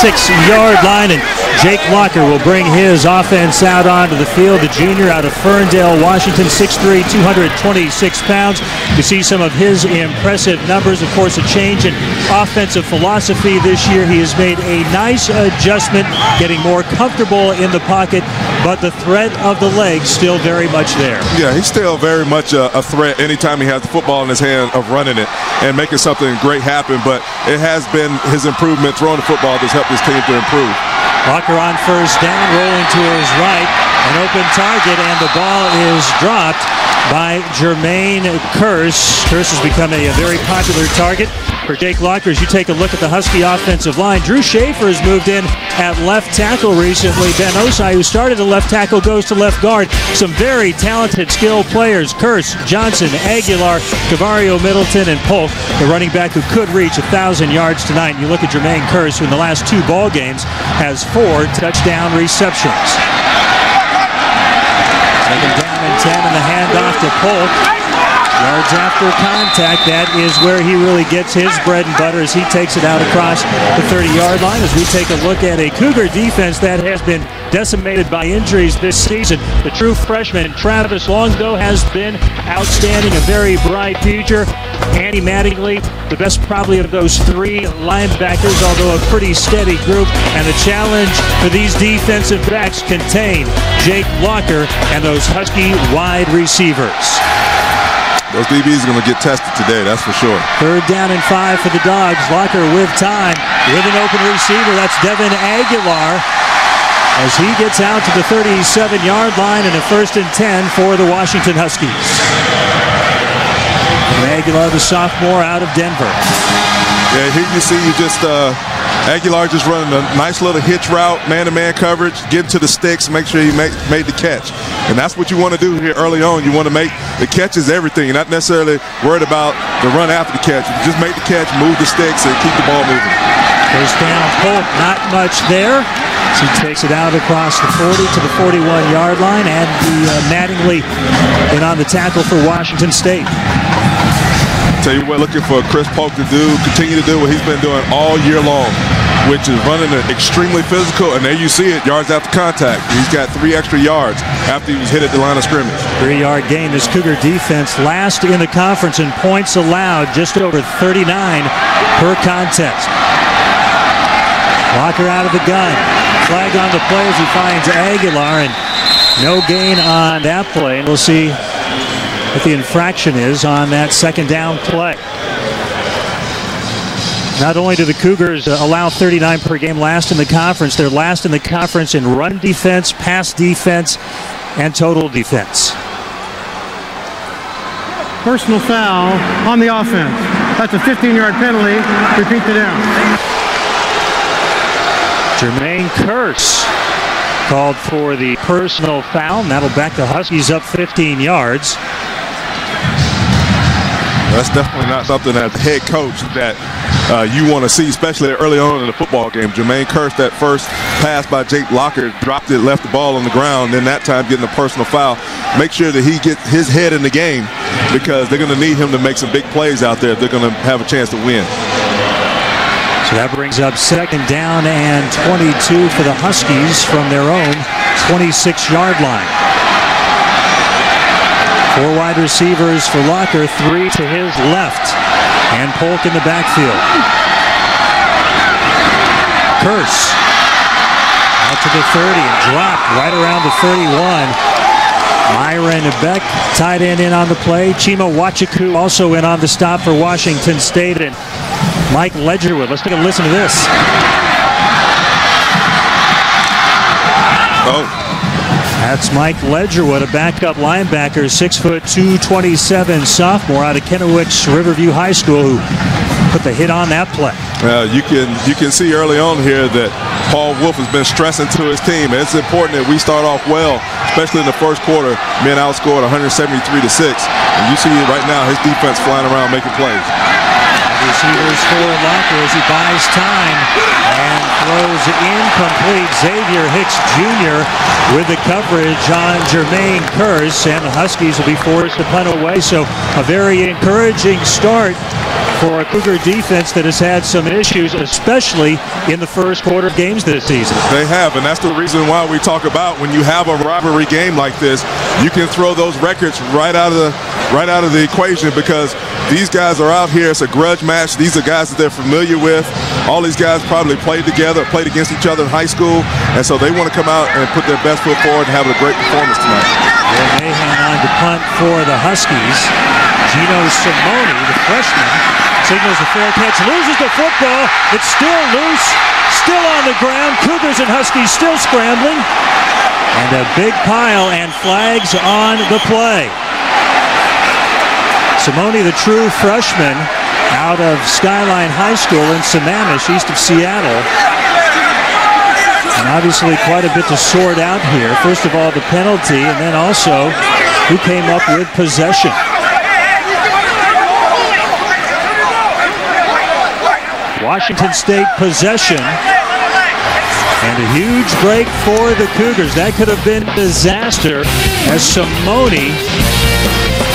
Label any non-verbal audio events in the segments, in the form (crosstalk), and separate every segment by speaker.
Speaker 1: 26-yard line, and Jake Locker will bring his offense out onto the field. The junior out of Ferndale, Washington, 6'3", 226 pounds. You see some of his impressive numbers. Of course, a change in offensive philosophy this year. He has made a nice adjustment, getting more comfortable in the pocket, but the threat of the legs still very much there.
Speaker 2: Yeah, he's still very much a, a threat anytime he has the football in his hand of running it and making something great happen. But it has been his improvement throwing the football that's helped his team to improve.
Speaker 1: Locker on first down, rolling to his right, an open target, and the ball is dropped by Jermaine Kearse. Kearse has become a, a very popular target for Jake Locker. As you take a look at the Husky offensive line, Drew Schaefer has moved in at left tackle recently. Ben Ossai, who started at left tackle, goes to left guard. Some very talented, skilled players. Kearse, Johnson, Aguilar, Kavario, Middleton, and Polk, the running back who could reach 1,000 yards tonight. And you look at Jermaine Kearse, who in the last two ball games has four touchdown receptions. Second down and 10 and the handoff to Polk. Yards after contact, that is where he really gets his bread and butter as he takes it out across the 30-yard line as we take a look at a Cougar defense that has been decimated by injuries this season. The true freshman, Travis Longbow, has been outstanding, a very bright future. Andy Mattingly, the best probably of those three linebackers, although a pretty steady group. And the challenge for these defensive backs contain Jake Locker and those Husky wide receivers.
Speaker 2: Those DBs are going to get tested today, that's for sure.
Speaker 1: Third down and five for the Dogs. Locker with time, with an open receiver. That's Devin Aguilar as he gets out to the 37-yard line and a first and 10 for the Washington Huskies. Aguilar, the sophomore out of Denver.
Speaker 2: Yeah, here you see you just uh, Aguilar just running a nice little hitch route, man-to-man coverage, getting to the sticks, make sure he make, made the catch. And that's what you want to do here early on. You want to make the catch is everything. You're not necessarily worried about the run after the catch. You just make the catch, move the sticks, and keep the ball moving.
Speaker 1: First down, Polk, not much there. He takes it out across the 40 to the 41-yard line, and the uh, Mattingly in on the tackle for Washington State.
Speaker 2: Tell you what, looking for Chris Polk to do, continue to do what he's been doing all year long, which is running an extremely physical, and there you see it, yards after contact. He's got three extra yards after he was hit at the line of scrimmage.
Speaker 1: Three-yard gain. This Cougar defense last in the conference in points allowed, just over 39 per contest. Locker out of the gun. Flag on the play as he finds Aguilar, and no gain on that play. We'll see what the infraction is on that second down play. Not only do the Cougars uh, allow 39 per game last in the conference, they're last in the conference in run defense, pass defense, and total defense.
Speaker 3: Personal foul on the offense. That's a 15-yard penalty. Repeat the down.
Speaker 1: Jermaine Kearse called for the personal foul, and that'll back the Huskies up 15 yards.
Speaker 2: That's definitely not something as head coach that uh, you want to see, especially early on in the football game. Jermaine Kearse, that first pass by Jake Locker, dropped it, left the ball on the ground, then that time getting a personal foul. Make sure that he gets his head in the game because they're going to need him to make some big plays out there if they're going to have a chance to win.
Speaker 1: So that brings up second down and 22 for the Huskies from their own 26-yard line. Four wide receivers for Locker, three to his left. And Polk in the backfield. Kearse out to the 30 and dropped right around the 31. Myron Beck, tight end in on the play. Chima Nwachukwu also in on the stop for Washington State. And Mike Ledgerwood. Let's take a listen to this.
Speaker 2: Oh,
Speaker 1: that's Mike Ledgerwood, a backup linebacker, six foot two, 27 sophomore out of Kennewick's Riverview High School, who put the hit on that play.
Speaker 2: Uh, you can you can see early on here that Paul Wulff has been stressing to his team. And it's important that we start off well, especially in the first quarter. Men outscored 173 to six, and you see right now his defense flying around making plays.
Speaker 1: Receivers for Locker as he buys time and throws incomplete. Xavier Hicks Jr. with the coverage on Jermaine Kearse, and the Huskies will be forced to punt away. So a very encouraging start for a Cougar defense that has had some issues, especially in the first quarter of games this season.
Speaker 2: They have, and that's the reason why we talk about when you have a rivalry game like this, you can throw those records right out of the right out of the equation because these guys are out here. It's a grudge match. These are guys that they're familiar with. All these guys probably played together, played against each other in high school, and so they want to come out and put their best foot forward and have a great performance tonight.
Speaker 1: Well, Mahan on to punt for the Huskies. Gino Simone, the freshman, signals a fair catch, loses the football. It's still loose, still on the ground. Cougars and Huskies still scrambling. And a big pile and flags on the play. Simone, the true freshman out of Skyline High School in Sammamish, east of Seattle. And obviously quite a bit to sort out here. First of all, the penalty, and then also who came up with possession. Washington State possession. And a huge break for the Cougars. That could have been disaster as Simone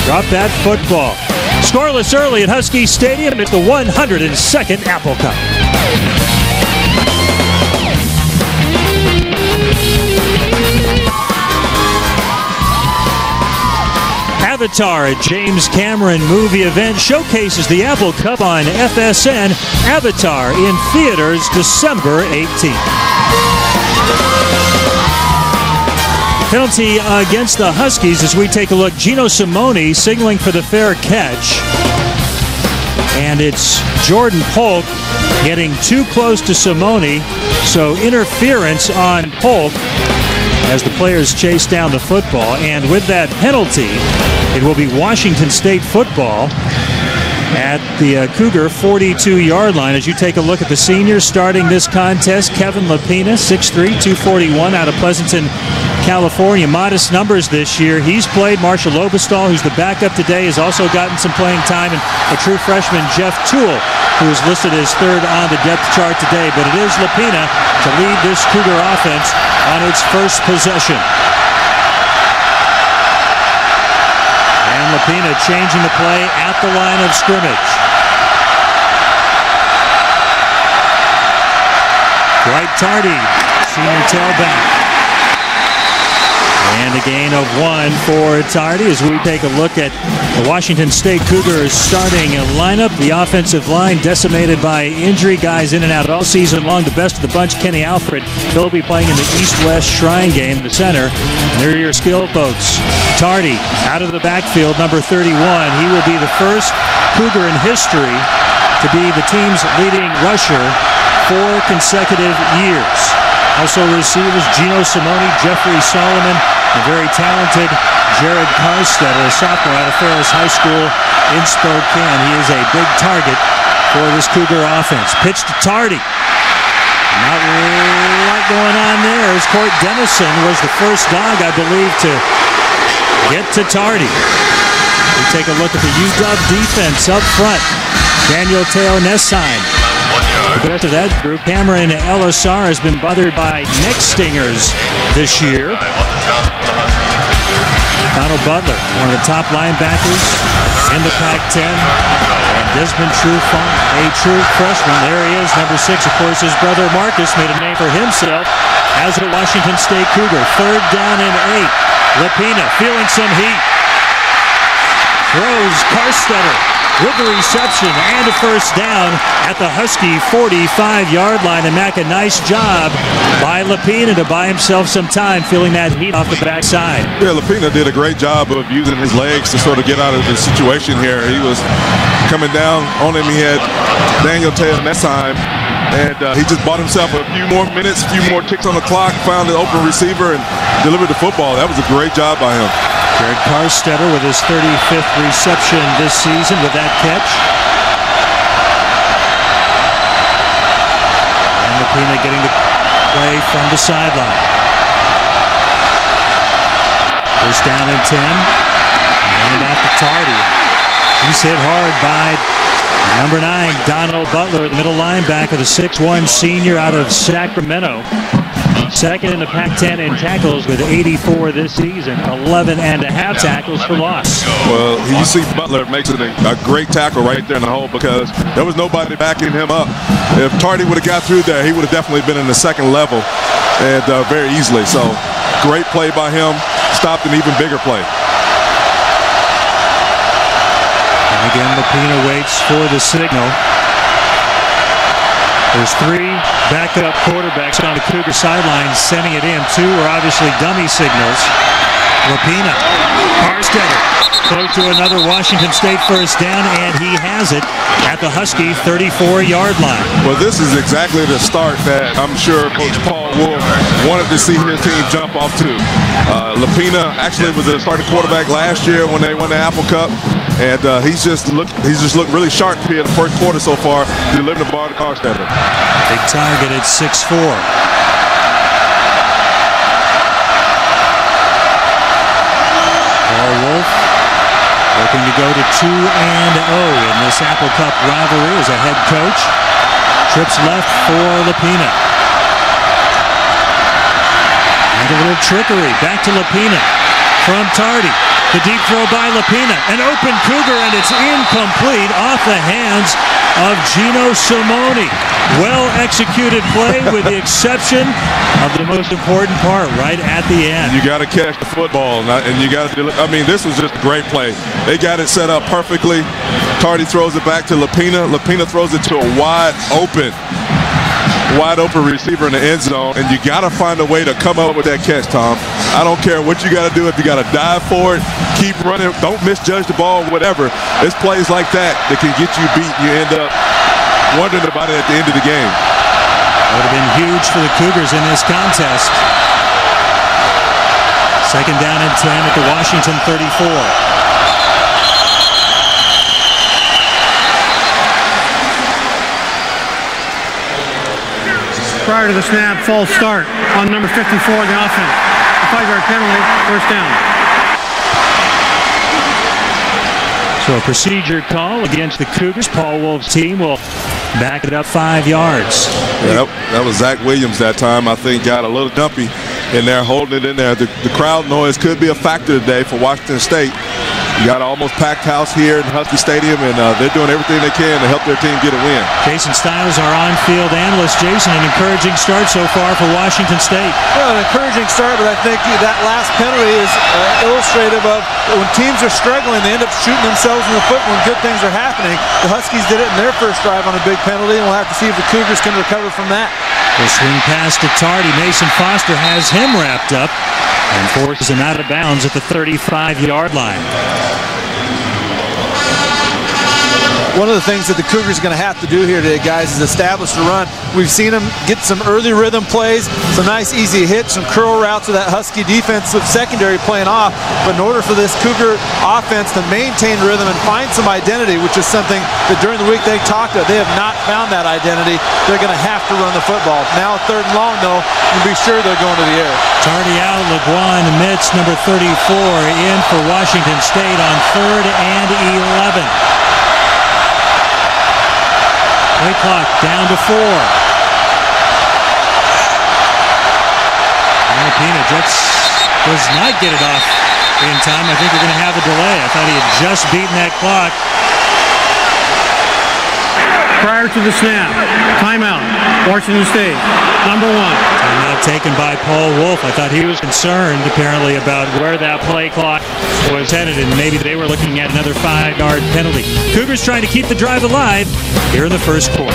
Speaker 1: dropped that football. Scoreless early at Husky Stadium. It's the 102nd Apple Cup. Avatar, a James Cameron movie event, showcases the Apple Cup on FSN. Avatar in theaters December 18th. Penalty against the Huskies as we take a look. Gino Simone signaling for the fair catch. And it's Jordan Polk getting too close to Simone. So interference on Polk as the players chase down the football. And with that penalty, it will be Washington State football at the uh, Cougar 42 yard line. As you take a look at the seniors starting this contest, Kevin Lopina, 6'3, 241 out of Pleasanton, California. Modest numbers this year. He's played Marshall Lobbestael, who's the backup today, has also gotten some playing time, and a true freshman, Jeff Tuel, who is listed as third on the depth chart today. But it is Lopina to lead this Cougar offense on its first possession. And Lopina changing the play at the line of scrimmage. Dwight Tardy, senior tailback. And a gain of one for Tardy as we take a look at the Washington State Cougars starting lineup. The offensive line decimated by injury, guys in and out all season long. The best of the bunch, Kenny Alfred. He'll be playing in the East-West Shrine game, the center. And they're your skill folks. Tardy out of the backfield, number 31. He will be the first Cougar in history to be the team's leading rusher four consecutive years. Also receivers Gino Simone, Jeffrey Solomon, the very talented Jared Karstetter, a sophomore out of Ferris High School in Spokane. He is a big target for this Cougar offense. Pitch to Tardy. Not a lot going on there as Cort Dennison was the first dog, I believe, to get to Tardy. We take a look at the UW defense up front. Daniel Te'o-Nesheim the best of that group, Cameron Elisara has been bothered by neck stingers this year. Donald Butler, one of the top linebackers in the Pac-10. And Desmond Trufant, a true freshman. There he is, number six. Of course, his brother Marcus made a name for himself as a Washington State Cougar. Third down and eight. Lopina feeling some heat. Throws Karstetter with the reception and a first down at the Husky 45-yard line. And Mac, a nice job by Lopina to buy himself some time, feeling that heat off the backside.
Speaker 2: Yeah, Lopina did a great job of using his legs to sort of get out of the situation here. He was coming down on him. He had Daniel Te'o-Nesheim and uh, he just bought himself a few more minutes, a few more ticks on the clock, found the open receiver, and delivered the football. That was a great job by him.
Speaker 1: Jared Karstetter with his 35th reception this season with that catch. And Lopina getting the play from the sideline. First down and 10. And off to Tardy. He's hit hard by number nine, Donald Butler, the middle linebacker, the 6'1 senior out of Sacramento. Second in the Pac-10 in tackles with 84 this season, 11 and a half tackles for loss.
Speaker 2: Well, you see Butler makes it a, a great tackle right there in the hole because there was nobody backing him up. If Tardy would have got through there, he would have definitely been in the second level and uh, very easily. So great play by him, stopped an even bigger play.
Speaker 1: And again, Lopina waits for the signal. There's three backup quarterbacks on the Cougar sideline sending it in. Two are obviously dummy signals. Lopina, Karstetter, throw to another Washington State first down, and he has it at the Husky 34-yard line.
Speaker 2: Well, this is exactly the start that I'm sure Coach Paul Wulff wanted to see his team jump off to. Uh, Lopina actually was the starting quarterback last year when they won the Apple Cup, and uh, he's just looked he's just looked really sharp here in the first quarter so far, delivering the ball to Karstetter.
Speaker 1: Big target at 6'4". Paul Wulff looking to go to 2 and 0 in this Apple Cup rivalry as a head coach. Trips left for Lopina. And a little trickery. Back to Lopina from Tardy. The deep throw by Lopina. An open Cougar, and it's incomplete off the hands of Gino Simone. Well executed play with the exception of the most important part right at the end.
Speaker 2: You got to catch the football, and you got to. I mean, this was just a great play. They got it set up perfectly. Tardy throws it back to Lopina. Lopina throws it to a wide open wide open receiver in the end zone, and you got to find a way to come up with that catch, Tom. I don't care what you got to do. If you got to dive for it, keep running. Don't misjudge the ball, whatever. It's plays like that that can get you beat. You end up wondering about it at the end of the game.
Speaker 1: Would have been huge for the Cougars in this contest. Second down and 10 at the Washington 34.
Speaker 3: Prior to the snap, false start on number 54 in the offense. A five-yard penalty, first down.
Speaker 1: So a procedure call against the Cougars. Paul Wulff's team will back it up five yards.
Speaker 2: Yep, that was Zach Williams that time. I think got a little dumpy in there, holding it in there. The, the crowd noise could be a factor today for Washington State. You got an almost packed house here in Husky Stadium, and uh, they're doing everything they can to help their team get a win.
Speaker 1: Jason Stiles, our on-field analyst. Jason, an encouraging start so far for Washington State.
Speaker 4: Well, an encouraging start, but I think that last penalty is uh, illustrative of when teams are struggling, they end up shooting themselves in the foot when good things are happening. The Huskies did it in their first drive on a big penalty, and we'll have to see if the Cougars can recover from that.
Speaker 1: The swing pass to Tardy. Mason Foster has him wrapped up and forces him out of bounds at the 35-yard line.
Speaker 4: One of the things that the Cougars are going to have to do here today, guys, is establish the run. We've seen them get some early rhythm plays, some nice easy hits, some curl routes with that Husky defensive secondary playing off. But in order for this Cougar offense to maintain rhythm and find some identity, which is something that during the week they talked about, they have not found that identity. They're going to have to run the football. Now third and long, though, you be sure they're going to the air.
Speaker 1: Tardy out, Logwone Mitz, number 34, in for Washington State on third and 11. Play clock down to four. Lopina just does not get it off in time. I think we're going to have a delay. I thought he had just beaten that clock.
Speaker 3: Prior to the snap, timeout, Washington State, number one.
Speaker 1: Timeout taken by Paul Wulff. I thought he was concerned, apparently, about where that play clock was headed, and maybe they were looking at another five-yard penalty. Cougars trying to keep the drive alive here in the first quarter.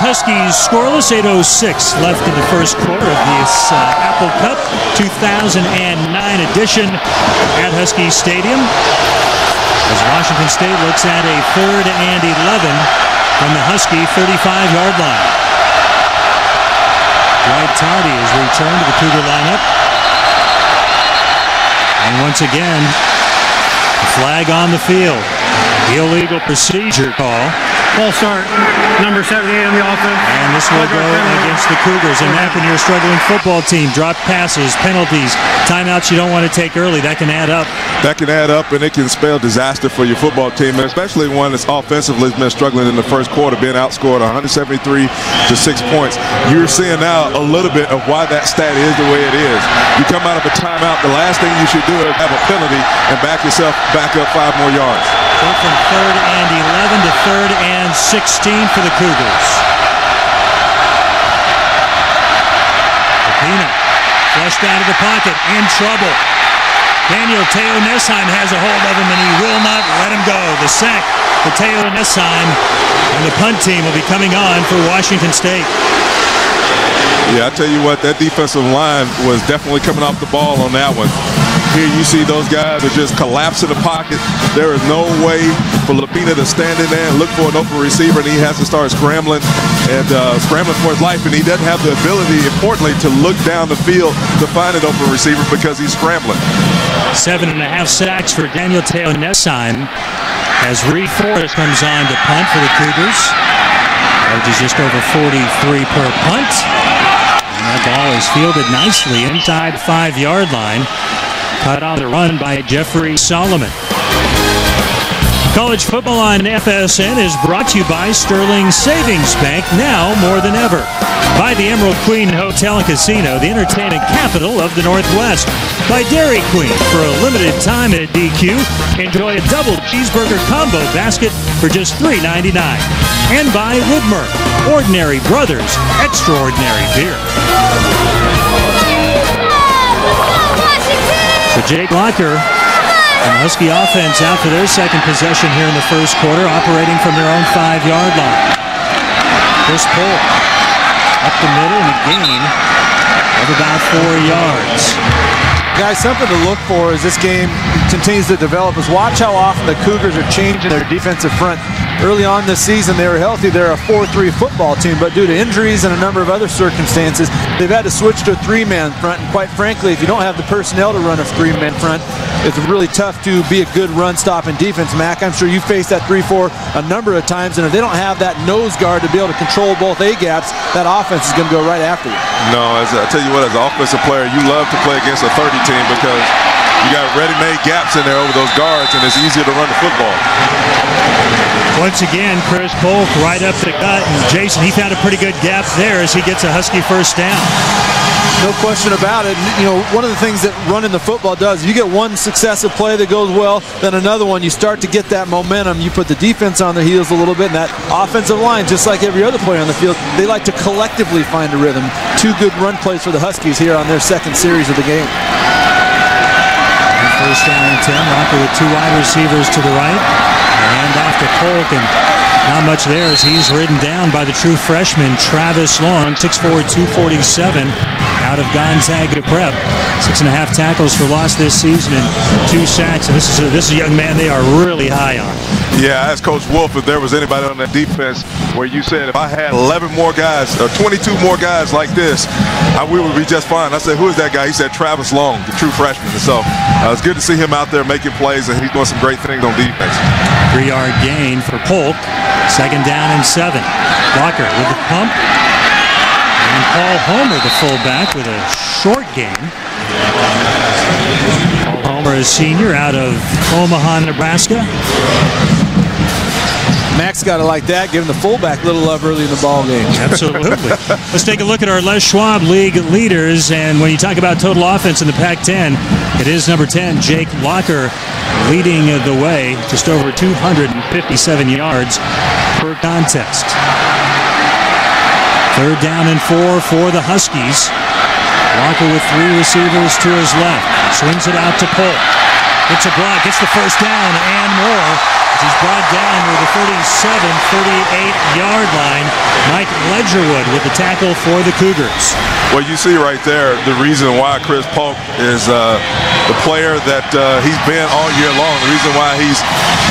Speaker 1: Huskies scoreless, 8.06 left in the first quarter of this uh, Apple Cup 2009 edition at Husky Stadium. As Washington State looks at a third and 11 from the Husky 35-yard line. Dwight Tardy is returned to the Cougar lineup. And once again, flag on the field. The illegal procedure call.
Speaker 3: Full start. Number 78 on the offense.
Speaker 1: And this will go against the Cougars. And Mac, when you're a struggling football team, drop passes, penalties, timeouts you don't want to take early, that can add up.
Speaker 2: That can add up, and it can spell disaster for your football team, and especially one that's offensively has been struggling in the first quarter, being outscored 173 to six points. You're seeing now a little bit of why that stat is the way it is. You come out of a timeout, the last thing you should do is have a penalty and back yourself back up five more yards.
Speaker 1: From third and 11 to third and 16 for the Cougars. Lopina flushed out of the pocket, in trouble. Daniel Te'o-Nesheim has a hold of him, and he will not let him go. The sack for Te'o-Nesheim, and the punt team will be coming on for Washington State.
Speaker 2: Yeah, I tell you what, that defensive line was definitely coming off the ball on that one. Here you see those guys are just collapsing the pocket. There is no way for Lopina to stand in there and look for an open receiver, and he has to start scrambling and uh, scrambling for his life. And he doesn't have the ability, importantly, to look down the field to find an open receiver because he's scrambling.
Speaker 1: Seven and a half sacks for Daniel Te'o-Nesheim as Reid Forrest comes on to punt for the Cougars. Averages just over 43 per punt. And that ball is fielded nicely inside five-yard line. Cut on the run by Jeffrey Solomon. College football on FSN is brought to you by Sterling Savings Bank, now more than ever. By the Emerald Queen Hotel and Casino, the entertainment capital of the Northwest. By Dairy Queen, for a limited time at DQ, enjoy a double cheeseburger combo basket for just $3.99. And by Widmer, Ordinary Brothers, Extraordinary Beer. Jake Locker and the Husky offense out for their second possession here in the first quarter, operating from their own five-yard line. Chris Polk up the middle and a gain of about four yards.
Speaker 4: Guys, something to look for as this game continues to develop is watch how often the Cougars are changing their defensive front. Early on this season, they were healthy. They're a 4-3 football team, but due to injuries and a number of other circumstances, they've had to switch to a three-man front. And quite frankly, if you don't have the personnel to run a three-man front, it's really tough to be a good run-stopping defense. Mac, I'm sure you faced that 3-4 a number of times, and if they don't have that nose guard to be able to control both A-gaps, that offense is going to go right after you.
Speaker 2: No, as I tell you what, as an offensive player, you love to play against a 30 team because you got ready-made gaps in there over those guards, and it's easier to run the football.
Speaker 1: Once again, Chris Polk right up the gut, and Jason, he found a pretty good gap there as he gets a Husky first down.
Speaker 4: No question about it. You know, one of the things that running the football does, you get one successive play that goes well, then another one, you start to get that momentum. You put the defense on their heels a little bit, and that offensive line, just like every other player on the field, they like to collectively find a rhythm. Two good run plays for the Huskies here on their second series of the game.
Speaker 1: First down and 10. Locker with two wide receivers to the right. And off to Polk, and not much there as he's ridden down by the true freshman Travis Long, 6'4", 247, out of Gonzaga Prep. Six and a half tackles for loss this season and two sacks. And this is a, this is a young man they are really high on.
Speaker 2: Yeah, I asked Coach Wulff if there was anybody on that defense where you said if I had 11 more guys or 22 more guys like this, I, we would be just fine. I said, who is that guy? He said Travis Long, the true freshman. And so uh, it's good to see him out there making plays, and he's doing some great things on defense.
Speaker 1: Three-yard gain for Polk. Second down and seven. Locker with the pump. And Paul Homer, the fullback, with a short gain. Paul Homer, a senior out of Omaha, Nebraska.
Speaker 4: Max got it like that, giving the fullback a little love early in the ball game. (laughs)
Speaker 1: Absolutely. Let's take a look at our Les Schwab League leaders. And when you talk about total offense in the Pac-10, it is number 10, Jake Locker, leading the way, just over 257 yards per contest. Third down and four for the Huskies. Locker with three receivers to his left. Swings it out to Polk. Gets a block, gets the first down and more. He's brought down near the 37, 38 yard line. Mike Ledgerwood with the tackle for the Cougars.
Speaker 2: Well, you see right there the reason why Chris Polk is uh, the player that uh, he's been all year long. The reason why he's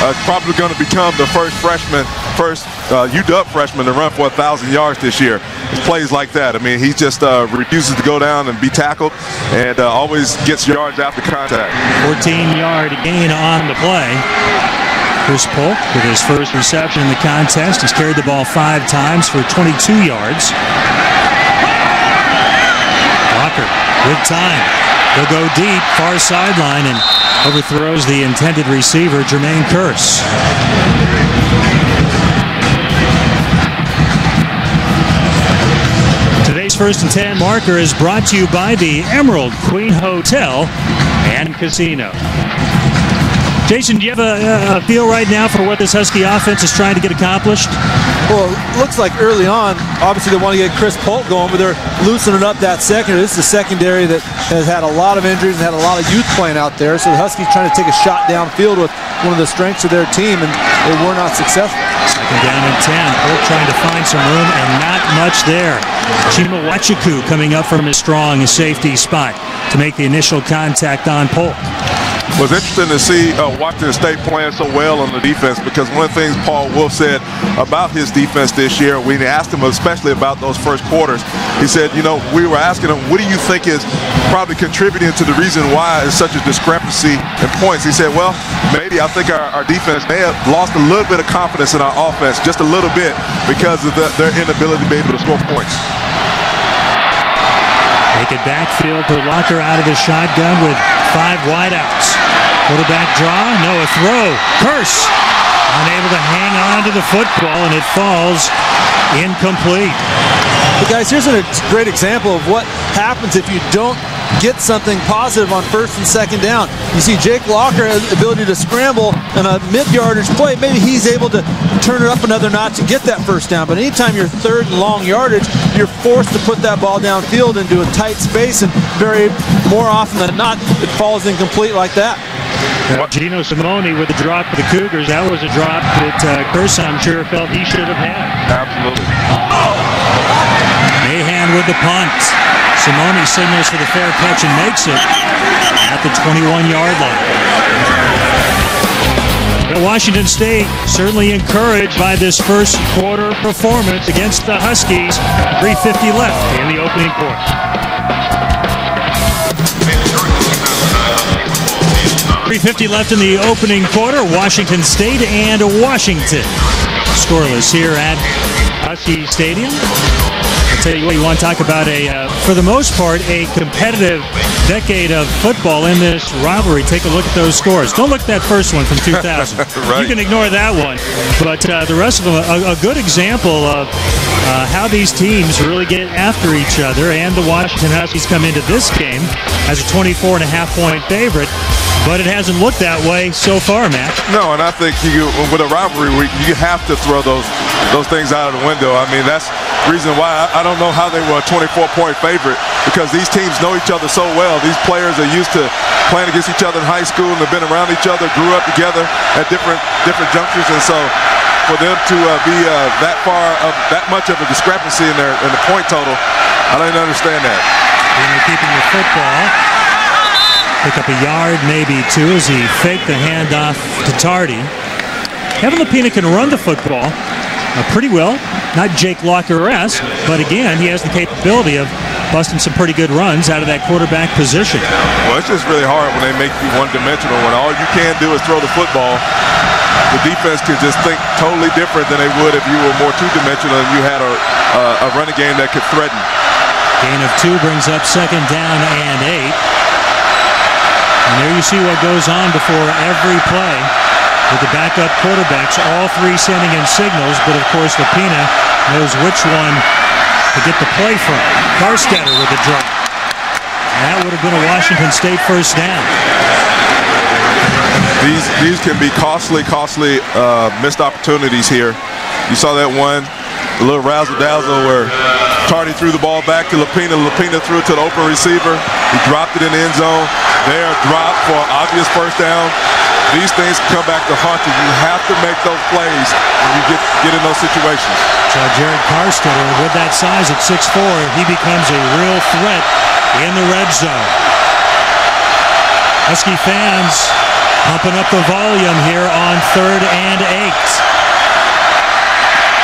Speaker 2: uh, probably going to become the first freshman, first UW freshman to run for a thousand yards this year. It's plays like that. I mean, he just uh, refuses to go down and be tackled, and uh, always gets yards after contact.
Speaker 1: 14 yard gain on the play. Chris Polk with his first reception in the contest. He's carried the ball five times for 22 yards. Locker with time. He'll go deep, far sideline, and overthrows the intended receiver, Jermaine Kearse. Today's first and 10 marker is brought to you by the Emerald Queen Hotel and Casino. Jason, do you have a, a, feel right now for what this Husky offense is trying to get accomplished?
Speaker 4: Well, it looks like early on, obviously they want to get Chris Polk going, but they're loosening up that secondary. This is a secondary that has had a lot of injuries and had a lot of youth playing out there. So the Huskies trying to take a shot downfield with one of the strengths of their team, and they were not successful.
Speaker 1: Second down and 10. Polk trying to find some room, and not much there. Chima Nwachukwu coming up from his strong safety spot to make the initial contact on Polk
Speaker 2: was interesting to see uh, Washington State playing so well on the defense because one of the things Paul Wulff said about his defense this year, we asked him especially about those first quarters, he said, you know, we were asking him, what do you think is probably contributing to the reason why there's such a discrepancy in points? He said, well, maybe I think our, our defense may have lost a little bit of confidence in our offense, just a little bit, because of the, their inability to be able to score points.
Speaker 1: Take it backfield to Locker out of the shotgun with five wideouts. Quarterback draw, no, a throw. Kearse unable to hang on to the football, and it falls incomplete.
Speaker 4: But guys, here's a great example of what happens if you don't get something positive on first and second down. You see Jake Locker has the ability to scramble in a mid-yardage play. Maybe he's able to turn it up another notch to get that first down. But anytime you're third and long yardage, you're forced to put that ball downfield into a tight space, and very more often than not, it falls incomplete like that.
Speaker 1: Uh, Gino Simone with the drop for the Cougars. That was a drop that uh, Kearse, I'm sure, felt he should have had.
Speaker 2: Absolutely.
Speaker 1: Mahan with the punt. Simone signals for the fair catch and makes it at the 21-yard line. Washington State certainly encouraged by this first quarter performance against the Huskies. 3.50 left in the opening quarter. 3.50 left in the opening quarter. Washington State and Washington. Scoreless here at Husky Stadium. Tell you what, you want to talk about a, uh, for the most part, a competitive decade of football in this rivalry. Take a look at those scores. Don't look at that first one from (laughs) 2000. right. You can ignore that one. But uh, the rest of them, a, a good example of uh, how these teams really get after each other. And the Washington Huskies come into this game as a 24 and a half point favorite but it hasn't looked that way so far, Matt.
Speaker 2: No, and I think you, with a rivalry you have to throw those those things out of the window. I mean, that's the reason why I, I don't know how they were a 24-point favorite because these teams know each other so well. These players are used to playing against each other in high school and they've been around each other, grew up together at different different junctures, and so for them to uh, be uh, that far of that much of a discrepancy in their in the point total, I don't even understand that.
Speaker 1: And they're keeping the football. Pick up a yard, maybe two, as he faked the handoff to Tardy. Kevin Lopina can run the football uh, pretty well. Not Jake Locker-esque, but again, he has the capability of busting some pretty good runs out of that quarterback position.
Speaker 2: Well, it's just really hard when they make you one-dimensional. When all you can do is throw the football, the defense can just think totally different than they would if you were more two-dimensional and you had a, a, a running game that could threaten.
Speaker 1: Gain of two brings up second down and eight. And there you see what goes on before every play with the backup quarterbacks, all three sending in signals, but of course Lopina knows which one to get the play from. Karstetter with the drop. And that would have been a Washington State first down.
Speaker 2: These, these can be costly, costly uh, missed opportunities here. You saw that one, a little razzle-dazzle where Tardy threw the ball back to Lopina. Lopina threw it to the open receiver. He dropped it in the end zone. There, drop for obvious first down. These things come back to haunt you. You have to make those plays when you get, get in those situations.
Speaker 1: So Jared Karstetter, with that size at 6'4", he becomes a real threat in the red zone. Husky fans pumping up the volume here on third and eight.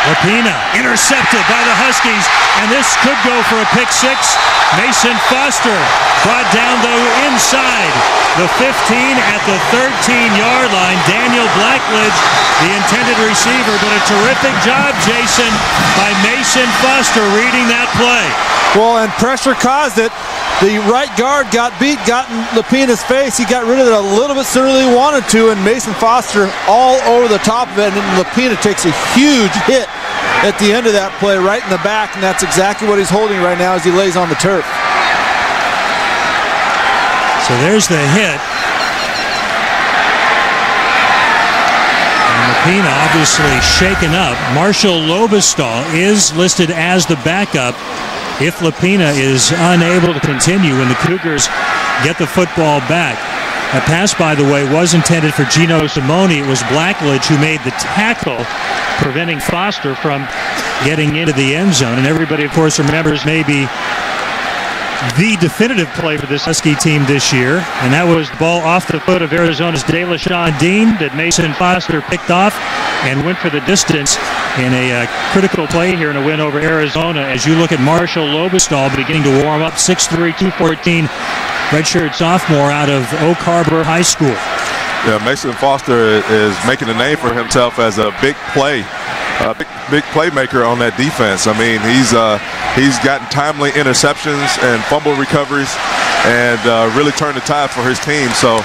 Speaker 1: Lopina intercepted by the Huskies, and this could go for a pick six. Mason Foster brought down the inside, the 15 at the 13-yard line. Daniel Blackledge, the intended receiver, but a terrific job, Jason, by Mason Foster reading that play.
Speaker 4: Well, and pressure caused it. The right guard got beat, got in Lopina's face. He got rid of it a little bit sooner than he wanted to, and Mason Foster all over the top of it, and Lopina takes a huge hit at the end of that play, right in the back, and that's exactly what he's holding right now as he lays on the turf.
Speaker 1: So there's the hit. Lopina obviously shaken up. Marshall Lobbestael is listed as the backup if Lopina is unable to continue when the Cougars get the football back. That pass, by the way, was intended for Gino Simone. It was Blackledge who made the tackle, preventing Foster from getting into the end zone. And everybody, of course, remembers maybe the definitive play for this Husky team this year, and that was the ball off the foot of Arizona's Delashaun Dean that Mason Foster picked off and went for the distance in a uh, critical play here in a win over Arizona. As you look at Marshall Lobbestael beginning to warm up, 6'3", 214, redshirt sophomore out of Oak Harbor High School.
Speaker 2: Yeah, Mason Foster is making a name for himself as a big play uh, big, big playmaker on that defense. I mean, he's uh, he's gotten timely interceptions and fumble recoveries, and uh, really turned the tide for his team. So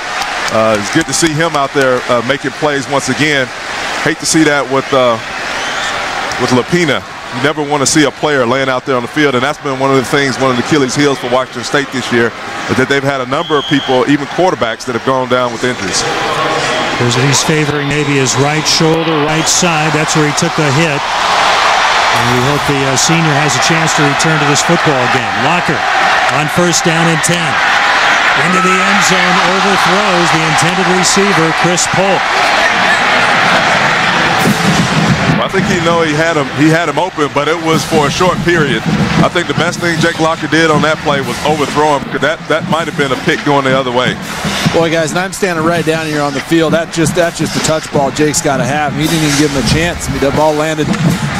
Speaker 2: uh, it's good to see him out there uh, making plays once again. Hate to see that with uh, with Lopina. You never want to see a player laying out there on the field, and that's been one of the things, one of the Achilles' heels for Washington State this year, is that they've had a number of people, even quarterbacks, that have gone down with injuries.
Speaker 1: He's favoring maybe his right shoulder, right side. That's where he took the hit. And we hope the uh, senior has a chance to return to this football game. Locker on first down and 10. Into the end zone, overthrows the intended receiver, Chris Polk.
Speaker 2: Think he know he had him he had him open, but it was for a short period. I think the best thing Jake Locker did on that play was overthrow him because that, that might have been a pick going the other way.
Speaker 4: Boy, guys, and I'm standing right down here on the field. That just that's just a touch ball Jake's got to have. He didn't even give him a chance. I mean, the ball landed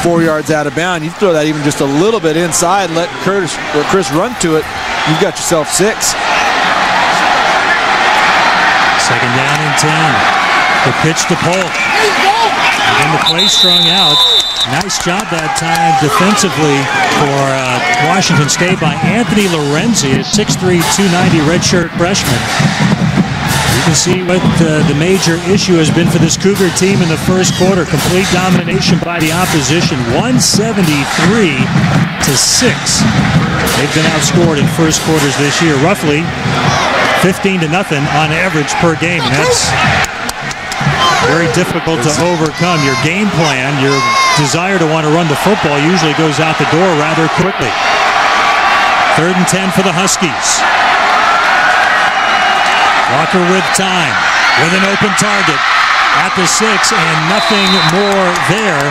Speaker 4: four yards out of bounds. You throw that even just a little bit inside, and let Curtis or Chris run to it. You've got yourself six.
Speaker 1: Second down and ten. The pitch to Polk. And the play strung out. Nice job that time defensively for uh, Washington State by Anthony Laurenzi, a 6'3", 290 redshirt freshman. You can see what uh, the major issue has been for this Cougar team in the first quarter. Complete domination by the opposition, 173 to 6. They've been outscored in first quarters this year, roughly 15 to nothing on average per game. That's very difficult to overcome. Your game plan, your desire to want to run the football usually goes out the door rather quickly. Third and 10 for the Huskies. Locker with time, with an open target at the six, and nothing more there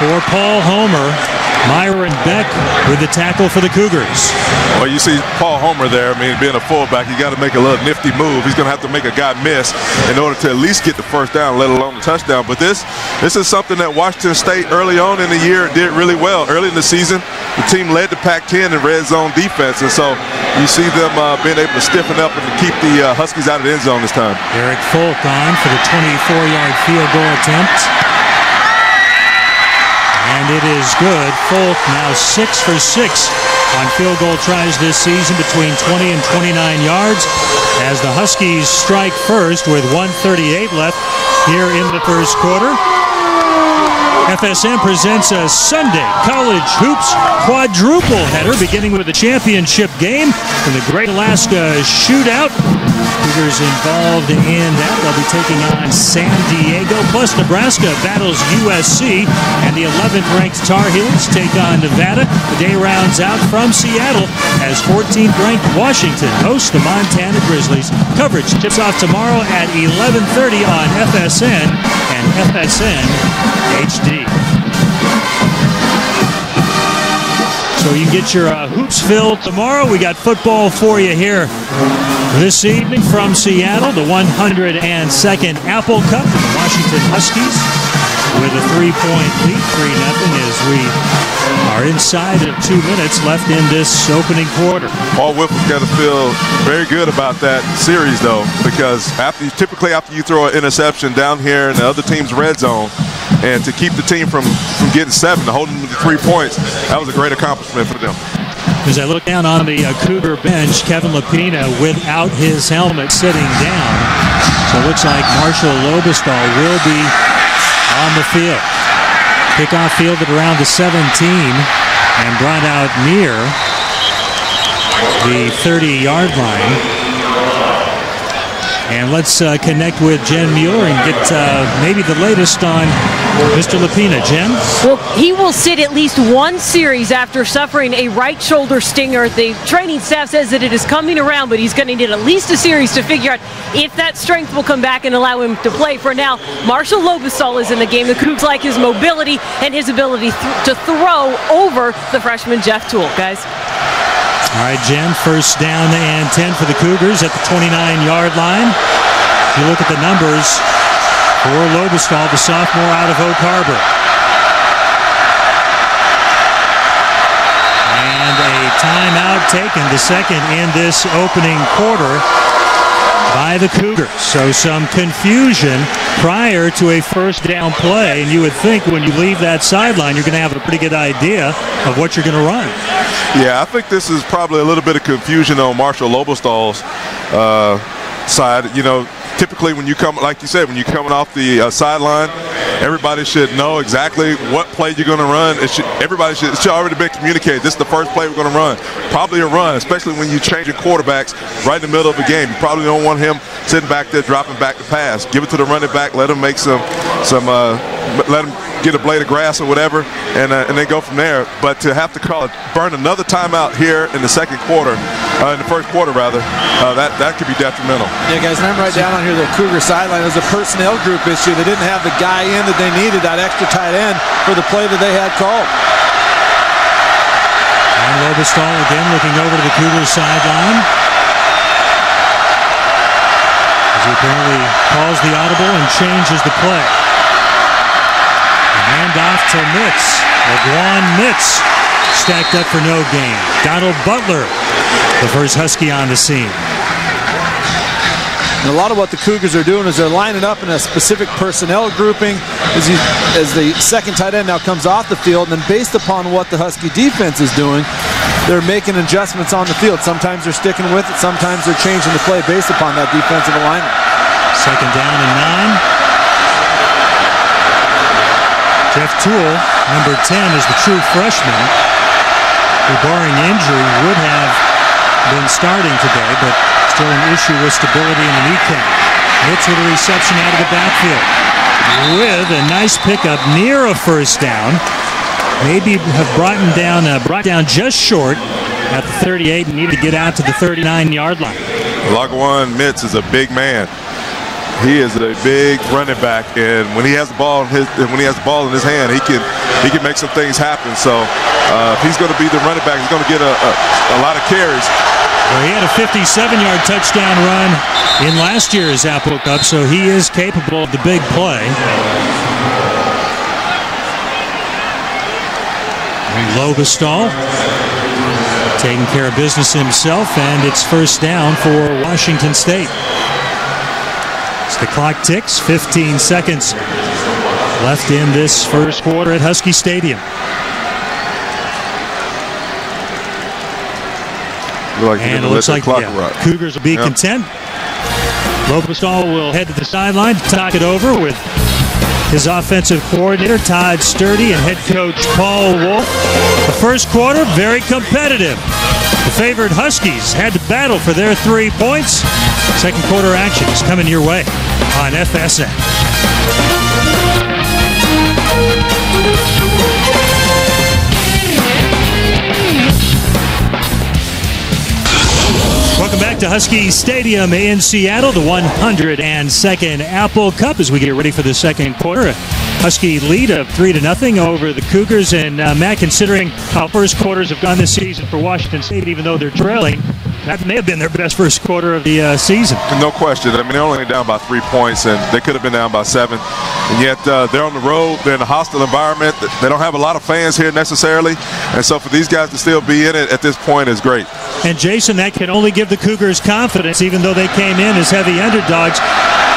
Speaker 1: for Paul Homer. Myron Beck with the tackle for the Cougars.
Speaker 2: Well, you see Paul Homer there. I mean, being a fullback, you got to make a little nifty move. He's going to have to make a guy miss in order to at least get the first down, let alone the touchdown. But this, this is something that Washington State early on in the year did really well. Early in the season, the team led the Pac-10 in red zone defense, and so you see them uh, being able to stiffen up and to keep the uh, Huskies out of the end zone this time.
Speaker 1: Erik Folk on for the 24-yard field goal attempt. And it is good. Folk now six for six on field goal tries this season between 20 and 29 yards as the Huskies strike first with 138 left here in the first quarter. FSN presents a Sunday College Hoops quadruple header, beginning with the championship game from the Great Alaska Shootout. Cougars involved in that. They'll be taking on San Diego, plus Nebraska battles USC, and the 11th ranked Tar Heels take on Nevada. The day rounds out from Seattle as 14th ranked Washington hosts the Montana Grizzlies. Coverage tips off tomorrow at 11:30 on FSN and FSN HD. So you can get your uh, hoops filled tomorrow. We got football for you here this evening from Seattle, the 102nd Apple Cup, the Washington Huskies with a three-point lead, 3 nothing as we are inside of two minutes left in this opening quarter.
Speaker 2: Paul Whipple's got to feel very good about that series, though, because after typically after you throw an interception down here in the other team's red zone, and to keep the team from, from getting seven, to hold them to three points, that was a great accomplishment for them.
Speaker 1: As I look down on the uh, Cougar bench, Kevin Lopina without his helmet sitting down. So it looks like Marshall Lobbestael will be on the field. Kickoff fielded around the 17 and brought out near the 30-yard line. And let's uh, connect with Jen Mueller and get uh, maybe the latest on Mr. Lopina. Jen?
Speaker 5: Well, he will sit at least one series after suffering a right shoulder stinger. The training staff says that it is coming around, but he's going to need at least a series to figure out if that strength will come back and allow him to play. For now, Marshall Lobbestael is in the game. The Cougs like his mobility and his ability th- to throw over the freshman Jeff Tuel. Guys.
Speaker 1: All right, Jim, first down and 10 for the Cougars at the 29-yard line. If you look at the numbers for Lobbestael, the sophomore out of Oak Harbor. And a timeout taken, the second in this opening quarter by the Cougars. So some confusion prior to a first down play. And you would think when you leave that sideline, you're going to have a pretty good idea of what you're going to run.
Speaker 2: Yeah, I think this is probably a little bit of confusion on Marshall Lobbestael's uh, side. You know, typically when you come, like you said, when you're coming off the uh, sideline, everybody should know exactly what play you're going to run. It should, everybody should, should already be communicated. This is the first play we're going to run. Probably a run, especially when you're changing quarterbacks right in the middle of a game. You probably don't want him sitting back there dropping back the pass. Give it to the running back. Let him make some, some, uh, let him get a blade of grass or whatever, and uh, and then go from there. But to have to call it, burn another timeout here in the second quarter, uh, in the first quarter rather, uh, that that could be detrimental.
Speaker 4: Yeah, guys, and I'm right down on here the Cougar sideline. It was a personnel group issue. They didn't have the guy in that they needed, that extra tight end for the play that they had called.
Speaker 1: And Lobbestael again looking over to the Cougar sideline. As he apparently calls the audible and changes the play. Hand off to Mitz. Logwone Mitz stacked up for no gain. Donald Butler, the first Husky on the scene.
Speaker 4: And a lot of what the Cougars are doing is they're lining up in a specific personnel grouping as, you, as the second tight end now comes off the field. And then based upon what the Husky defense is doing, they're making adjustments on the field. Sometimes they're sticking with it. Sometimes they're changing the play based upon that defensive alignment.
Speaker 1: Second down and nine. Jeff Tuel, number 10, is the true freshman who, barring injury, would have been starting today, but still an issue with stability in the kneecap. Mitz with a reception out of the backfield. With a nice pickup near a first down. Maybe have brought him down, uh, brought down just short at the 38 and needed to get out to the 39-yard line.
Speaker 2: Logwone, Mitz is a big man. He is a big running back, and when he has the ball in his when he has the ball in his hand, he can he can make some things happen. So uh, if he's going to be the running back, he's going to get a, a, a lot of carries.
Speaker 1: Well, he had a 57-yard touchdown run in last year's Apple Cup, so he is capable of the big play. Lobbestael taking care of business himself, and it's first down for Washington State. As the clock ticks, 15 seconds left in this first quarter at Husky Stadium.
Speaker 2: Like
Speaker 1: and it looks like yeah, Cougars will be yep. content. Lobbestael will head to the sideline to talk it over with his offensive coordinator, Todd Sturdy, and head coach Paul Wulff. The first quarter, very competitive. The favored Huskies had to battle for their three points. Second quarter action is coming your way on FSN. Welcome back to Husky Stadium in Seattle, the 102nd Apple Cup as we get ready for the second quarter. Husky lead of three to nothing over the Cougars. And uh, Matt, considering how first quarters have gone this season for Washington State, even though they're trailing, that may have been their best first quarter of the uh, season.
Speaker 2: No question. I mean, they're only down by three points, and they could have been down by seven. and yet uh, they're on the road. They're in a hostile environment. They don't have a lot of fans here necessarily, and so for these guys to still be in it at this point is great.
Speaker 1: And Jason, that can only give the Cougars confidence, even though they came in as heavy underdogs.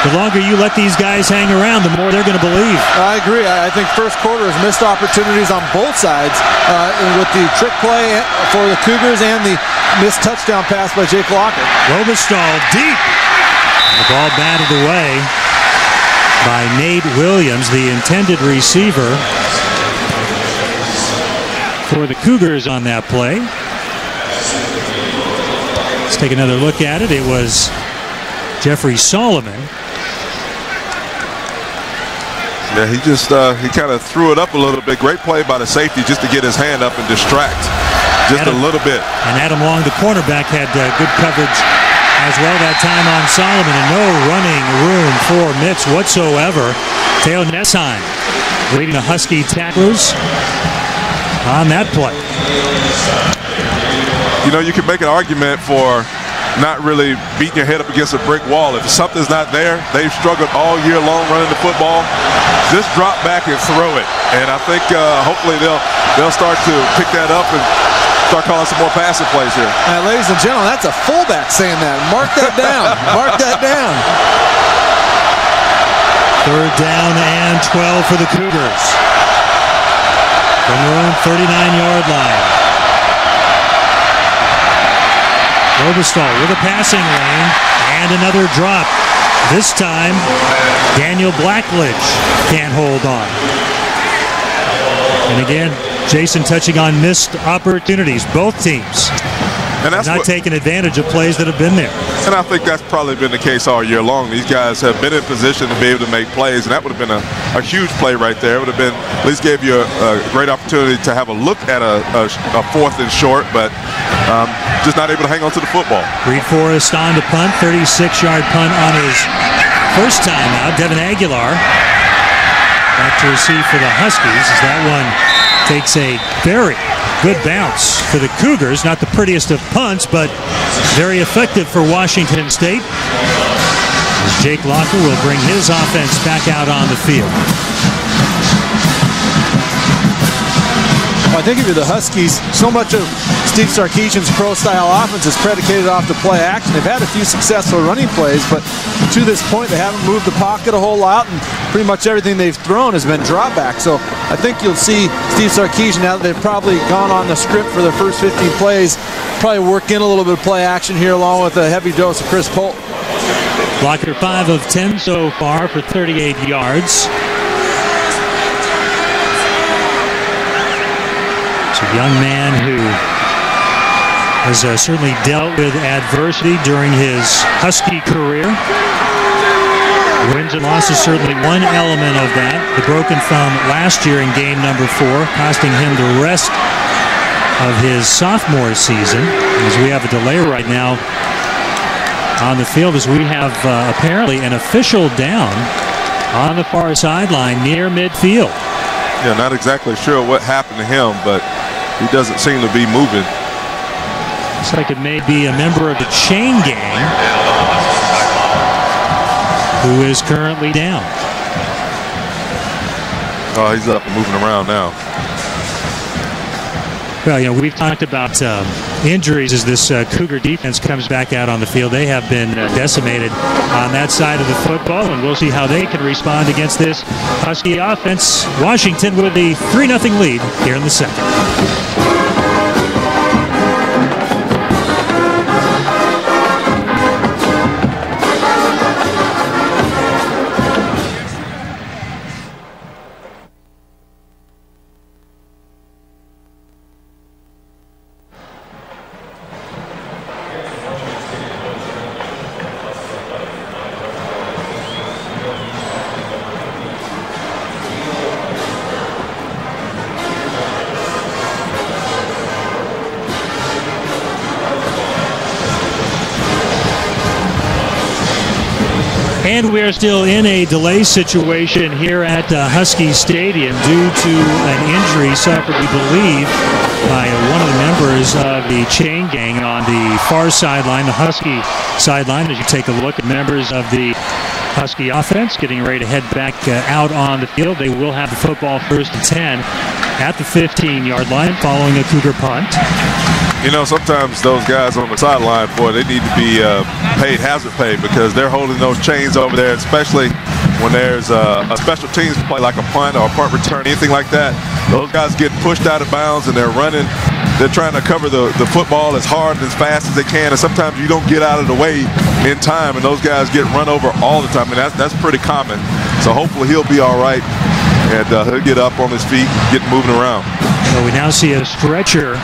Speaker 1: The longer you let these guys hang around, the more they're going to believe.
Speaker 4: I agree. I think first quarter has missed opportunities on both sides uh, with the trick play for the Cougars and the missed touchdown pass by Jake Locker.
Speaker 1: Lobbestael deep. The ball batted away by Nate Williams, the intended receiver for the Cougars on that play. Let's take another look at it. It was Jeffrey Solomon.
Speaker 2: Yeah, he just uh, he kind of threw it up a little bit. Great play by the safety just to get his hand up and distract just
Speaker 1: Adam,
Speaker 2: a little bit.
Speaker 1: And Adam Long, the cornerback, had uh, good coverage as well that time on Solomon, and no running room for Mitz whatsoever. Teo Nessheim leading the Husky tacklers on that play.
Speaker 2: You know, you can make an argument for not really beating your head up against a brick wall. If something's not there, they've struggled all year long running the football. Just drop back and throw it. And I think uh, hopefully they'll they'll start to pick that up and start calling some more passing plays here.
Speaker 4: Now, ladies and gentlemen, that's a fullback saying that. Mark that down. (laughs) Mark that down.
Speaker 1: Third down and 12 for the Cougars. From their own 39-yard line. Lobbestael with a passing lane and another drop. This time, Daniel Blackledge can't hold on. And again, Jason touching on missed opportunities, both teams.
Speaker 2: And that's
Speaker 1: not
Speaker 2: what,
Speaker 1: taking advantage of plays that have been there.
Speaker 2: And I think that's probably been the case all year long. These guys have been in position to be able to make plays, and that would have been a, a huge play right there. It would have been at least gave you a, a great opportunity to have a look at a, a, fourth and short, but um, just not able to hang on to the football.
Speaker 1: Reid Forrest on the punt, 36-yard punt on his first time out. Devin Aguilar back to receive for the Huskies as that one takes a very good bounce for the Cougars. Not the prettiest of punts, but very effective for Washington State. Jake Locker will bring his offense back out on the field.
Speaker 4: I think you're the Huskies, so much of Steve Sarkisian's pro-style offense is predicated off the play action. They've had a few successful running plays, but to this point, they haven't moved the pocket a whole lot, and pretty much everything they've thrown has been drop back. So I think you'll see Steve Sarkisian, now that they've probably gone on the script for their first 15 plays, probably work in a little bit of play action here along with a heavy dose of Chris Polk.
Speaker 1: Locker 5 of 10 so far for 38 yards. It's a young man who has uh, certainly dealt with adversity during his Husky career. Wins and losses certainly one element of that. The broken thumb last year in game number four, costing him the rest of his sophomore season. As we have a delay right now on the field, as we have uh, apparently an official down on the far sideline near midfield.
Speaker 2: Yeah, not exactly sure what happened to him, but he doesn't seem to be moving.
Speaker 1: Looks like it may be a member of the chain gang who is currently down.
Speaker 2: Oh, he's up and moving around now.
Speaker 1: Well, you know, we've talked about um, injuries as this uh, Cougar defense comes back out on the field. They have been uh, decimated on that side of the football, and we'll see how they can respond against this Husky offense. Washington with a 3 0 lead here in the second. Are still in a delay situation here at uh, Husky Stadium due to an injury suffered, we believe, by one of the members of the chain gang on the far sideline, the Husky sideline. As you take a look at members of the Husky offense getting ready to head back uh, out on the field. They will have the football first and 10 at the 15-yard line following a Cougar punt.
Speaker 2: You know, sometimes those guys on the sideline, boy, they need to be uh, paid hazard pay because they're holding those chains over there, especially when there's uh, a special teams play like a punt or a punt return, anything like that. Those guys get pushed out of bounds and they're running. They're trying to cover the, the football as hard and as fast as they can, and sometimes you don't get out of the way in time, and those guys get run over all the time, and that's, that's pretty common. So hopefully he'll be all right, and uh, he'll get up on his feet, get moving around.
Speaker 1: So we now see a stretcher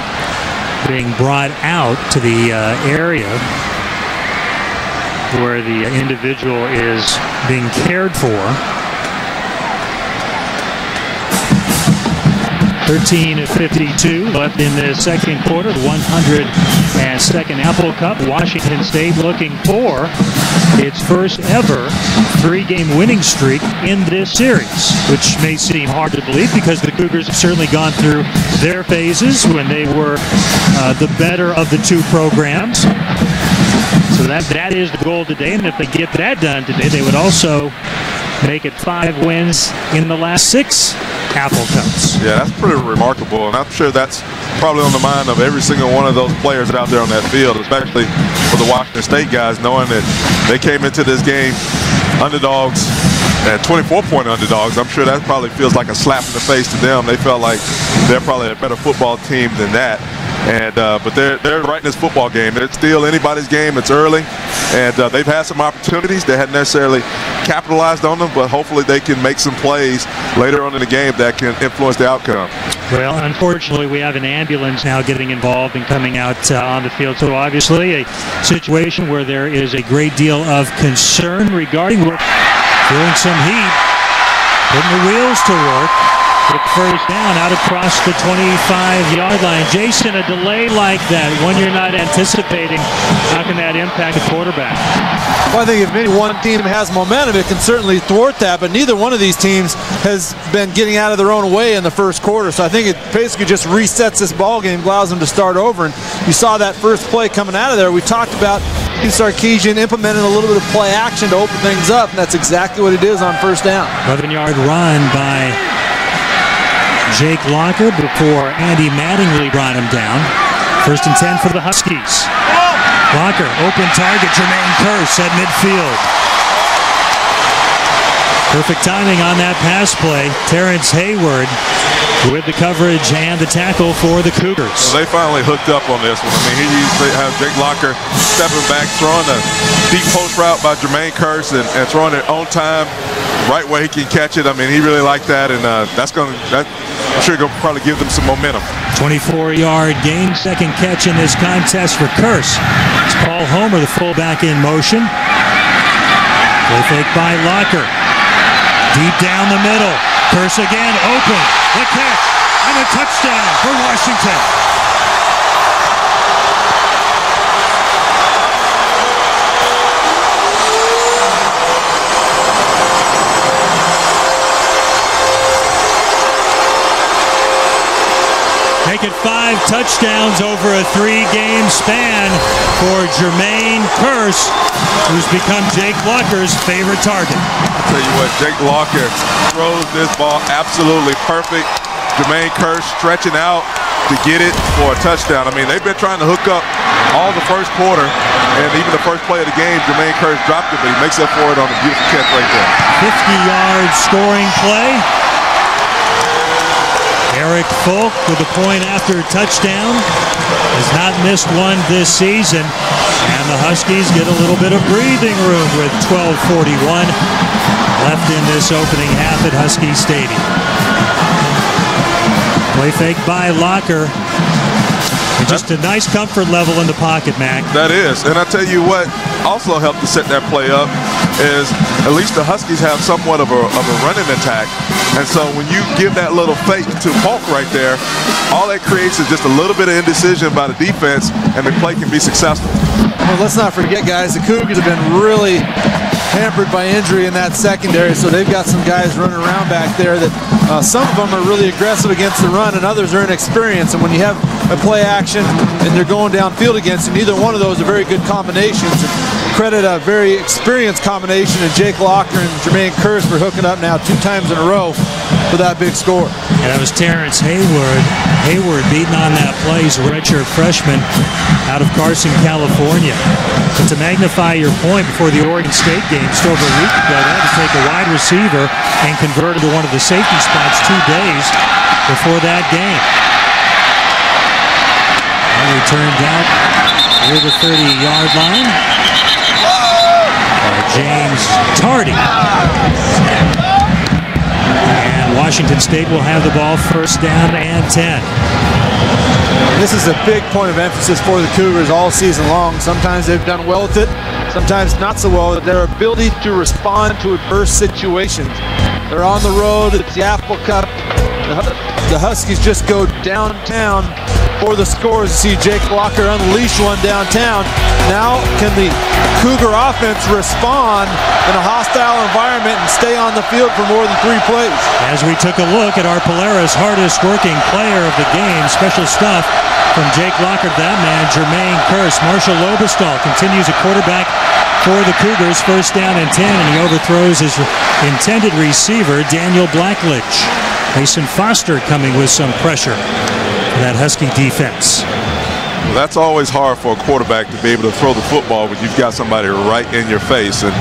Speaker 1: being brought out to the uh, area where the individual is being cared for. 13 52 left in the second quarter. the 102nd Apple Cup. Washington State looking for its first ever three-game winning streak in this series, which may seem hard to believe because the Cougars have certainly gone through their phases when they were uh, the better of the two programs. So that that is the goal today, and if they get that done today, they would also make it five wins in the last six
Speaker 2: Yeah, that's pretty remarkable, and I'm sure that's probably on the mind of every single one of those players out there on that field, especially for the Washington State guys, knowing that they came into this game underdogs and 24-point underdogs. I'm sure that probably feels like a slap in the face to them. They felt like they're probably a better football team than that. And uh, but they're they're right in this football game. It's still anybody's game. It's early, and uh, they've had some opportunities. They hadn't necessarily capitalized on them, but hopefully they can make some plays later on in the game that can influence the outcome.
Speaker 1: Well, unfortunately, we have an ambulance now getting involved and coming out uh, on the field. So obviously, a situation where there is a great deal of concern regarding feeling some heat, putting the wheels to work. Quick first down out across the 25-yard line. Jason, a delay like that, when you're not anticipating, how can that impact the quarterback?
Speaker 4: Well, I think if any one team has momentum, it can certainly thwart that, but neither one of these teams has been getting out of their own way in the first quarter. So I think it basically just resets this ball game, allows them to start over. And you saw that first play coming out of there. We talked about Sarkisian implementing a little bit of play action to open things up, and that's exactly what it is on first down.
Speaker 1: 11-yard run by Jake Locker before Andy Mattingly brought him down. First and 10 for the Huskies. Locker, open target, Jermaine Kearse at midfield. Perfect timing on that pass play. Terrence Hayward with the coverage and the tackle for the Cougars.
Speaker 2: Well, they finally hooked up on this one. I mean, he used to have Jake Locker stepping back, throwing a deep post route by Jermaine Kearse and, and throwing it on time, right where he can catch it. I mean, he really liked that, and uh, that's going to, that, I'm sure, going to probably give them some momentum.
Speaker 1: 24-yard gain, second catch in this contest for Kearse. It's Paul Homer, the fullback in motion. Play fake by Locker. Deep down the middle. Kearse again, open. The catch and a touchdown for Washington. Make it five touchdowns over a three-game span for Jermaine Kearse, who's become Jake Locker's favorite target.
Speaker 2: I'll tell you what, Jake Locker throws this ball absolutely perfect. Jermaine Kearse stretching out to get it for a touchdown. I mean, they've been trying to hook up all the first quarter, and even the first play of the game, Jermaine Kearse dropped it, but he makes up for it on a beautiful catch right there.
Speaker 1: 50-yard scoring play. Erik Folk with a point after touchdown. Has not missed one this season. And the Huskies get a little bit of breathing room with 12.41 left in this opening half at Husky Stadium. Play fake by Locker. Just a nice comfort level in the pocket, Mac.
Speaker 2: That is. And I tell you what also helped to set that play up is at least the Huskies have somewhat of a, of a running attack. And so when you give that little fake to Polk right there, all that creates is just a little bit of indecision by the defense, and the play can be successful.
Speaker 4: Well, let's not forget, guys, the Cougars have been really hampered by injury in that secondary, so they've got some guys running around back there that uh, some of them are really aggressive against the run and others are inexperienced. And when you have a play action, and they're going downfield against, and neither one of those are very good combinations. Credit a very experienced combination of Jake Locker and Jermaine Kearse for hooking up now two times in a row for that big score.
Speaker 1: And that was Terrence Hayward. Hayward beating on that play. He's a redshirt freshman out of Carson, California. But to magnify your point before the Oregon State game, just over a week ago, they had to take a wide receiver and convert him to one of the safety spots two days before that game. And we turned out near the 30-yard line. James Tardy. And Washington State will have the ball first down and 10.
Speaker 4: This is a big point of emphasis for the Cougars all season long. Sometimes they've done well with it, sometimes not so well. Their ability to respond to adverse situations. They're on the road. It's the Apple Cup. The Huskies just go downtown for the scores. You see Jake Locker unleash one downtown. Now can the Cougar offense respond in a hostile environment and stay on the field for more than three plays?
Speaker 1: As we took a look at our Polaris hardest working player of the game, special stuff from Jake Locker that man, Jermaine Kearse. Marshall Lobbestael continues a quarterback for the Cougars, first down and 10, and he overthrows his intended receiver, Daniel Blackledge. Mason Foster coming with some pressure that Husky defense.
Speaker 2: Well, that's always hard for a quarterback to be able to throw the football when you've got somebody right in your face. And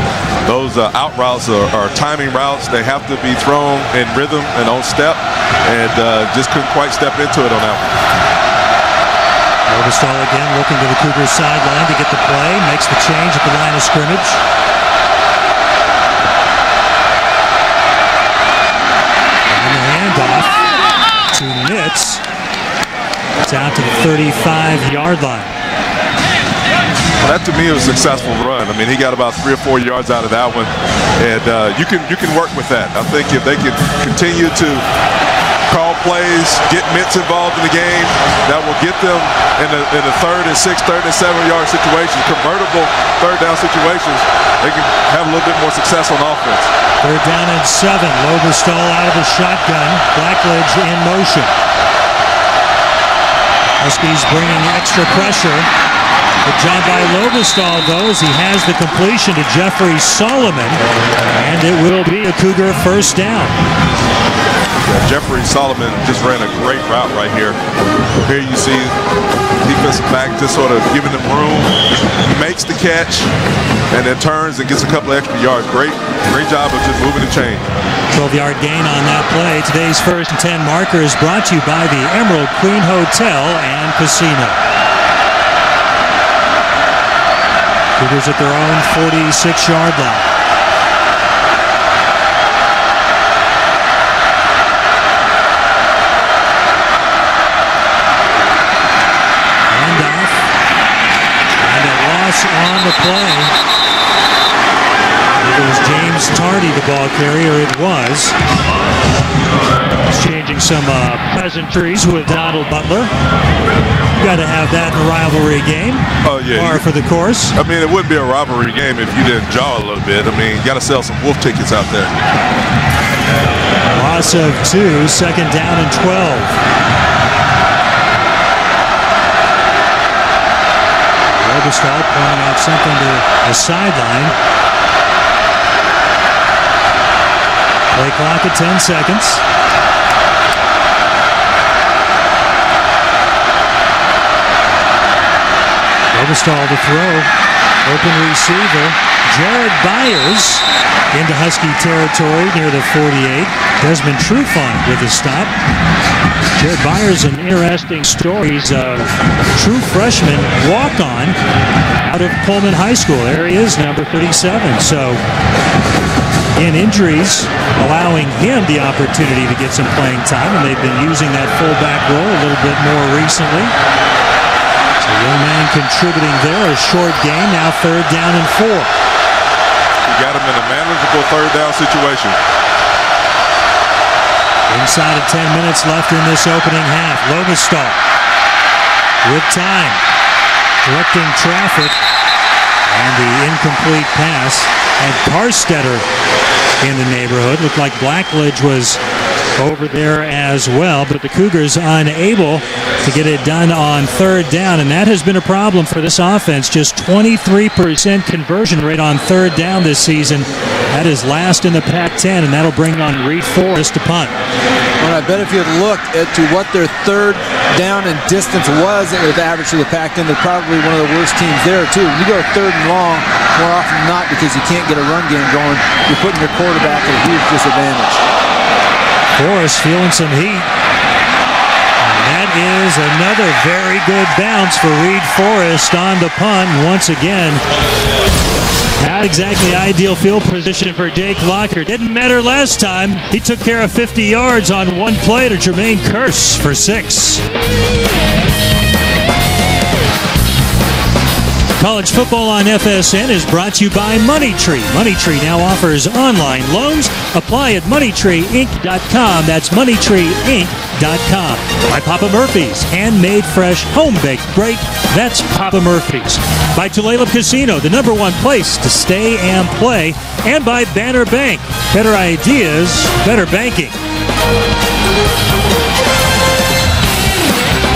Speaker 2: those uh, out routes are, are, timing routes. They have to be thrown in rhythm and on step, and uh, just couldn't quite step into it on that one.
Speaker 1: Lobbestael again looking to the Cougars sideline to get the play, makes the change at the line of scrimmage. It's out to the 35-yard line.
Speaker 2: Well, that to me was a successful run. I mean, he got about three or four yards out of that one, and uh, you can you can work with that. I think if they can continue to call plays, get Mitz involved in the game, that will get them in the, in the third and six, third and seven yard situations, convertible third down situations, they can have a little bit more success on offense.
Speaker 1: Third down and seven. Lobbestael out of the shotgun. Blackledge in motion. Huskies bringing extra pressure. Good job by Lobbestael, though, he has the completion to Jeffrey Solomon. And it will be a Cougar first down.
Speaker 2: Yeah, Jeffrey Solomon just ran a great route right here. Here you see defensive back just sort of giving them room. He makes the catch and then turns and gets a couple extra yards. Great, great job of just moving the chain.
Speaker 1: 12-yard gain on that play. Today's first and 10 marker is brought to you by the Emerald Queen Hotel and Casino. Cougars at their own 46-yard line. Handoff. And a loss on the play. It was James Tardy, the ball carrier. It was. Exchanging some uh, pleasantries with Donald Butler. Got to have that in a rivalry game.
Speaker 2: Oh yeah,
Speaker 1: Par for the course.
Speaker 2: I mean, it wouldn't be a rivalry game if you didn't jaw a little bit. I mean, you got to sell some wolf tickets out there.
Speaker 1: Loss of two, second down and 12. Lobbestael pointing out something to the sideline. Play clock at 10 seconds. Lobbestael to throw. Open receiver. Jared Byers into Husky territory near the 48. Desmond Trufant with a stop. Jared Byers, an interesting story. He's a true freshman walk-on out of Pullman High School. There he is, number 37. So, in injuries, allowing him the opportunity to get some playing time, and they've been using that fullback role a little bit more recently. So, young man contributing there. A short game, now third down and four.
Speaker 2: You got him in a manageable third down situation.
Speaker 1: Inside of 10 minutes left in this opening half. Lobbestael with time. Directing traffic. And the incomplete pass. And Karstetter in the neighborhood. Looked like Blackledge was over there as well. But the Cougars unable to get it done on third down, and that has been a problem for this offense. Just 23% conversion rate on third down this season. That is last in the Pac-10, and that'll bring on Reid Forrest to punt.
Speaker 4: Well, I bet if you looked at to what their third down and distance was with average to the Pac-10, they're probably one of the worst teams there too. You go third and long more often than not because you can't get a run game going. You're putting your quarterback at a huge disadvantage.
Speaker 1: Forrest feeling some heat. Is another very good bounce for Reid Forrest on the punt once again. Not exactly ideal field position for Jake Locker. Didn't matter last time. He took care of 50 yards on one play to Jermaine Kearse for six. College football on FSN is brought to you by MoneyTree. MoneyTree now offers online loans. Apply at moneytreeinc.com. That's moneytreeinc.com. By Papa Murphy's, handmade fresh, home baked great. That's Papa Murphy's. By Tulalip Casino, the number one place to stay and play. And by Banner Bank. Better ideas, better banking.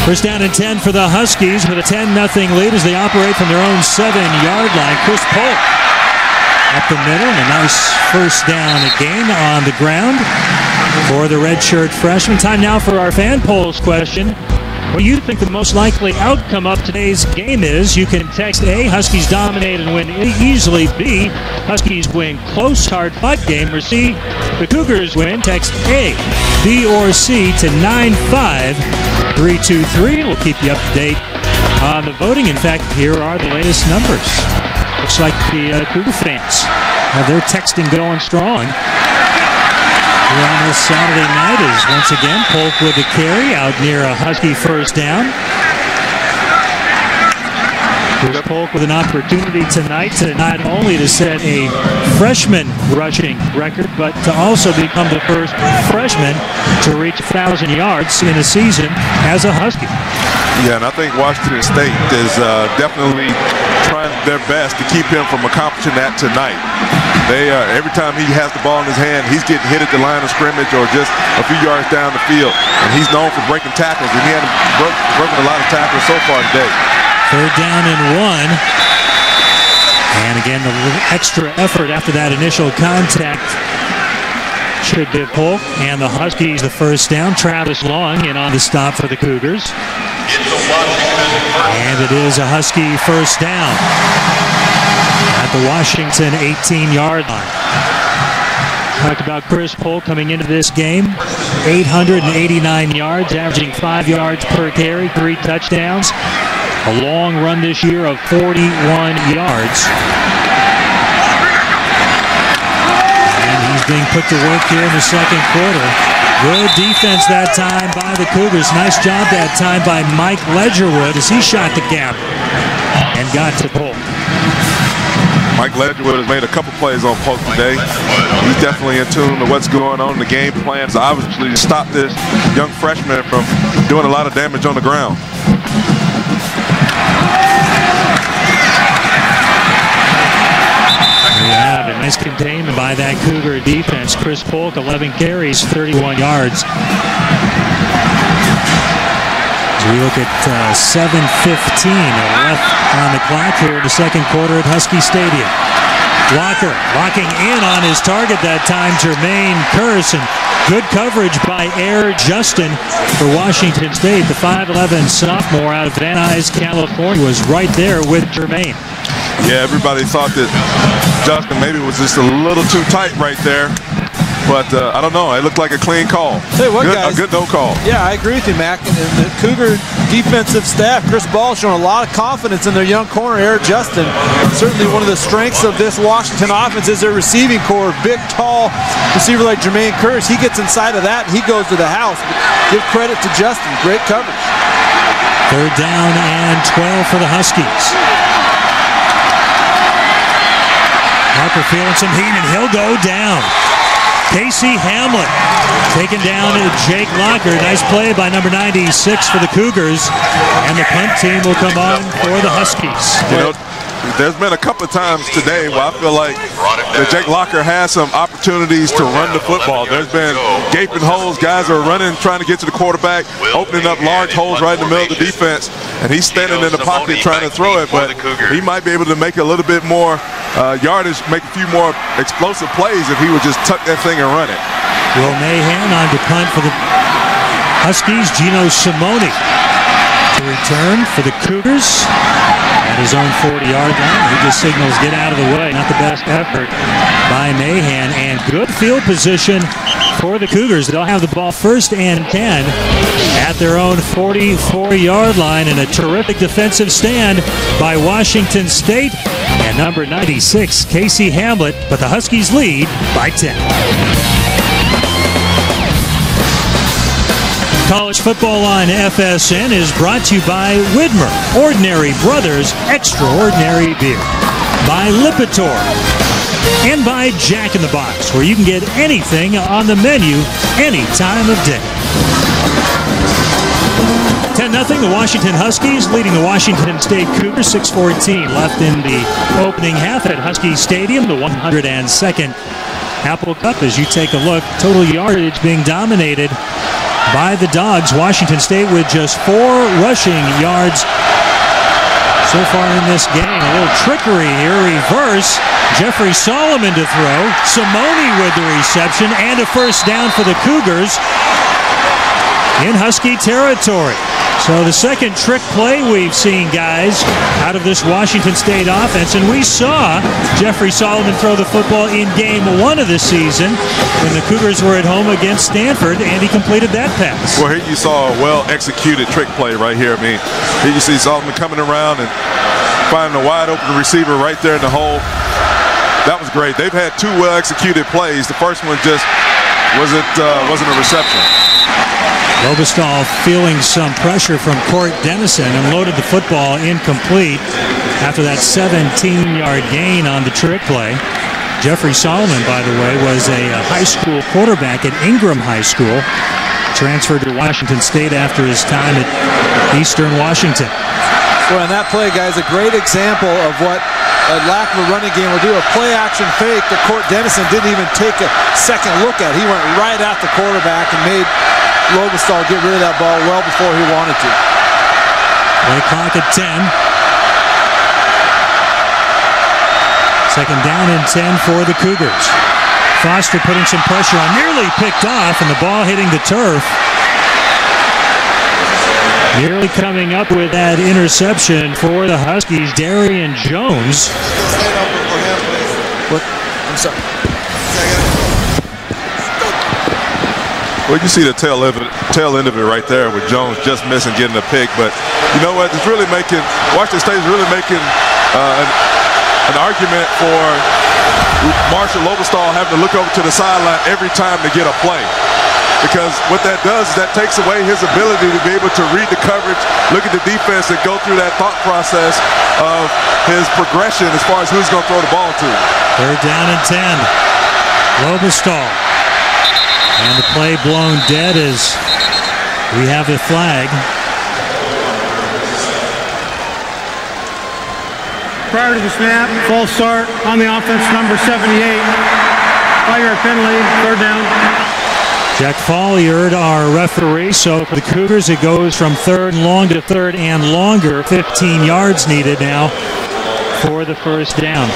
Speaker 1: First down and 10 for the Huskies with a 10 0 lead as they operate from their own seven yard line. Chris Polk up the middle and a nice first down again on the ground for the redshirt freshman. Time now for our fan polls question. What do you think the most likely outcome of today's game is? You can text A, Huskies dominate and win easily. B, Huskies win close, hard fought game. Or C, the Cougars win. Text A, B, or C to 95323. We'll keep you up to date on the voting. In fact, here are the latest numbers. Looks like the uh, Cougar fans have their texting going strong on this Saturday night is once again Polk with the carry out near a Husky first down. Here's Polk with an opportunity tonight to not only to set a freshman rushing record, but to also become the first freshman to reach 1,000 yards in a season as a Husky.
Speaker 2: Yeah, and I think Washington State is uh, definitely trying their best to keep him from accomplishing that tonight. They uh, every time he has the ball in his hand, he's getting hit at the line of scrimmage or just a few yards down the field. And he's known for breaking tackles, and he hasn't broke, broken a lot of tackles so far today.
Speaker 1: Third down and one. And again, the extra effort after that initial contact should give Polk and the Huskies the first down. Travis Long in on the stop for the Cougars. And it is a Husky first down at the Washington 18-yard line. Talked about Chris Polk coming into this game. 889 yards, averaging five yards per carry, three touchdowns. A long run this year of 41 yards. And he's being put to work here in the second quarter. Good defense that time by the Cougars. Nice job that time by Mike Ledgerwood as he shot the gap and got to Polk.
Speaker 2: Mike Ledgerwood has made a couple plays on Polk today. He's definitely in tune to what's going on. The game plan plans obviously to stop this young freshman from doing a lot of damage on the ground.
Speaker 1: Yeah, nice containment by that Cougar defense. Chris Polk, 11 carries, 31 yards. We look at uh, 7.15 left on the clock here in the second quarter at Husky Stadium. Locker locking in on his target that time, Jermaine Kearse. Good coverage by Aire Justin for Washington State. The 5'11 sophomore out of Van Nuys, California was right there with Jermaine.
Speaker 2: Yeah, everybody thought that Justin maybe was just a little too tight right there. But uh, I don't know. It looked like a clean call.
Speaker 4: Tell you what,
Speaker 2: good,
Speaker 4: guys,
Speaker 2: a good no call.
Speaker 4: Yeah, I agree with you, Mac. And the Cougar defensive staff, Chris Ball, showing a lot of confidence in their young corner, Aire Justin. Certainly one of the strengths of this Washington offense is their receiving core. Big, tall receiver like Jermaine Kearse. He gets inside of that, he goes to the house. But give credit to Justin. Great coverage.
Speaker 1: Third down and 12 for the Huskies. Harper feeling some heat, and he'll go down. Casey Hamlett taken down to Jake Locker. Nice play by number 96 for the Cougars. And the punt team will come on for the Huskies.
Speaker 2: You know, there's been a couple of times today where I feel like that Jake Locker has some opportunities to run the football. There's been gaping holes. Guys are running, trying to get to the quarterback, opening up large holes right in the middle of the defense, and he's standing in the pocket trying to throw it. But he might be able to make a little bit more uh, yardage, make a few more explosive plays if he would just tuck that thing and run it.
Speaker 1: Will Mahan on to punt for the Huskies. Gino Simone to return for the Cougars at his own 40-yard line. He just signals get out of the way. Not the best effort by Mahan. And good field position for the Cougars. They'll have the ball first and 10 at their own 44-yard line. And a terrific defensive stand by Washington State. And number 96, Casey Hamlett. But the Huskies lead by 10. College Football on FSN is brought to you by Widmer, Ordinary Brothers Extraordinary Beer, by Lipitor, and by Jack in the Box, where you can get anything on the menu any time of day. 10 0, the Washington Huskies leading the Washington State Cougars. 6.14 left in the opening half at Husky Stadium, the 102nd Apple Cup. As you take a look, total yardage being dominated by the Dogs. Washington State with just four rushing yards so far in this game. A little trickery here. Reverse. Jeffrey Solomon to throw. Simone with the reception and a first down for the Cougars in Husky territory. So the second trick play we've seen, guys, out of this Washington State offense. And we saw Jeffrey Solomon throw the football in game one of the season when the Cougars were at home against Stanford, and he completed that pass.
Speaker 2: Well, here you saw a well-executed trick play right here. I mean, here you see Solomon coming around and finding a wide open receiver right there in the hole. That was great. They've had two well-executed plays. The first one just wasn't uh, wasn't a reception.
Speaker 1: Lobbestael feeling some pressure from Cort Dennison and loaded the football incomplete after that 17-yard gain on the trick play. Jeffrey Solomon, by the way, was a uh, high school quarterback at Ingram High School. Transferred to Washington State after his time at Eastern Washington.
Speaker 4: Well, and that play, guys, a great example of what a lack of a running game will do. A play action fake that Cort Dennison didn't even take a second look at. He went right at the quarterback and made Lobbestael get rid of that ball well before he wanted to.
Speaker 1: Play clock at 10. Second down and 10 for the Cougars. Foster putting some pressure on, nearly picked off, and the ball hitting the turf. Nearly coming up with that interception for the Huskies, Darian Jones.
Speaker 4: What? I'm sorry.
Speaker 2: Well, you see the tail end, of it, tail end of it right there with Jones just missing getting a pick. But you know what? It's really making Washington State is really making uh, an, an argument for Marshall Lobbestael having to look over to the sideline every time to get a play. Because what that does is that takes away his ability to be able to read the coverage, look at the defense, and go through that thought process of his progression as far as who's going to throw the ball to.
Speaker 1: Third down and 10. Lobbestael. And the play blown dead as we have a flag.
Speaker 3: Prior to the snap, false start on the offense, number 78. Five-yard penalty, third down.
Speaker 1: Jack Folliard, our referee. So for the Cougars, it goes from third and long to third and longer. 15 yards needed now for the first down.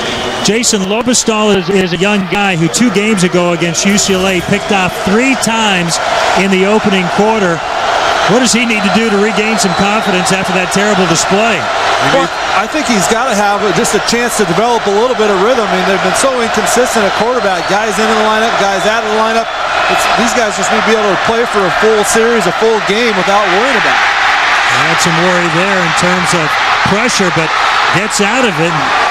Speaker 1: Jason Lobbestael is, is, a young guy who two games ago against UCLA picked off three times in the opening quarter. What does he need to do to regain some confidence after that terrible display?
Speaker 4: Well, I think he's got to have just a chance to develop a little bit of rhythm. I mean, they've been so inconsistent at quarterback. Guys in the lineup, guys out of the lineup. It's, these guys just need to be able to play for a full series, a full game without worrying about it.
Speaker 1: I had some worry there in terms of pressure, but gets out of it.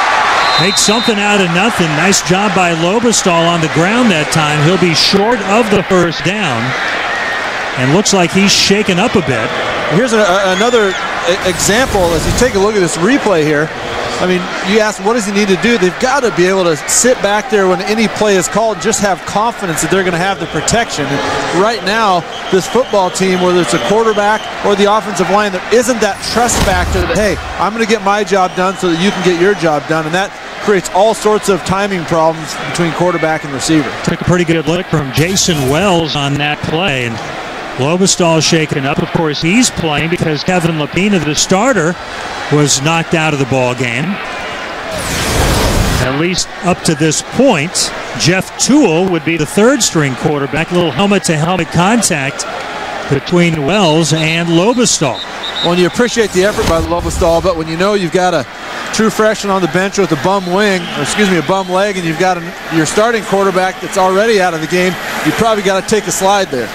Speaker 1: Makes something out of nothing. Nice job by Lobbestael on the ground that time. He'll be short of the first down. And looks like he's shaken up a bit.
Speaker 4: Here's a, another example as you take a look at this replay here. I mean, you ask what does he need to do? They've got to be able to sit back there when any play is called, just have confidence that they're going to have the protection. And right now, this football team, whether it's a quarterback or the offensive line, there isn't that trust factor that, hey, I'm going to get my job done so that you can get your job done. And that creates all sorts of timing problems between quarterback and receiver.
Speaker 1: Took a pretty good look from Jason Wells on that play. And Lobbestael shaken up. Of course, he's playing because Kevin Lopina, the starter, was knocked out of the ball game. At least up to this point, Jeff Tuel would be the third string quarterback. A little helmet to helmet contact between Wells and Lobbestael.
Speaker 4: Well, you appreciate the effort by Lobbestael, but when you know you've got a true freshman on the bench with a bum wing, or excuse me, a bum leg, and you've got a, your starting quarterback that's already out of the game, you probably got to take a slide there.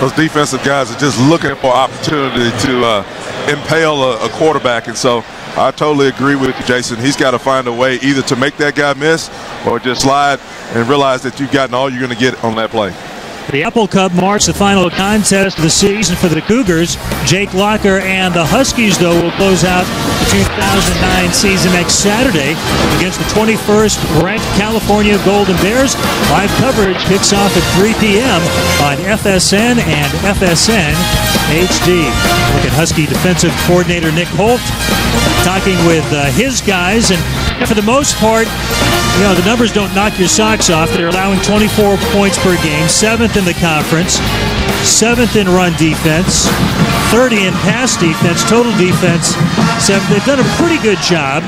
Speaker 2: Those defensive guys are just looking for opportunity to uh, impale a, a quarterback, and so I totally agree with you, Jason. He's got to find a way either to make that guy miss or just slide and realize that you've gotten all you're going to get on that play.
Speaker 1: The Apple Cup marks the final contest of the season for the Cougars. Jake Locker and the Huskies, though, will close out the 2009 season next Saturday against the 21st ranked California Golden Bears. Live coverage kicks off at 3 p.m. on FSN and FSN HD. Look at Husky defensive coordinator Nick Holt talking with uh, his guys, and for the most part, you know, the numbers don't knock your socks off. They're allowing 24 points per game, seventh in the conference, seventh in run defense, 30 in pass defense, total defense. Seven. They've done a pretty good job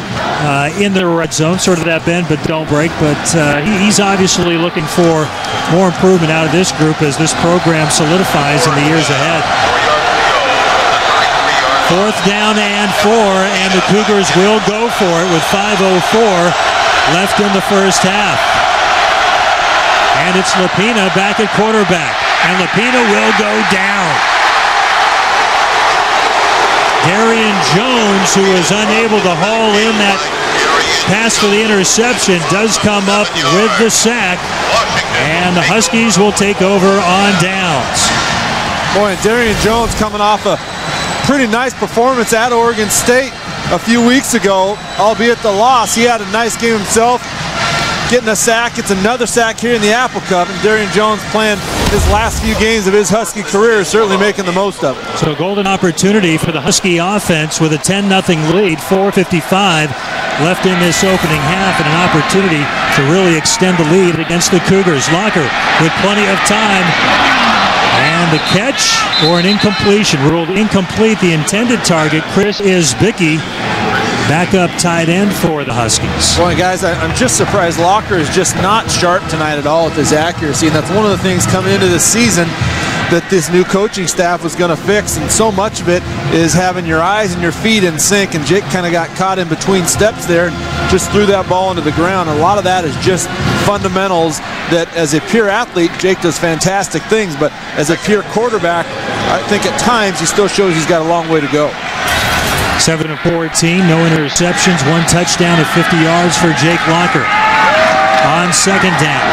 Speaker 1: uh, in the red zone, sort of that bend but don't break. But uh, he's obviously looking for more improvement out of this group as this program solidifies in the years ahead. Fourth down and four, and the Cougars will go for it with 5.04 left in the first half. And it's Lopina back at quarterback. And Lopina will go down. Darian Jones, who was unable to haul in that pass for the interception, does come up with the sack. And the Huskies will take over on downs.
Speaker 4: Boy, and Darian Jones coming off a pretty nice performance at Oregon State a few weeks ago, albeit the loss. He had a nice game himself, getting a sack. It's another sack here in the Apple Cup, and Darian Jones playing his last few games of his Husky career, certainly making the most of it.
Speaker 1: So golden opportunity for the Husky offense with a 10-0 lead, 4.55 left in this opening half, and an opportunity to really extend the lead against the Cougars. Locker with plenty of time. And the catch or an incompletion ruled incomplete. The intended target, Chris Izbicki, backup tight end for the Huskies.
Speaker 4: Boy, guys, I, am just surprised Locker is just not sharp tonight at all with his accuracy, and that's one of the things coming into the season that this new coaching staff was going to fix, and so much of it is having your eyes and your feet in sync. And Jake kind of got caught in between steps there and just threw that ball into the ground. A lot of that is just fundamentals that, as a pure athlete, Jake does fantastic things, but as a pure quarterback, I think at times he still shows he's got a long way to go.
Speaker 1: 7 of 14, no interceptions, one touchdown at 50 yards for Jake Locker. On second down,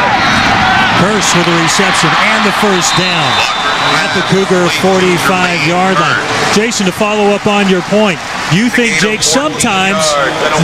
Speaker 1: Kearse with a reception and the first down at the Cougar 45 yard line. Jason, to follow up on your point, you think Jake sometimes,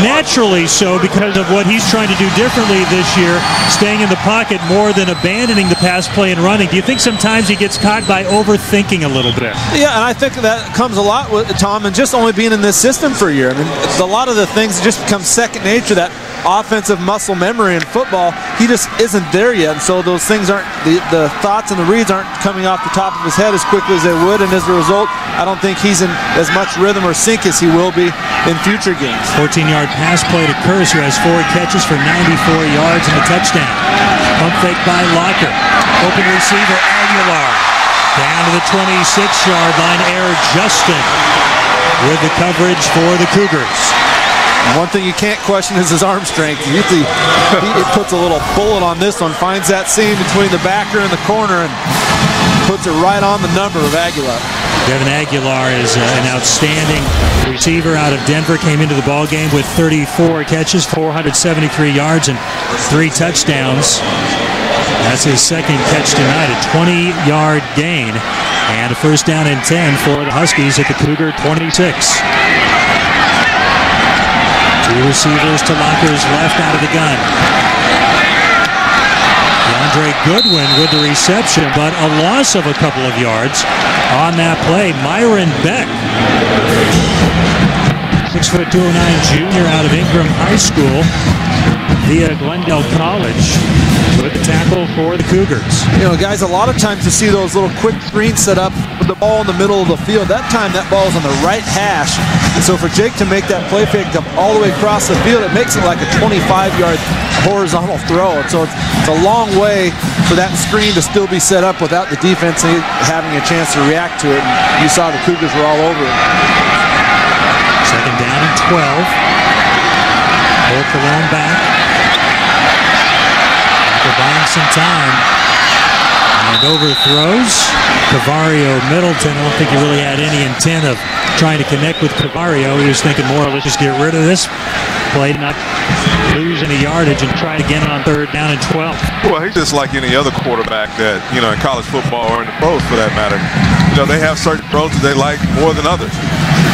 Speaker 1: naturally so, because of what he's trying to do differently this year, staying in the pocket more than abandoning the pass play and running. Do you think sometimes he gets caught by overthinking a little bit?
Speaker 4: Yeah, and I think that comes a lot with Tom and just only being in this system for a year. I mean, a lot of the things just become second nature. That offensive muscle memory in football, he just isn't there yet. And so those things aren't, the, the thoughts and the reads aren't coming off the top of his head as quickly as they would. And as a result, I don't think he's in as much rhythm or sync as he will be in future games.
Speaker 1: 14-yard pass play to Kearse, who has four catches for 94 yards and a touchdown. Pump fake by Locker. Open receiver Aguilar. Down to the 26-yard line, Aire Justin with the coverage for the Cougars.
Speaker 4: One thing you can't question is his arm strength. He, he, he puts a little bullet on this one, finds that seam between the backer and the corner, and puts it right on the number of Aguilar.
Speaker 1: Devin Aguilar is uh, an outstanding receiver out of Denver. Came into the ball game with 34 catches, 473 yards, and three touchdowns. That's his second catch tonight, a 20-yard gain, and a first down and 10 for the Huskies at the Cougar 26. Receivers to Locker's left out of the gun. Andre Goodwin with the reception, but a loss of a couple of yards on that play. Myron Beck, six foot two oh nine junior out of Ingram High School via Glendale College with the tackle for the Cougars.
Speaker 4: You know, guys, a lot of times you see those little quick screens set up with the ball in the middle of the field. That time, that ball is on the right hash. And so for Jake to make that play fake come all the way across the field, it makes it like a 25-yard horizontal throw. And so it's, it's a long way for that screen to still be set up without the defense having a chance to react to it. And you saw the Cougars were all over it.
Speaker 1: Second down and 12. Polk alone back. After buying some time. And overthrows. Kavario Middleton. I don't think he really had any intent of trying to connect with Kavario. He was thinking more, let's just get rid of this play, not lose any yardage and try again on third down and 12.
Speaker 2: Well, he's just like any other quarterback that, you know, in college football or in the pros for that matter. You know, they have certain throws that they like more than others.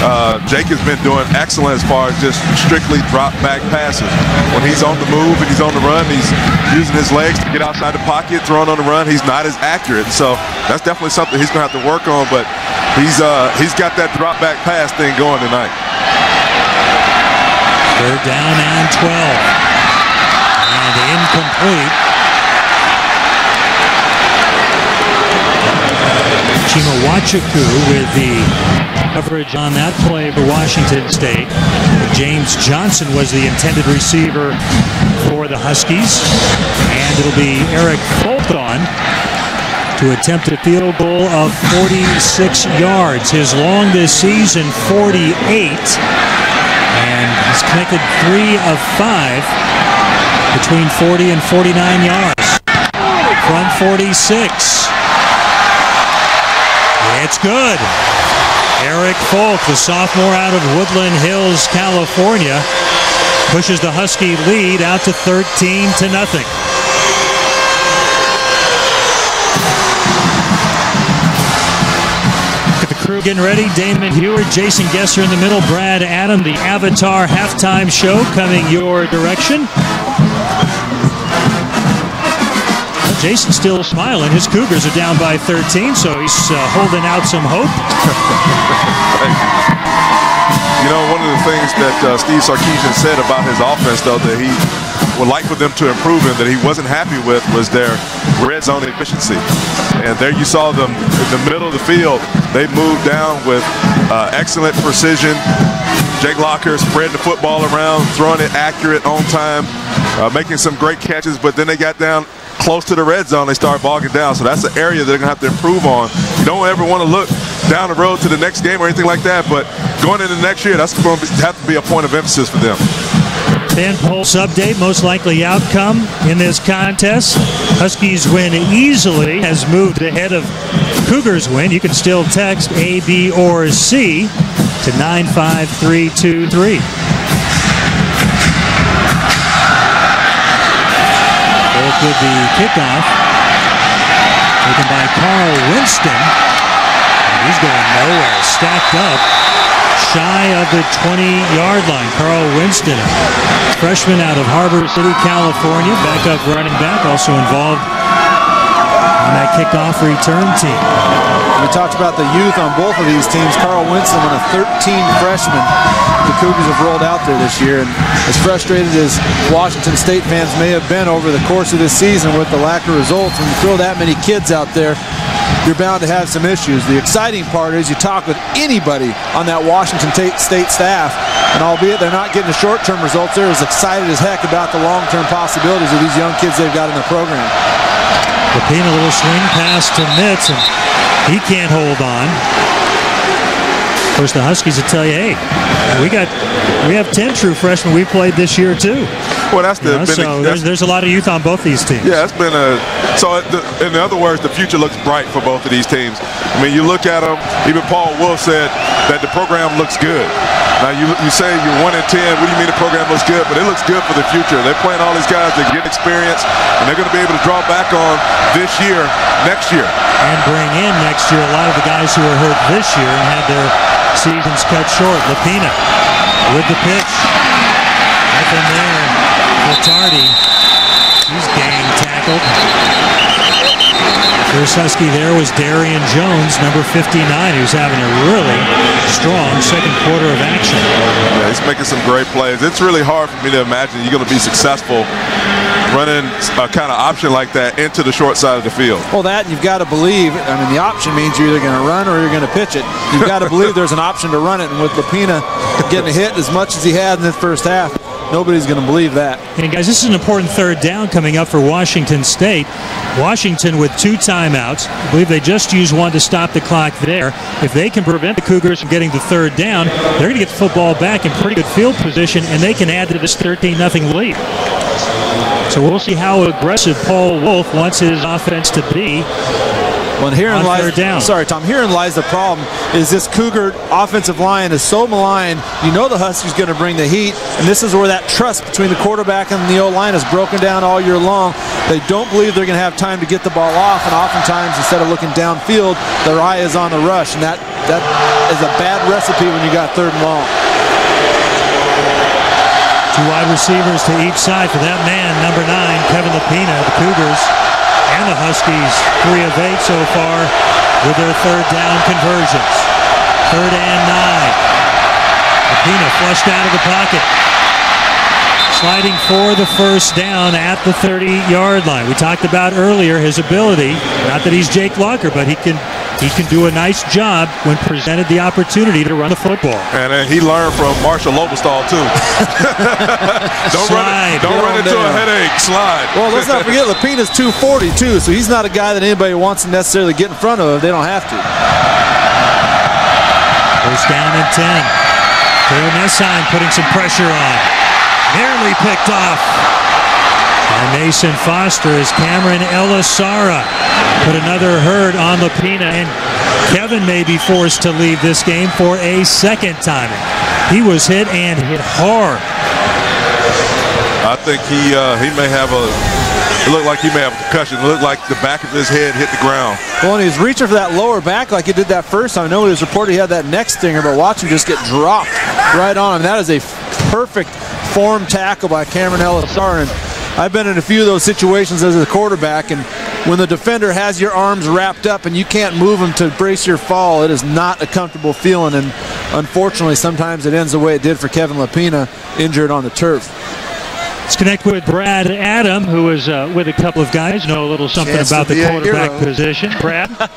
Speaker 2: Uh, Jake has been doing excellent as far as just strictly drop back passes. When he's on the move and he's on the run, he's using his legs to get outside the pocket, throwing on the run. He's not as accurate. So that's definitely something he's going to have to work on. But he's uh, he's got that drop back pass thing going tonight.
Speaker 1: Third down and 12. And incomplete. Chima Nwachukwu with the coverage on that play for Washington State. James Johnson was the intended receiver for the Huskies. And it'll be Eric Fulton to attempt a field goal of 46 yards. His long this season, 48. And he's connected three of five between 40 and 49 yards. From 46. It's good. Erik Folk, the sophomore out of Woodland Hills, California, pushes the Husky lead out to 13 to nothing. Crew getting ready. Damon Huard, Jason Gesser in the middle, Brad Adam, the Avatar halftime show coming your direction. Jason's still smiling. His Cougars are down by 13, so he's uh, holding out some hope. (laughs)
Speaker 2: you know, one of the things that uh, Steve Sarkisian said about his offense, though, that he would like for them to improve in, that he wasn't happy with, was their red zone efficiency. And there you saw them in the middle of the field. They moved down with uh, excellent precision. Jake Locker spread the football around, throwing it accurate on time, uh, making some great catches, but then they got down close to the red zone, they start bogging down. So that's an area they're going to have to improve on. You don't ever want to look down the road to the next game or anything like that, but going into next year, that's going to have to be a point of emphasis for them.
Speaker 1: Ben Pulse update, most likely outcome in this contest. Huskies win easily, has moved ahead of Cougars win. You can still text A, B, or C to 95323. with the kickoff. Taken by Carl Winston. He's going nowhere. Stacked up. Shy of the 20-yard line. Carl Winston, freshman out of Harbor City, California. Backup running back, also involved on that kickoff return team.
Speaker 4: We talked about the youth on both of these teams. Carl Winston, one of 13 freshmen the Cougars have rolled out there this year. And as frustrated as Washington State fans may have been over the course of this season with the lack of results, when you throw that many kids out there, you're bound to have some issues. The exciting part is you talk with anybody on that Washington State staff, and albeit they're not getting the short-term results, they're as excited as heck about the long-term possibilities of these young kids they've got in the program.
Speaker 1: Lapine a little swing pass to Mitz, and he can't hold on. Of course, the Huskies will tell you, hey, we got we have 10 true freshmen we played this year too.
Speaker 2: Well, that's the.
Speaker 1: Know, uh, so there's, there's a lot of youth on both these teams.
Speaker 2: Yeah, it's been a. So uh, the, in other words, the future looks bright for both of these teams. I mean, you look at them. Even Paul Wulff said that the program looks good. Now you you say you're one in ten. What do you mean the program looks good? But it looks good for the future. They're playing all these guys that get experience, and they're going to be able to draw back on this year, next year,
Speaker 1: and bring in next year a lot of the guys who were hurt this year and had their seasons cut short. Lopina with the pitch. Nothing there for He's gang tackled. First Husky there was Darian Jones, number 59, who's having a really strong second quarter of action.
Speaker 2: Yeah, he's making some great plays. It's really hard for me to imagine you're going to be successful running uh, a kind of option like that into the short side of the field.
Speaker 4: Well, that you've got to believe. I mean, the option means you're either going to run or you're going to pitch it. You've got to (laughs) believe there's an option to run it. And with Lopina getting hit as much as he had in the first half, nobody's going to believe that.
Speaker 1: And guys, this is an important third down coming up for Washington State. Washington with two timeouts. I believe they just used one to stop the clock there. If they can prevent the Cougars from getting the third down, they're going to get the football back in pretty good field position, and they can add to this 13 0 lead. So we'll see how aggressive Paul Wulff wants his offense to be.
Speaker 4: Well, herein lies,
Speaker 1: down.
Speaker 4: Sorry, Tom. Herein lies the problem. Is this Cougar offensive line is so maligned? You know the Huskies going to bring the heat, and this is where that trust between the quarterback and the O line is broken down all year long. They don't believe they're going to have time to get the ball off, and oftentimes instead of looking downfield, their eye is on the rush, and that that is a bad recipe when you got third and long.
Speaker 1: Two wide receivers to each side for that man, number nine, Kevin Lopina, the Cougars, and the Huskies, three of eight so far with their third down conversions. Third and nine. Lopina flushed out of the pocket. Sliding for the first down at the 30-yard line. We talked about earlier his ability, not that he's Jake Locker, but he can he can do a nice job when presented the opportunity to run the football.
Speaker 2: And uh, he learned from Marshall Lobbestael, too. don't
Speaker 1: Slide.
Speaker 2: run, don't run into a headache. Slide.
Speaker 4: Well, let's not forget Lopina's 240 too, so he's not a guy that anybody wants to necessarily get in front of. They don't have to.
Speaker 1: First down and 10. Te'o-Nesheim putting some pressure on. Nearly picked off by Mason Foster is Cameron Elisara put another herd on Lopina, and Kevin may be forced to leave this game for a second time. He was hit and hit hard.
Speaker 2: I think he uh, he may have a. It looked like he may have a concussion. It looked like the back of his head hit the ground.
Speaker 4: Well, and he was reaching for that lower back like he did that first time. I know it was reported he had that neck stinger, but watch him just get dropped right on him. That is a perfect form tackle by Cameron Elisara. And I've been in a few of those situations as a quarterback, and when the defender has your arms wrapped up and you can't move them to brace your fall, it is not a comfortable feeling. And unfortunately, sometimes it ends the way it did for Kevin Lopina, injured on the turf.
Speaker 1: Let's connect with Brad Adam, who is uh, with a couple of guys, know a little something
Speaker 6: Chance
Speaker 1: about the
Speaker 6: be a
Speaker 1: quarterback
Speaker 6: hero.
Speaker 1: position. Brad? (laughs)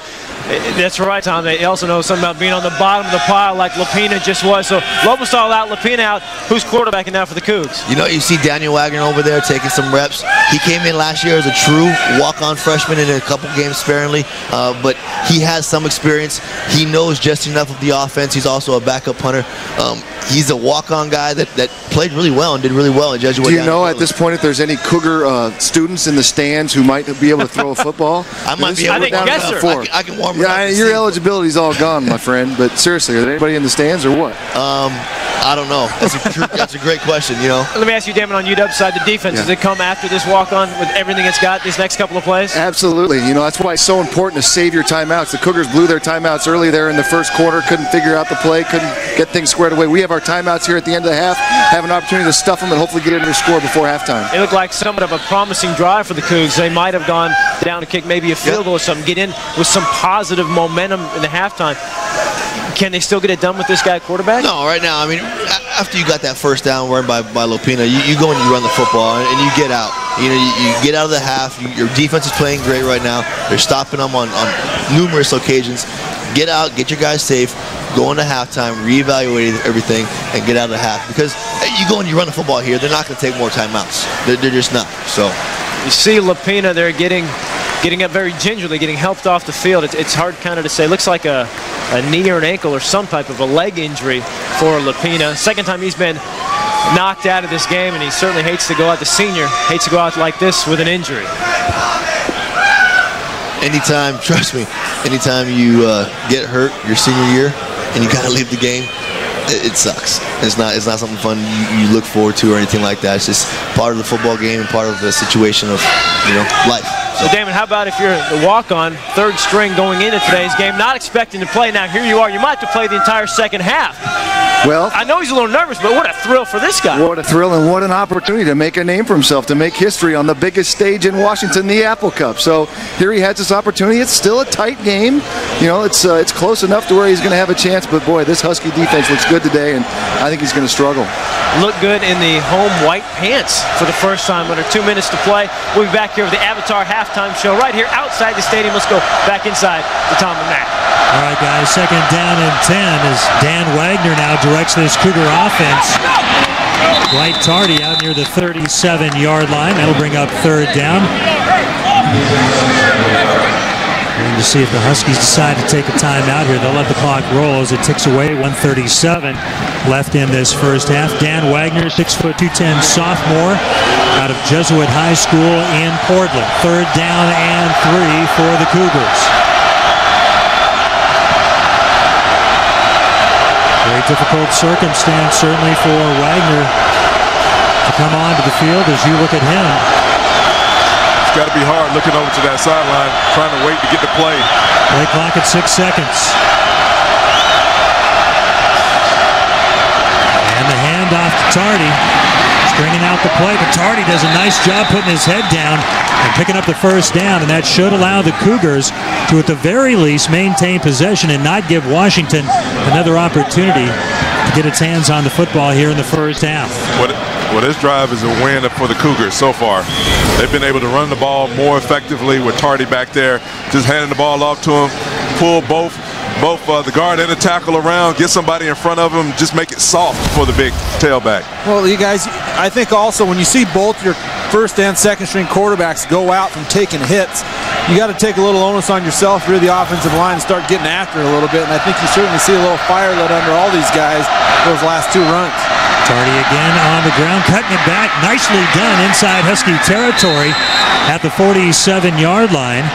Speaker 7: That's right, Tom. They also know something about being on the bottom of the pile like Lopina just was. So Lobbestael out, Lopina out. Who's quarterbacking now for the Cougs?
Speaker 6: You know, you see Daniel Wagner over there taking some reps. He came in last year as a true walk-on freshman in a couple games sparingly, uh, but he has some experience. He knows just enough of the offense. He's also a backup punter. Um, he's a walk-on guy that, that played really well and did really well in Jesuit.
Speaker 8: Do you know at this point if there's any Cougar uh, students in the stands who might be able to throw a football? (laughs)
Speaker 6: I might be
Speaker 8: is-
Speaker 6: able
Speaker 7: I
Speaker 6: to
Speaker 7: think
Speaker 6: warm it
Speaker 7: Gesser.
Speaker 6: up. I can, I can warm it
Speaker 8: Yeah,
Speaker 6: and
Speaker 8: your
Speaker 6: see.
Speaker 8: eligibility's all gone, my friend. But seriously, are there anybody in the stands or what?
Speaker 6: Um, I don't know. That's a, that's a great question, you know.
Speaker 7: Let me ask you, Damon, on UW side, the defense,
Speaker 8: Yeah.
Speaker 7: does it come after this walk-on with everything it's got these next couple of plays?
Speaker 8: Absolutely. You know, that's why it's so important to save your timeouts. The Cougars blew their timeouts early there in the first quarter, couldn't figure out the play, couldn't get things squared away. We have our timeouts here at the end of the half, have an opportunity to stuff them and hopefully get another score before halftime.
Speaker 7: It looked like somewhat of a promising drive for the Cougs. They might have gone down to kick maybe a field goal or something, get in with some positive momentum in the halftime. Can they still get it done with this guy quarterback?
Speaker 6: No, right now, I mean, after you got that first down run by, by Lopina, you, you go and you run the football and, and you get out. You know, you, you get out of the half. You, your defense is playing great right now. They're stopping them on, on numerous occasions. Get out, get your guys safe, go into halftime, reevaluate everything, and get out of the half. Because you go and you run the football here, they're not going to take more timeouts. They're, they're just not. So,
Speaker 7: You see Lopina there getting getting up very gingerly, getting helped off the field. It's, it's hard kind of to say. Looks like a, a knee or an ankle or some type of a leg injury for Lopina. Second time he's been knocked out of this game, and he certainly hates to go out, the senior, hates to go out like this with an injury.
Speaker 6: anytime, (laughs) trust me, anytime you uh, get hurt your senior year and you gotta leave the game, it, sucks. It's not it's not something fun you, you look forward to or anything like that. It's just part of the football game and part of the situation of you know life.
Speaker 7: So, Damon, how about if you're the walk-on, third string going into today's game, not expecting to play. Now, here you are. You might have to play the entire second half.
Speaker 8: Well,
Speaker 7: I know he's a little nervous, but what a thrill for this guy.
Speaker 8: What a thrill and what an opportunity to make a name for himself, to make history on the biggest stage in Washington, the Apple Cup. So here he has this opportunity. It's still a tight game. You know, it's uh, it's close enough to where he's going to have a chance. But boy, this Husky defense looks good today, and I think he's going to struggle.
Speaker 7: Look good in the home white pants for the first time under two minutes to play. We'll be back here with the Avatar halftime show right here outside the stadium. Let's go back inside to Tom and Matt.
Speaker 1: All right, guys, second down and 10 is Dan Wagner now directs this Cougar offense. Dwight Tardy out near the 37-yard line. That'll bring up third down. Waiting to see if the Huskies decide to take a timeout here. They'll let the clock roll as it ticks away. 137 left in this first half. Dan Wagner, 6 foot 210 sophomore out of Jesuit High School in Portland. Third down and three for the Cougars. Very difficult circumstance, certainly, for Wagner to come onto the field as you look at him.
Speaker 2: It's got to be hard looking over to that sideline, trying to wait to get the play.
Speaker 1: Play clock at six seconds. And the handoff to Tardy. Stringing out the play, but Tardy does a nice job putting his head down and picking up the first down, and that should allow the Cougars to, at the very least, maintain possession and not give Washington another opportunity to get its hands on the football here in the first half.
Speaker 2: What, well, this drive is a win for the Cougars so far. They've been able to run the ball more effectively with Tardy back there, just handing the ball off to him, pull both both uh, the guard and the tackle around, get somebody in front of him, just make it soft for the big tailback.
Speaker 4: Well, you guys, I think also when you see both your first and second string quarterbacks go out from taking hits, you got to take a little onus on yourself, you're the offensive line, and start getting after it a little bit. And I think you certainly see a little fire lit under all these guys those last two runs.
Speaker 1: Tardy again on the ground, cutting it back. Nicely done inside Husky territory at the 47-yard line.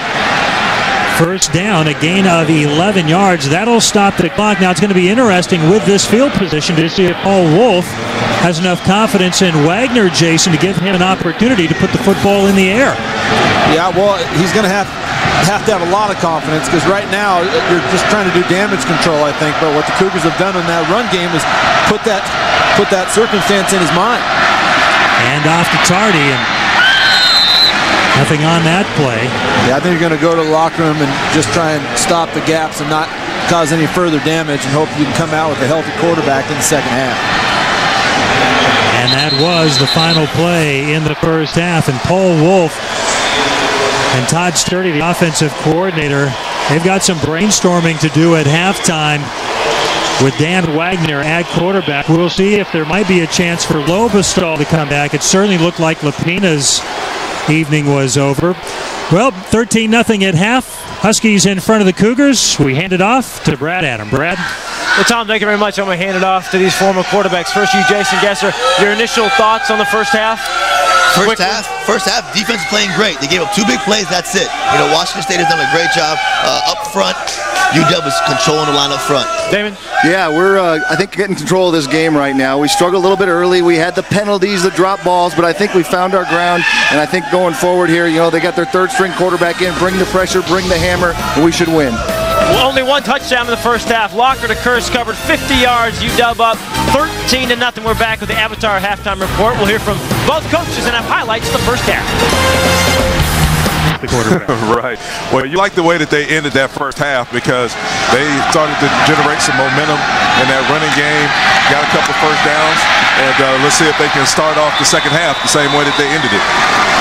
Speaker 1: First down, a gain of 11 yards. That'll stop the clock. Now it's going to be interesting with this field position to see if Paul Wulff has enough confidence in Wagner, Jason, to give him an opportunity to put the football in the air.
Speaker 4: Yeah, well, he's going to have have to have a lot of confidence because right now you're just trying to do damage control, I think. But what the Cougars have done in that run game is put that put that circumstance in his mind.
Speaker 1: And off to Tardy, and nothing on that play.
Speaker 4: Yeah, I think you're going to go to the locker room and just try and stop the gaps and not cause any further damage and hope you can come out with a healthy quarterback in the second half.
Speaker 1: And that was the final play in the first half. And Paul Wulff and Todd Sturdy, the offensive coordinator, they've got some brainstorming to do at halftime with Dan Wagner at quarterback. We'll see if there might be a chance for Lobbestael to come back. It certainly looked like Lopina's evening was over. Well, 13 nothing at half. Huskies in front of the Cougars. We hand it off to Brad Adam. Brad?
Speaker 7: Well, Tom, thank you very much. I'm going to hand it off to these former quarterbacks. First, you, Jason Gesser, your initial thoughts on the first half?
Speaker 6: First
Speaker 7: Quickly.
Speaker 6: half, first half, defense playing great. They gave up two big plays. That's it. You know, Washington State has done a great job uh, up front. UW is controlling the line up front.
Speaker 7: Damon?
Speaker 8: Yeah, we're, uh, I think, getting control of this game right now. We struggled a little bit early. We had the penalties, the drop balls, but I think we found our ground. And I think going forward here, you know, they got their third string quarterback in, bring the pressure, bring the hammer, and we should win.
Speaker 7: Only one touchdown in the first half. Locker to Kearse covered 50 yards. UW up 13 to nothing. We're back with the Avatar halftime report. We'll hear from both coaches and have highlights of the first half.
Speaker 1: The quarterback. (laughs)
Speaker 2: right. Well, you like the way that they ended that first half because they started to generate some momentum in that running game, got a couple first downs, and uh, let's see if they can start off the second half the same way that they ended it.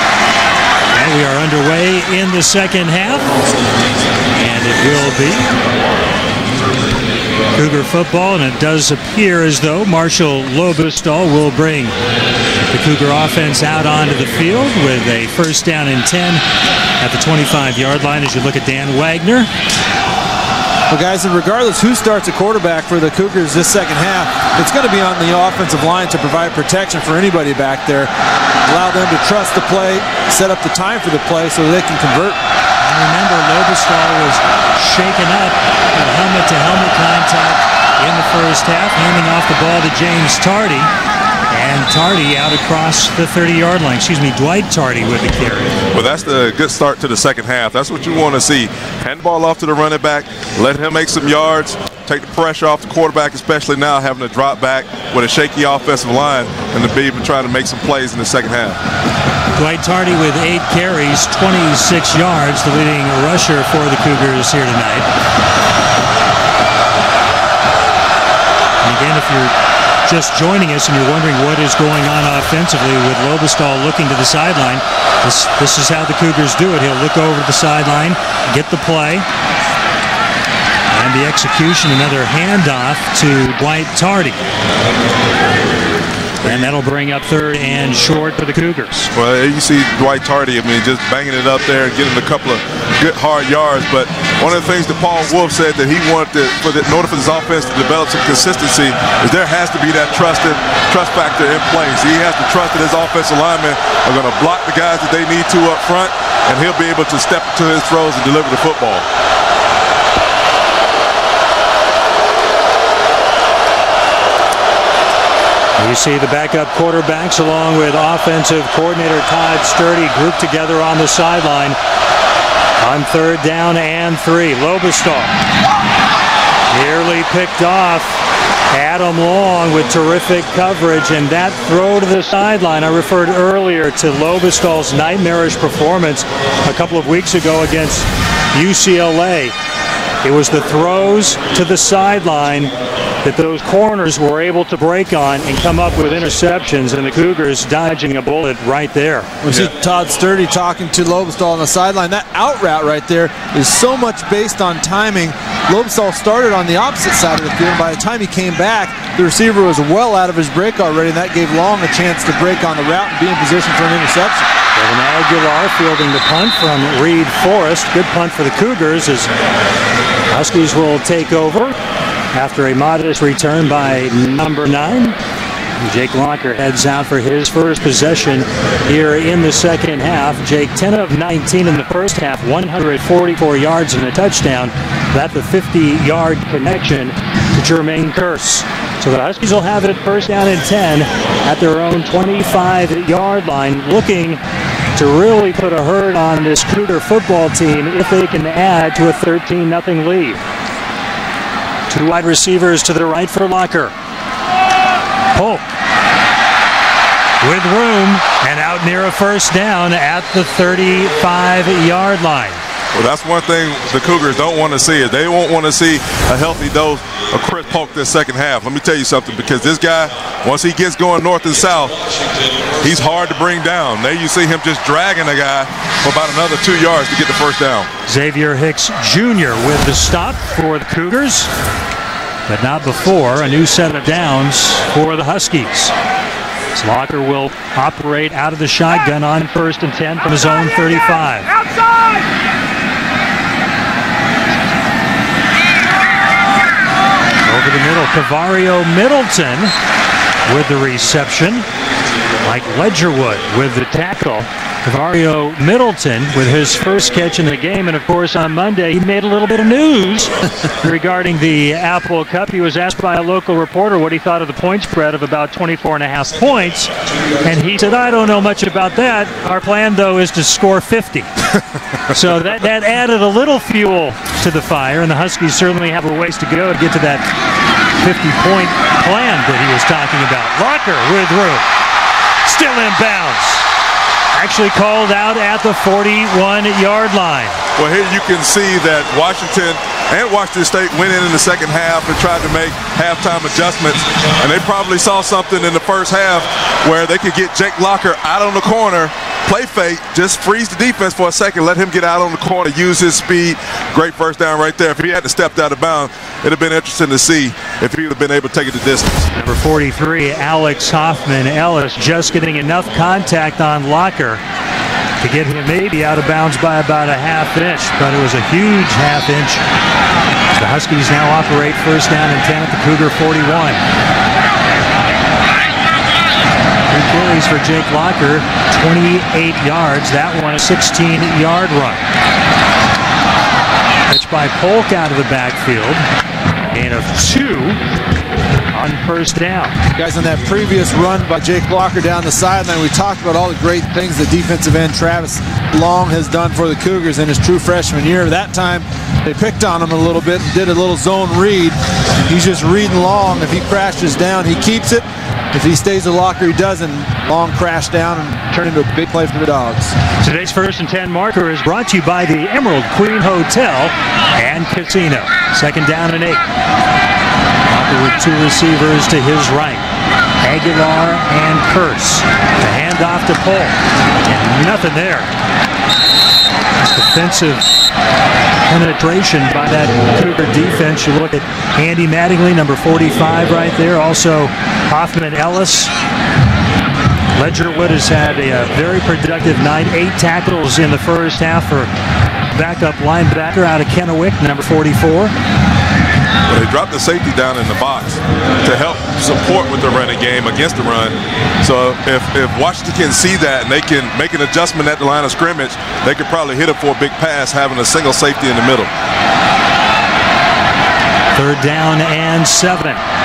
Speaker 1: And we are underway in the second half. And it will be Cougar football. And it does appear as though Marshall Lobbestael will bring the Cougar offense out onto the field with a first down and 10 at the 25-yard line as you look at Dan Wagner.
Speaker 4: Well, guys, regardless who starts a quarterback for the Cougars this second half, it's going to be on the offensive line to provide protection for anybody back there. Allow them to trust the play, set up the time for the play so they can convert.
Speaker 1: And remember, Lobbestael was shaken up with helmet-to-helmet contact in the first half, handing off the ball to James Tardy. And Tardy out across the 30-yard line. Excuse me, Dwight Tardy with the carry.
Speaker 2: Well, that's the good start to the second half. That's what you want to see. Hand the ball off to the running back, let him make some yards, take the pressure off the quarterback, especially now having to drop back with a shaky offensive line and to be able to to make some plays in the second half.
Speaker 1: Dwight Tardy with eight carries, 26 yards, the leading rusher for the Cougars here tonight. And again, if you're just joining us and you're wondering what is going on offensively with Lobbestael looking to the sideline, this, this is how the Cougars do it. He'll look over to the sideline, get the play, and the execution, another handoff to Dwight Tardy. And that'll bring up third and short for the Cougars.
Speaker 2: Well, you see Dwight Tardy, I mean, just banging it up there and getting a couple of good hard yards. But one of the things that Paul Wulff said that he wanted to, for the, in order for this offense to develop some consistency is there has to be that trust, trust factor in place. He has to trust that his offensive linemen are going to block the guys that they need to up front, and he'll be able to step into his throws and deliver the football.
Speaker 1: You see the backup quarterbacks along with offensive coordinator Todd Sturdy grouped together on the sideline on third down and three. Lobbestael nearly picked off Adam Long with terrific coverage and that throw to the sideline. I referred earlier to Lobbestael's nightmarish performance a couple of weeks ago against UCLA. It was the throws to the sideline that those corners were able to break on and come up with interceptions, and the Cougars dodging a bullet right there.
Speaker 4: We see Todd Sturdy talking to Lobbestael on the sideline. That out route right there is so much based on timing. Lobbestael started on the opposite side of the field. By the time he came back, the receiver was well out of his break already, and that gave Long a chance to break on the route and be in position for an interception.
Speaker 1: Kevin Aguilar fielding the punt from Reid Forrest. Good punt for the Cougars as Huskies will take over after a modest return by number nine. Jake Locker heads out for his first possession here in the second half. Jake 10 of 19 in the first half, 144 yards and a touchdown. That's a 50-yard connection to Jermaine Kearse. So the Huskies will have it first down and 10 at their own 25-yard line, looking to really put a hurt on this Cougar football team if they can add to a 13-0 lead. Two wide receivers to the right for Locker. Polk with room and out near a first down at the 35-yard line.
Speaker 2: Well, that's one thing the Cougars don't want to see. Is they won't want to see a healthy dose of Chris Polk this second half. Let me tell you something, because this guy, once he gets going north and south, he's hard to bring down. There you see him just dragging a guy for about another two yards to get the first down.
Speaker 1: Xavier Hicks Jr. with the stop for the Cougars, but not before a new set of downs for the Huskies. Locker will operate out of the shotgun on first and 10 from his own 35. Outside! Over the middle, Kavario Middleton with the reception. Mike Ledgerwood with the tackle. Kavario Middleton with his first catch in the game. And of course, on Monday, he made a little bit of news (laughs) regarding the Apple Cup. He was asked by a local reporter what he thought of the point spread of about 24 and a half points. And he said, I don't know much about that. Our plan, though, is to score 50. (laughs) so that, that added a little fuel to the fire. And the Huskies certainly have a ways to go to get to that 50 point plan that he was talking about. Locker with room. Still in bounds actually called out at the 41-yard line.
Speaker 2: Well, here you can see that Washington and Washington State went in in the second half and tried to make halftime adjustments, and they probably saw something in the first half where they could get Jake Locker out on the corner, play fake, just freeze the defense for a second, let him get out on the corner, use his speed. Great first down right there. If he had to step out of bounds, it'd have been interesting to see if he would have been able to take it the distance.
Speaker 1: Number 43, Alex Hoffman Ellis, just getting enough contact on Locker to get him maybe out of bounds by about a half inch, but it was a huge half inch. The Huskies now operate first down and 10 at the Cougar 41. Three carries for Jake Locker, 28 yards. That one a 16-yard run. Pitch by Polk out of the backfield. Gain of two on first down.
Speaker 4: Guys, on that previous run by Jake Locker down the sideline, we talked about all the great things the defensive end Travis Long has done for the Cougars in his true freshman year. That time, they picked on him a little bit and did a little zone read. He's just reading Long. If he crashes down, he keeps it. If he stays a locker, he doesn't. Long crash down and turn into a big play for the Dogs.
Speaker 1: Today's first and 10 marker is brought to you by the Emerald Queen Hotel and Casino. Second down and eight. With two receivers to his right. Aguilar and Kearse. The handoff to Polk. And nothing there. Defensive penetration by that Cougar defense. You look at Andy Mattingly, number 45 right there. Also Hoffman Ellis. Ledgerwood has had a, very productive night. Eight tackles in the first half for backup linebacker out of Kennewick, number 44.
Speaker 2: Well, they dropped the safety down in the box to help support with the running game against the run. So if, if Washington can see that and they can make an adjustment at the line of scrimmage, they could probably hit it for a big pass having a single safety in the middle.
Speaker 1: Third down and seven.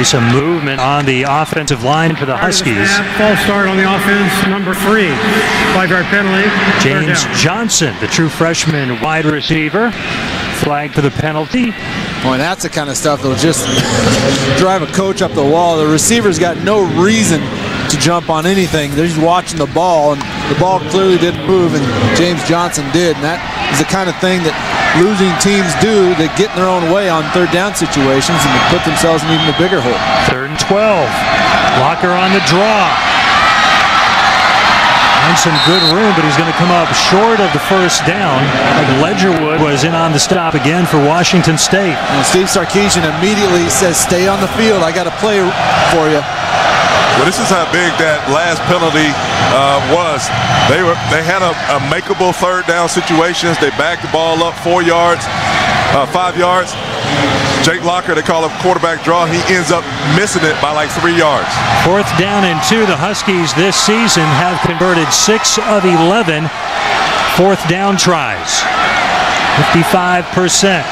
Speaker 1: Apparently some movement on the offensive line for the Huskies.
Speaker 3: False start on the offense, number three. Five-yard penalty.
Speaker 1: James Johnson, the true freshman wide receiver, flagged for the penalty.
Speaker 4: Boy, that's the kind of stuff that'll just drive a coach up the wall. The receiver's got no reason to jump on anything. They're just watching the ball, and the ball clearly didn't move, and James Johnson did. And that is the kind of thing that losing teams do. They get in their own way on third down situations and put themselves in even a bigger hole.
Speaker 1: Third and 12. Locker on the draw. And some good room, but he's going to come up short of the first down. Like Ledgerwood was in on the stop again for Washington State.
Speaker 4: And Steve Sarkisian immediately says, stay on the field. I got to play for you.
Speaker 2: Well, this is how big that last penalty uh, was. They were they had a, a, makeable third down situations. They backed the ball up four yards, uh, five yards. Jake Locker, they call him quarterback draw. He ends up missing it by like three yards.
Speaker 1: Fourth down and two. The Huskies this season have converted six of 11 fourth down tries. 55%.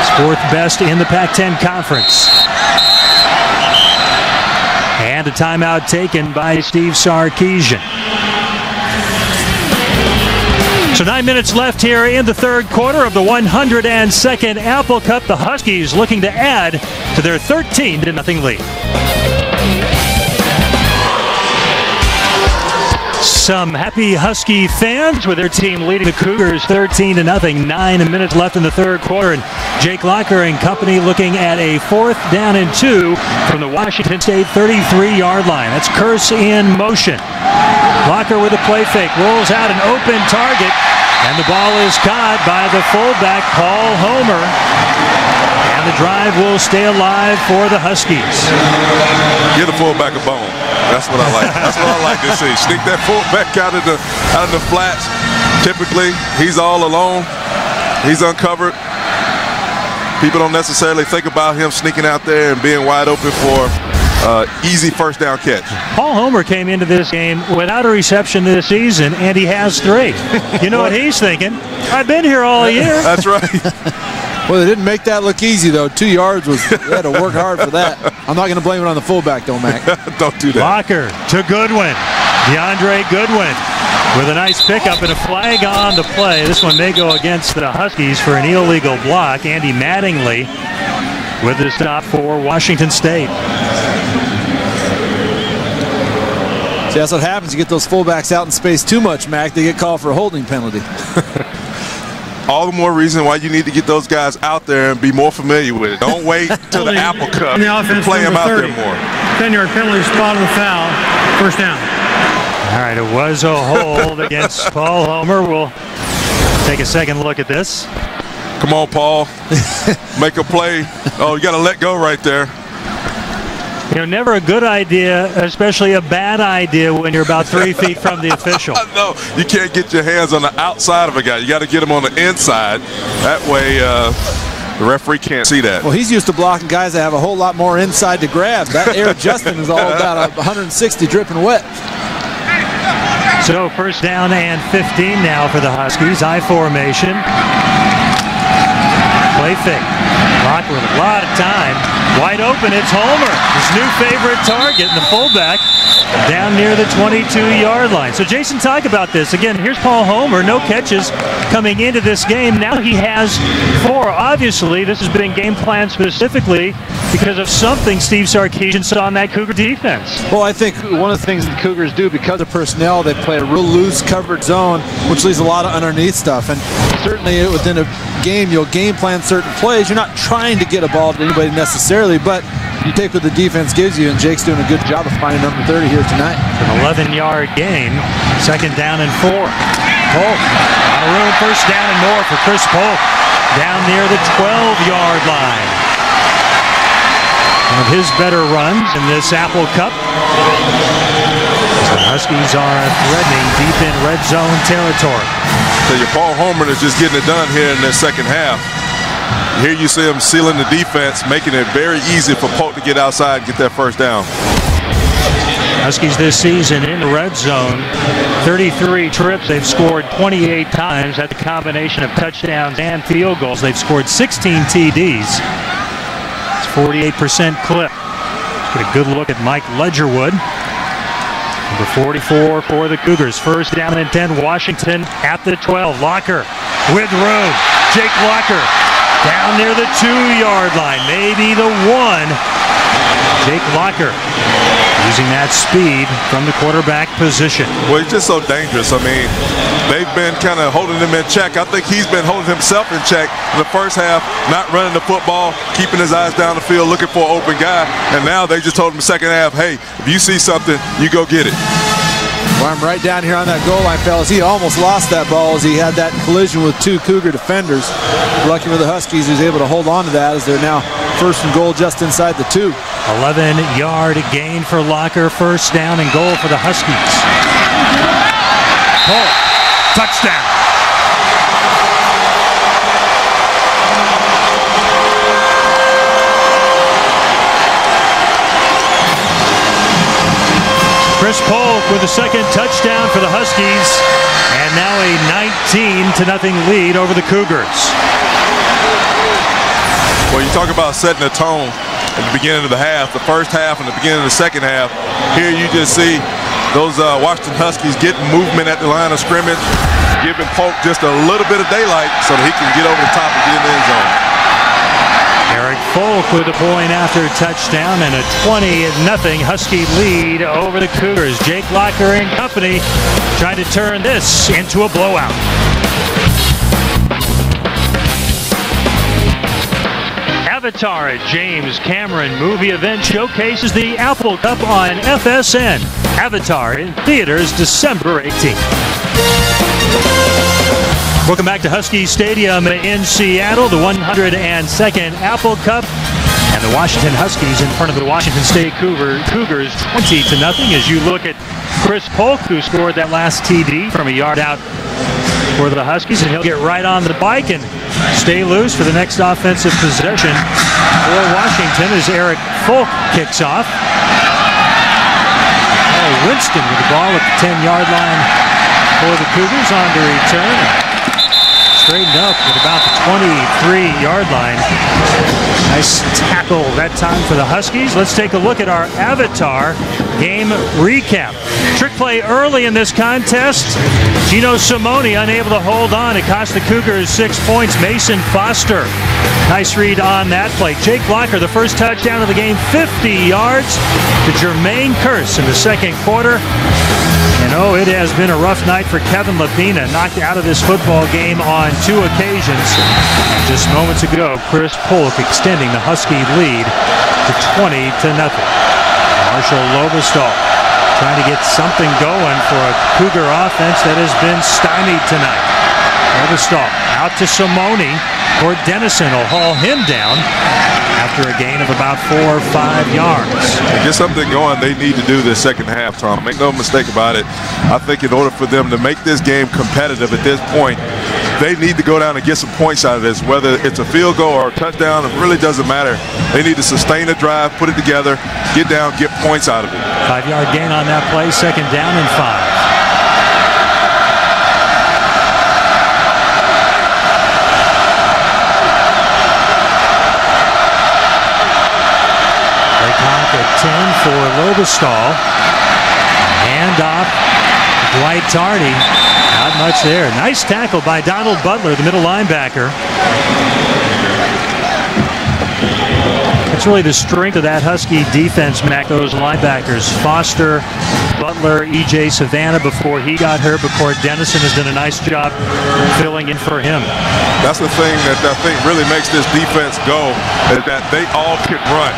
Speaker 1: It's fourth best in the Pac-10 conference. And a timeout taken by Steve Sarkisian. So nine minutes left here in the third quarter of the 102nd Apple Cup. The Huskies looking to add to their 13 to nothing lead. Some happy Husky fans with their team leading the Cougars 13 to nothing. Nine minutes left in the third quarter, and Jake Locker and company looking at a fourth down and two from the Washington State 33-yard line. That's Kearse in motion. Locker with a play fake rolls out an open target, and the ball is caught by the fullback Paul Homer. And the drive will stay alive for the Huskies.
Speaker 2: Give the fullback a bone. That's what I like. That's what I like to see. Sneak that fullback out of the out of the flats. Typically, he's all alone. He's uncovered. People don't necessarily think about him sneaking out there and being wide open for uh, easy first down catch.
Speaker 1: Paul Homer came into this game without a reception this season, and he has three. You know what (laughs) he's thinking? I've been here all year. (laughs)
Speaker 2: That's right. (laughs)
Speaker 4: Well, they didn't make that look easy, though. Two yards was, they had to work hard for that. I'm not going to blame it on the fullback, though, Mac.
Speaker 2: Don't do that.
Speaker 1: Locker to Goodwin. DeAndre Goodwin with a nice pickup and a flag on the play. This one may go against the Huskies for an illegal block. Andy Mattingly with the stop for Washington State.
Speaker 4: See, that's what happens. You get those fullbacks out in space too much, Mac. They get called for a holding penalty. (laughs)
Speaker 2: all the more reason why you need to get those guys out there and be more familiar with it. Don't wait (laughs) till the Apple Cup
Speaker 3: the offense,
Speaker 2: to play them out
Speaker 3: 30.
Speaker 2: there more.
Speaker 3: 10-yard penalty, spot on the foul, first down.
Speaker 1: All right, it was a hold against (laughs) Paul Homer. We'll take a second look at this.
Speaker 2: Come on, Paul. (laughs) Make a play. Oh, you got to let go right there.
Speaker 1: You know, never a good idea, especially a bad idea when you're about three feet from the official. (laughs)
Speaker 2: no, you can't get your hands on the outside of a guy. You got to get him on the inside. That way, uh, The referee can't see that.
Speaker 4: Well, he's used to blocking guys that have a whole lot more inside to grab. That Aire Justin is all about 160 dripping wet.
Speaker 1: So first down and 15 now for the Huskies. I formation. Play fake. Locker with a lot of time. Wide open, it's Homer. His new favorite target, and the fullback down near the 22-yard line. So Jason, talk about this. Again, here's Paul Homer, no catches coming into this game. Now he has four. Obviously, this has been game plan specifically because of something Steve Sarkisian saw in that Cougar defense.
Speaker 4: Well, I think one of the things the Cougars do because of personnel, they play a real loose covered zone, which leaves a lot of underneath stuff. And certainly within a game, you'll game plan certain plays. You're not trying to get a ball to anybody necessarily, but you take what the defense gives you, and Jake's doing a good job of finding number 30 here tonight.
Speaker 1: An 11-yard gain, second down and four. Polk, out of room, first down and more for Chris Polk, down near the 12-yard line. One of his better runs in this Apple Cup. The Huskies are threatening deep in red zone territory.
Speaker 2: So your Paul Homer is just getting it done here in the second half. Here you see him sealing the defense, making it very easy for Polk to get outside and get that first down.
Speaker 1: Huskies this season in the red zone, 33 trips. They've scored 28 times. That's a combination of touchdowns and field goals. They've scored 16 TDs. It's 48% clip. Let's get a good look at Mike Ledgerwood. Number 44 for the Cougars. First down and 10. Washington at the 12. Locker with room. Jake Locker down near the two-yard line. Maybe the one. Jake Locker using that speed from the quarterback position.
Speaker 2: Well, he's just so dangerous. I mean, they've been kind of holding him in check. I think he's been holding himself in check in the first half, not running the football, keeping his eyes down the field, looking for an open guy. And now they just told him the second half, hey, if you see something, you go get it.
Speaker 4: Well, I'm right down here on that goal line, fellas. He almost lost that ball as he had that collision with two Cougar defenders. Lucky for the Huskies, he was able to hold on to that as they're now first and goal just inside the two.
Speaker 1: 11-yard gain for Locker. First down and goal for the Huskies. Polk, touchdown. Chris Polk with a second touchdown for the Huskies, and now a 19 to nothing lead over the Cougars.
Speaker 2: Well, you talk about setting a tone at the beginning of the half, the first half and the beginning of the second half. Here you just see those uh, Washington Huskies getting movement at the line of scrimmage, giving Polk just a little bit of daylight so that he can get over the top and get in the end zone.
Speaker 1: Erik Folk with a point after touchdown and a 20 nothing Husky lead over the Cougars. Jake Locker and company trying to turn this into a blowout. Avatar at James Cameron movie event showcases the Apple Cup on FSN. Avatar in theaters December 18th. Welcome back to Husky Stadium in Seattle, the 102nd Apple Cup. And the Washington Huskies in front of the Washington State Cougar, Cougars 20 to nothing as you look at Chris Polk, who scored that last TD from a yard out for the Huskies. And he'll get right on the bike and stay loose for the next offensive possession for Washington as Erik Folk kicks off. Oh, Winston with the ball at the 10-yard line for the Cougars on the return. Straightened up at about the 23-yard line. Nice tackle that time for the Huskies. Let's take a look at our Avatar game recap. Trick play early in this contest. Gino Simone unable to hold on. It cost the Cougars six points. Mason Foster. Nice read on that play. Jake Locker, the first touchdown of the game, 50 yards to Jermaine Kearse in the second quarter. And oh, it has been a rough night for Kevin Lopina, knocked out of this football game on two occasions. Just moments ago, Chris Polk extending the Husky lead to 20 to nothing. Marshall Lobbestael trying to get something going for a Cougar offense that has been stymied tonight. Lobbestael out to Simone. Cort Dennison will haul him down after a gain of about four or five yards.
Speaker 2: To get something going, they need to do this second half, Tom. Make no mistake about it. I think in order for them to make this game competitive at this point, they need to go down and get some points out of this. Whether it's a field goal or a touchdown, it really doesn't matter. They need to sustain the drive, put it together, get down, get points out of it.
Speaker 1: Five-yard gain on that play, second down and five. at 10 for Lobbestael. Hand off Dwight Tardy. Much there. Nice tackle by Donald Butler, the middle linebacker. That's really the strength of that Husky defense, Mac, those linebackers. Foster, Butler, E.J. Savannah before he got hurt, before Dennison has done a nice job filling in for him.
Speaker 2: That's the thing that I think really makes this defense go, is that they all can run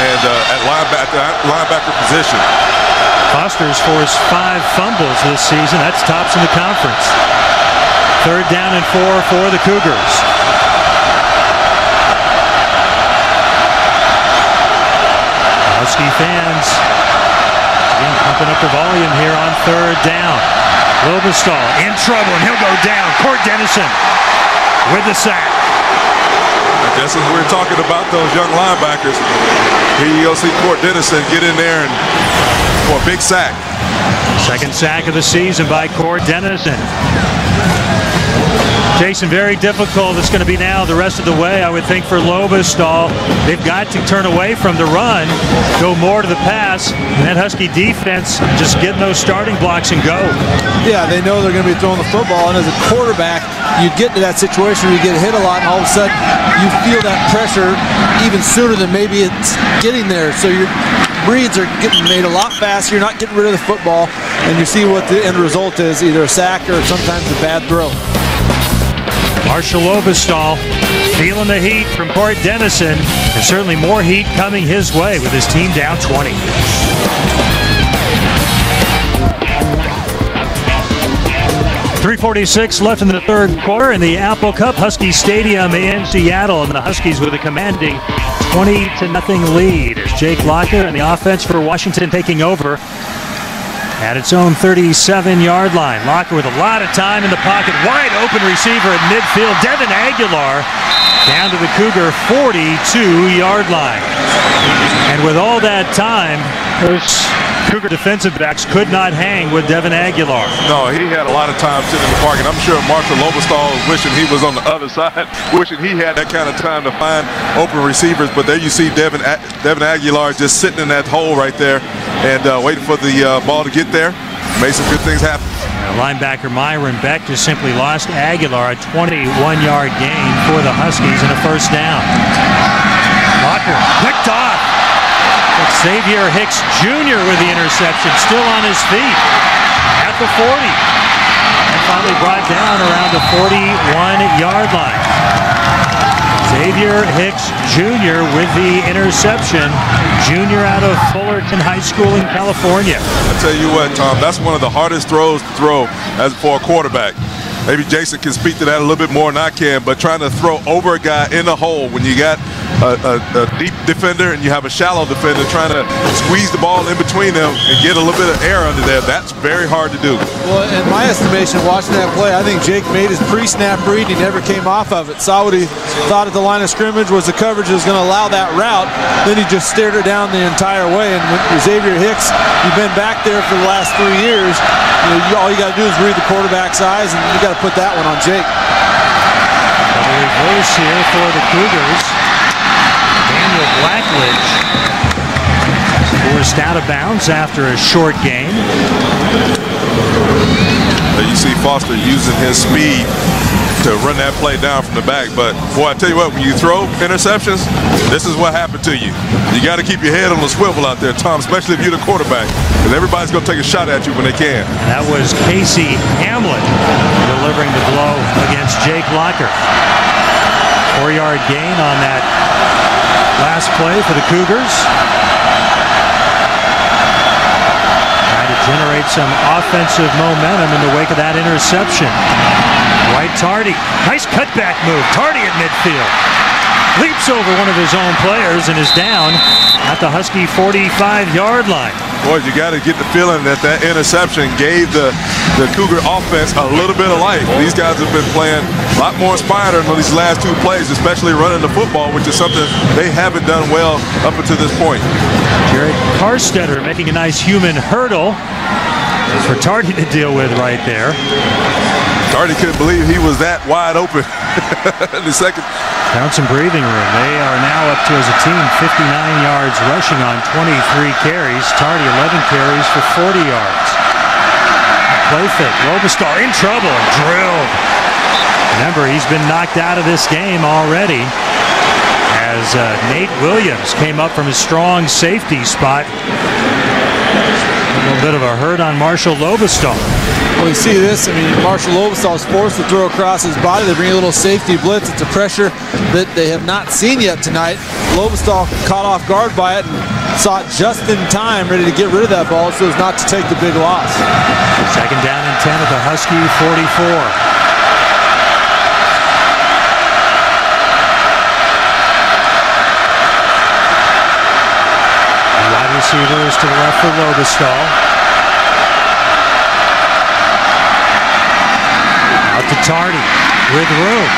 Speaker 2: and uh, at linebacker, linebacker position.
Speaker 1: Foster's forced five fumbles this season. That's tops in the conference. Third down and four for the Cougars. Husky fans again pumping up the volume here on third down. Lobbestael in trouble and he'll go down. Cort Dennison with the sack.
Speaker 2: Just as we are talking about those young linebackers, here you go see Cort Dennison get in there and for a big sack.
Speaker 1: Second sack of the season by Cort Dennison. Jason, very difficult. It's going to be now the rest of the way, I would think, for Lobbestael. They've got to turn away from the run, go more to the pass, and that Husky defense just getting those starting blocks and go.
Speaker 4: Yeah, they know they're going to be throwing the football, and as a quarterback, you get to that situation where you get hit a lot, and all of a sudden you feel that pressure even sooner than maybe it's getting there. So your reads are getting made a lot faster. You're not getting rid of the football, and you see what the end result is, either a sack or sometimes a bad throw.
Speaker 1: Marshall Lobbestael feeling the heat from Cort Dennison, and certainly more heat coming his way with his team down 20. 346 left in the third quarter in the Apple Cup Husky Stadium in Seattle, and the Huskies with a commanding 20 to nothing lead. Jake Locker and the offense for Washington taking over at its own 37-yard line. Locker with a lot of time in the pocket, wide open receiver at midfield. Devin Aguilar down to the Cougar 42-yard line. And with all that time, Cougar defensive backs could not hang with Devin Aguilar.
Speaker 2: No, he had a lot of time sitting in the pocket. I'm sure Marshall Lobbestael was wishing he was on the other side, (laughs) wishing he had that kind of time to find open receivers. But there you see Devin, Devin Aguilar just sitting in that hole right there and uh, waiting for the uh, ball to get there. Made some good things happen.
Speaker 1: Linebacker Myron Beck just simply lost Aguilar a 21-yard gain for the Huskies and a first down. Locker picked off. Xavier Hicks Jr. with the interception, still on his feet at the 40. And finally brought down around the 41-yard line. Xavier Hicks Jr. with the interception. Junior out of Fullerton High School in California.
Speaker 2: I tell you what, Tom, that's one of the hardest throws to throw as for a quarterback. Maybe Jason can speak to that a little bit more than I can, but trying to throw over a guy in the hole when you got a, a, a, deep defender and you have a shallow defender trying to squeeze the ball in between them and get a little bit of air under there, that's very hard to do.
Speaker 4: Well, in my estimation, watching that play, I think Jake made his pre-snap read. He never came off of it. Saw what he thought at the line of scrimmage was the coverage was going to allow that route. Then he just stared it down the entire way. And with Xavier Hicks, you've been back there for the last three years. You know, you, all you got to do is read the quarterback's eyes, and you got to put that one on Jake.
Speaker 1: A reverse here for the Cougars. Daniel Blackledge forced out of bounds after a short game.
Speaker 2: You see Foster using his speed to run that play down from the back. But boy, I tell you what, when you throw interceptions, this is what happened to you. You got to keep your head on the swivel out there, Tom, especially if you're the quarterback, because everybody's going to take a shot at you when they can.
Speaker 1: And that was Casey Hamlett delivering the blow against Jake Locker. Four-yard gain on that last play for the Cougars. Trying to generate some offensive momentum in the wake of that interception. right, Tardy. Nice cutback move. Tardy at midfield. Leaps over one of his own players and is down at the Husky 45-yard line.
Speaker 2: Boy, you got to get the feeling that that interception gave the, the Cougar offense a little bit of life. These guys have been playing a lot more inspired on these last two plays, especially running the football, which is something they haven't done well up until this point.
Speaker 1: Jared Karstetter making a nice human hurdle for Tardy to deal with right there.
Speaker 2: Tardy couldn't believe he was that wide open (laughs) in the second.
Speaker 1: Found some breathing room. They are now up to, as a team, 59 yards rushing on 23 carries. Tardy 11 carries for 40 yards. Play fake. Lobbestael in trouble. Drilled. Remember, he's been knocked out of this game already as uh, Nate Williams came up from his strong safety spot a little bit of a hurt on Marshall Lobbestael.
Speaker 4: Well, you see this. I mean, Marshall Lobbestael is forced to throw across his body. They bring a little safety blitz. It's a pressure that they have not seen yet tonight. Lobbestael caught off guard by it and saw it just in time, ready to get rid of that ball so as not to take the big loss.
Speaker 1: Second down and 10 at the Husky 44. receivers to the left for Lobbestael. Out to Tardy with room.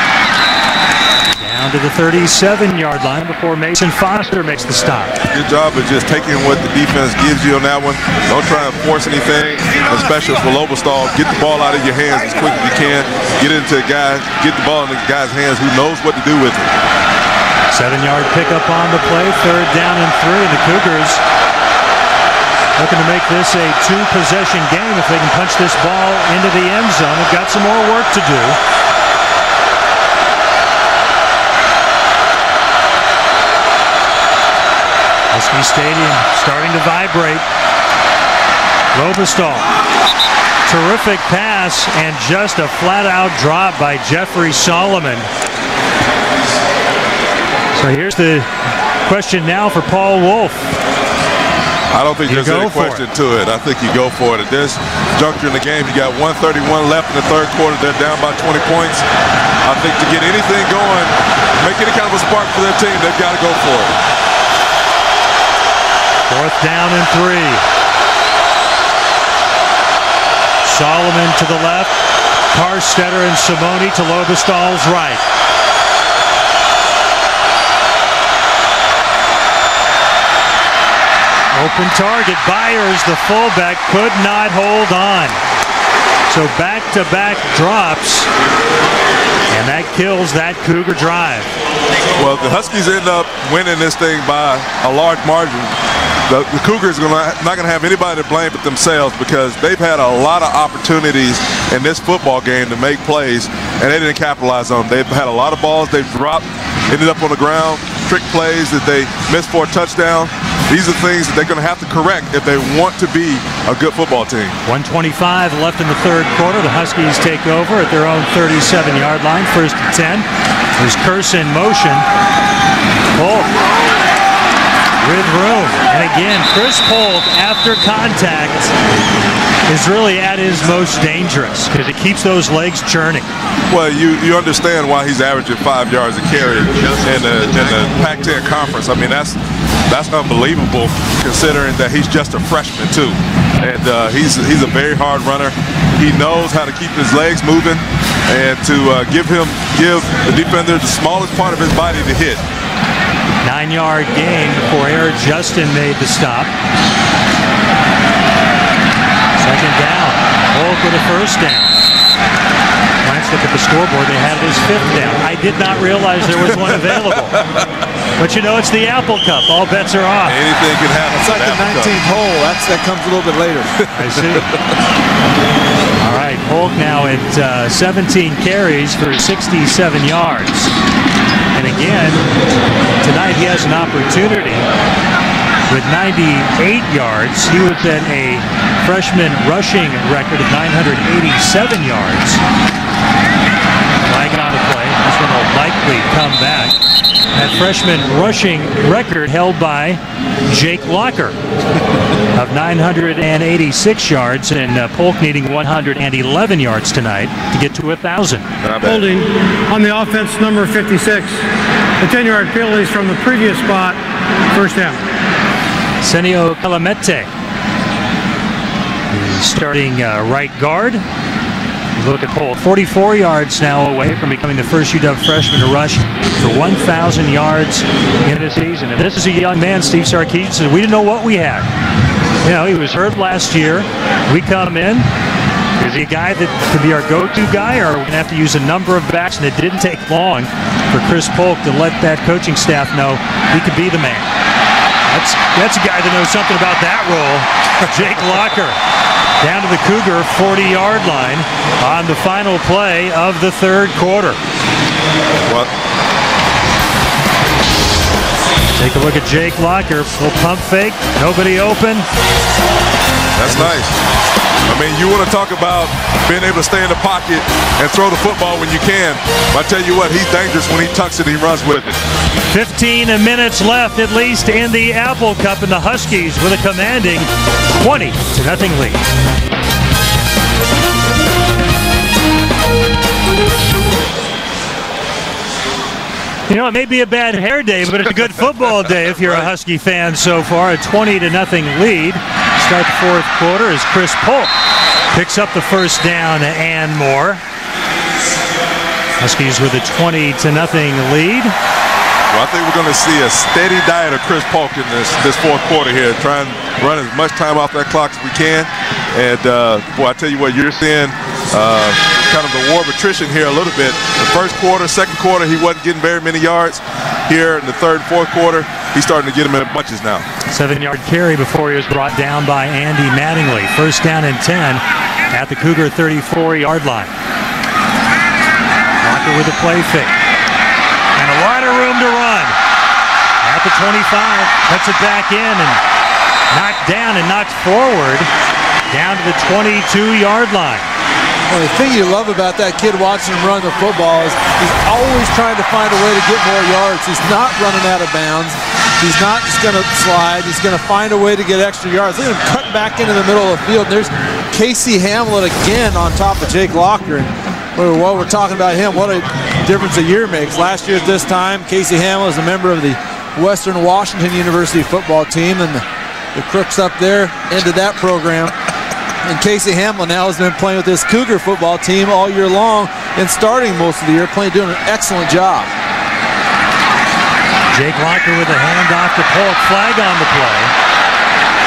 Speaker 1: Down to the 37-yard line before Mason Foster makes the stop.
Speaker 2: Good job of just taking what the defense gives you on that one. Don't try and force anything, especially for Lobbestael. Get the ball out of your hands as quick as you can. Get into a guy, get the ball in the guy's hands who knows what to do with it.
Speaker 1: Seven-yard pickup on the play, third down and three. The Cougars looking to make this a two-possession game if they can punch this ball into the end zone. They've got some more work to do. Husky Stadium starting to vibrate. Lobbestael. Terrific pass and just a flat-out drop by Jeffrey Solomon. So here's the question now for Paul Wulff.
Speaker 2: I don't think you there's any question it. to it. I think you go for it. At this juncture in the game, you got 131 left in the third quarter. They're down by 20 points. I think to get anything going, make any kind of a spark for their team, they've got to go for it.
Speaker 1: Fourth down and three. Solomon to the left. Karstetter and Simoni to Lobbestael's right. Open target. Byers, the fullback, could not hold on. So back-to-back drops, and that kills that Cougar drive.
Speaker 2: Well, the Huskies end up winning this thing by a large margin. The, the Cougars are not going to have anybody to blame but themselves because they've had a lot of opportunities in this football game to make plays, and they didn't capitalize on them. They've had a lot of balls they've dropped, ended up on the ground, trick plays that they missed for a touchdown. These are things that they're going to have to correct if they want to be a good football team.
Speaker 1: 125 left in the third quarter. The Huskies take over at their own 37-yard line. First and 10. There's Kearse in motion. Polk with room. And again, Chris Polk, after contact, is really at his most dangerous because it keeps those legs churning.
Speaker 2: Well, you, you understand why he's averaging five yards a carry in the, in the Pac-10 conference. I mean, that's that's unbelievable considering that he's just a freshman too. And uh, he's he's a very hard runner. He knows how to keep his legs moving and to uh, give him give the defender the smallest part of his body to hit.
Speaker 1: Nine-yard gain before Aire Justin made the stop. Second down. Polk for the first down. Let's look at the scoreboard. They had it as fifth down. I did not realize there was one available. (laughs) But you know, it's the Apple Cup. All bets are off.
Speaker 2: Anything can happen.
Speaker 4: It's like the 19th Cup. hole. That's that comes a little bit later. (laughs)
Speaker 1: I see. All right, Polk now at uh, 17 carries for 67 yards. And again, tonight he has an opportunity with 98 yards. He would set a freshman rushing record of 987 yards. Flag on the play. This one will likely come back. That freshman rushing record held by Jake Locker (laughs) of 986 yards, and uh, Polk needing 111 yards tonight to get to 1,000.
Speaker 3: Holding on the offense, number 56. The 10-yard penalties from the previous spot, first down.
Speaker 1: Senio Kelemete, the starting uh, right guard. Look at Polk, 44 yards now away from becoming the first UW freshman to rush for 1,000 yards in a season. And this is a young man, Steve Sarkisian said, we didn't know what we had. You know, he was hurt last year. We come in. Is he a guy that could be our go-to guy, or are we going to have to use a number of backs? And it didn't take long for Chris Polk to let that coaching staff know he could be the man. That's, that's a guy that knows something about that role. (laughs) Jake Locker down to the Cougar 40-yard line on the final play of the third quarter.
Speaker 2: What?
Speaker 1: Take a look at Jake Locker. Little pump fake. Nobody open.
Speaker 2: That's nice. I mean, you want to talk about being able to stay in the pocket and throw the football when you can. I tell you what, he's dangerous when he tucks it, he runs with it.
Speaker 1: 15 minutes left at least in the Apple Cup, and the Huskies with a commanding 20 to nothing lead. You know, it may be a bad hair day, but it's a good football day if you're a Husky fan so far. A 20 to nothing lead. Start the fourth quarter as Chris Polk picks up the first down and more. Huskies with a 20 to nothing lead.
Speaker 2: Well, I think we're going to see a steady diet of Chris Polk in this this fourth quarter here. Try and run as much time off that clock as we can. And uh, boy, I tell you what, you're seeing uh, kind of the war of attrition here a little bit. The first quarter, second quarter, he wasn't getting very many yards. Here in the third, fourth quarter, he's starting to get him in a bunches now.
Speaker 1: Seven-yard carry before he was brought down by Andy Mattingly. First down and 10 at the Cougar 34-yard line. Locker with a play fake. And a lot of room to run. At the 25, cuts it back in and knocked down and knocked forward down to the 22-yard line.
Speaker 4: Well, the thing you love about that kid watching him run the football is he's always trying to find a way to get more yards. He's not running out of bounds. He's not just going to slide. He's going to find a way to get extra yards. Look at him cut back into the middle of the field. There's Casey Hamlett again on top of Jake Locker. And while we're talking about him, what a difference a year makes. Last year at this time, Casey Hamlett is a member of the Western Washington University football team, and the, the Crooks up there ended that program. And Casey Hamlett now has been playing with this Cougar football team all year long and starting most of the year, playing doing an excellent job.
Speaker 1: Jake Locker with a handoff to Polk. Flag on the play.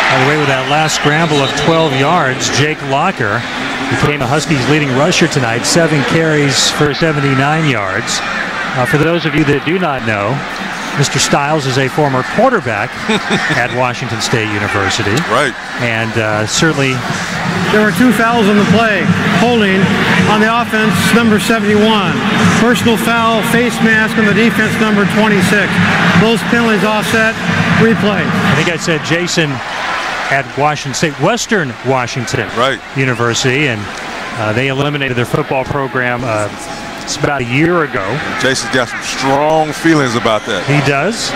Speaker 1: By the way, with that last scramble of 12 yards, Jake Locker became a Huskies leading rusher tonight. Seven carries for 79 yards. Uh, for those of you that do not know, Mr. Stiles is a former quarterback (laughs) at Washington State University.
Speaker 2: Right.
Speaker 1: And uh, certainly
Speaker 3: There were two fouls on the play. Holding on the offense, number 71. Personal foul, face mask on the defense, number 26. Those penalties offset. Replay.
Speaker 1: I think I said Jason at Washington State, Western Washington
Speaker 2: Right.
Speaker 1: University, and uh, they eliminated their football program uh, it's about a year ago.
Speaker 2: Jason's got some strong feelings about that.
Speaker 1: He does.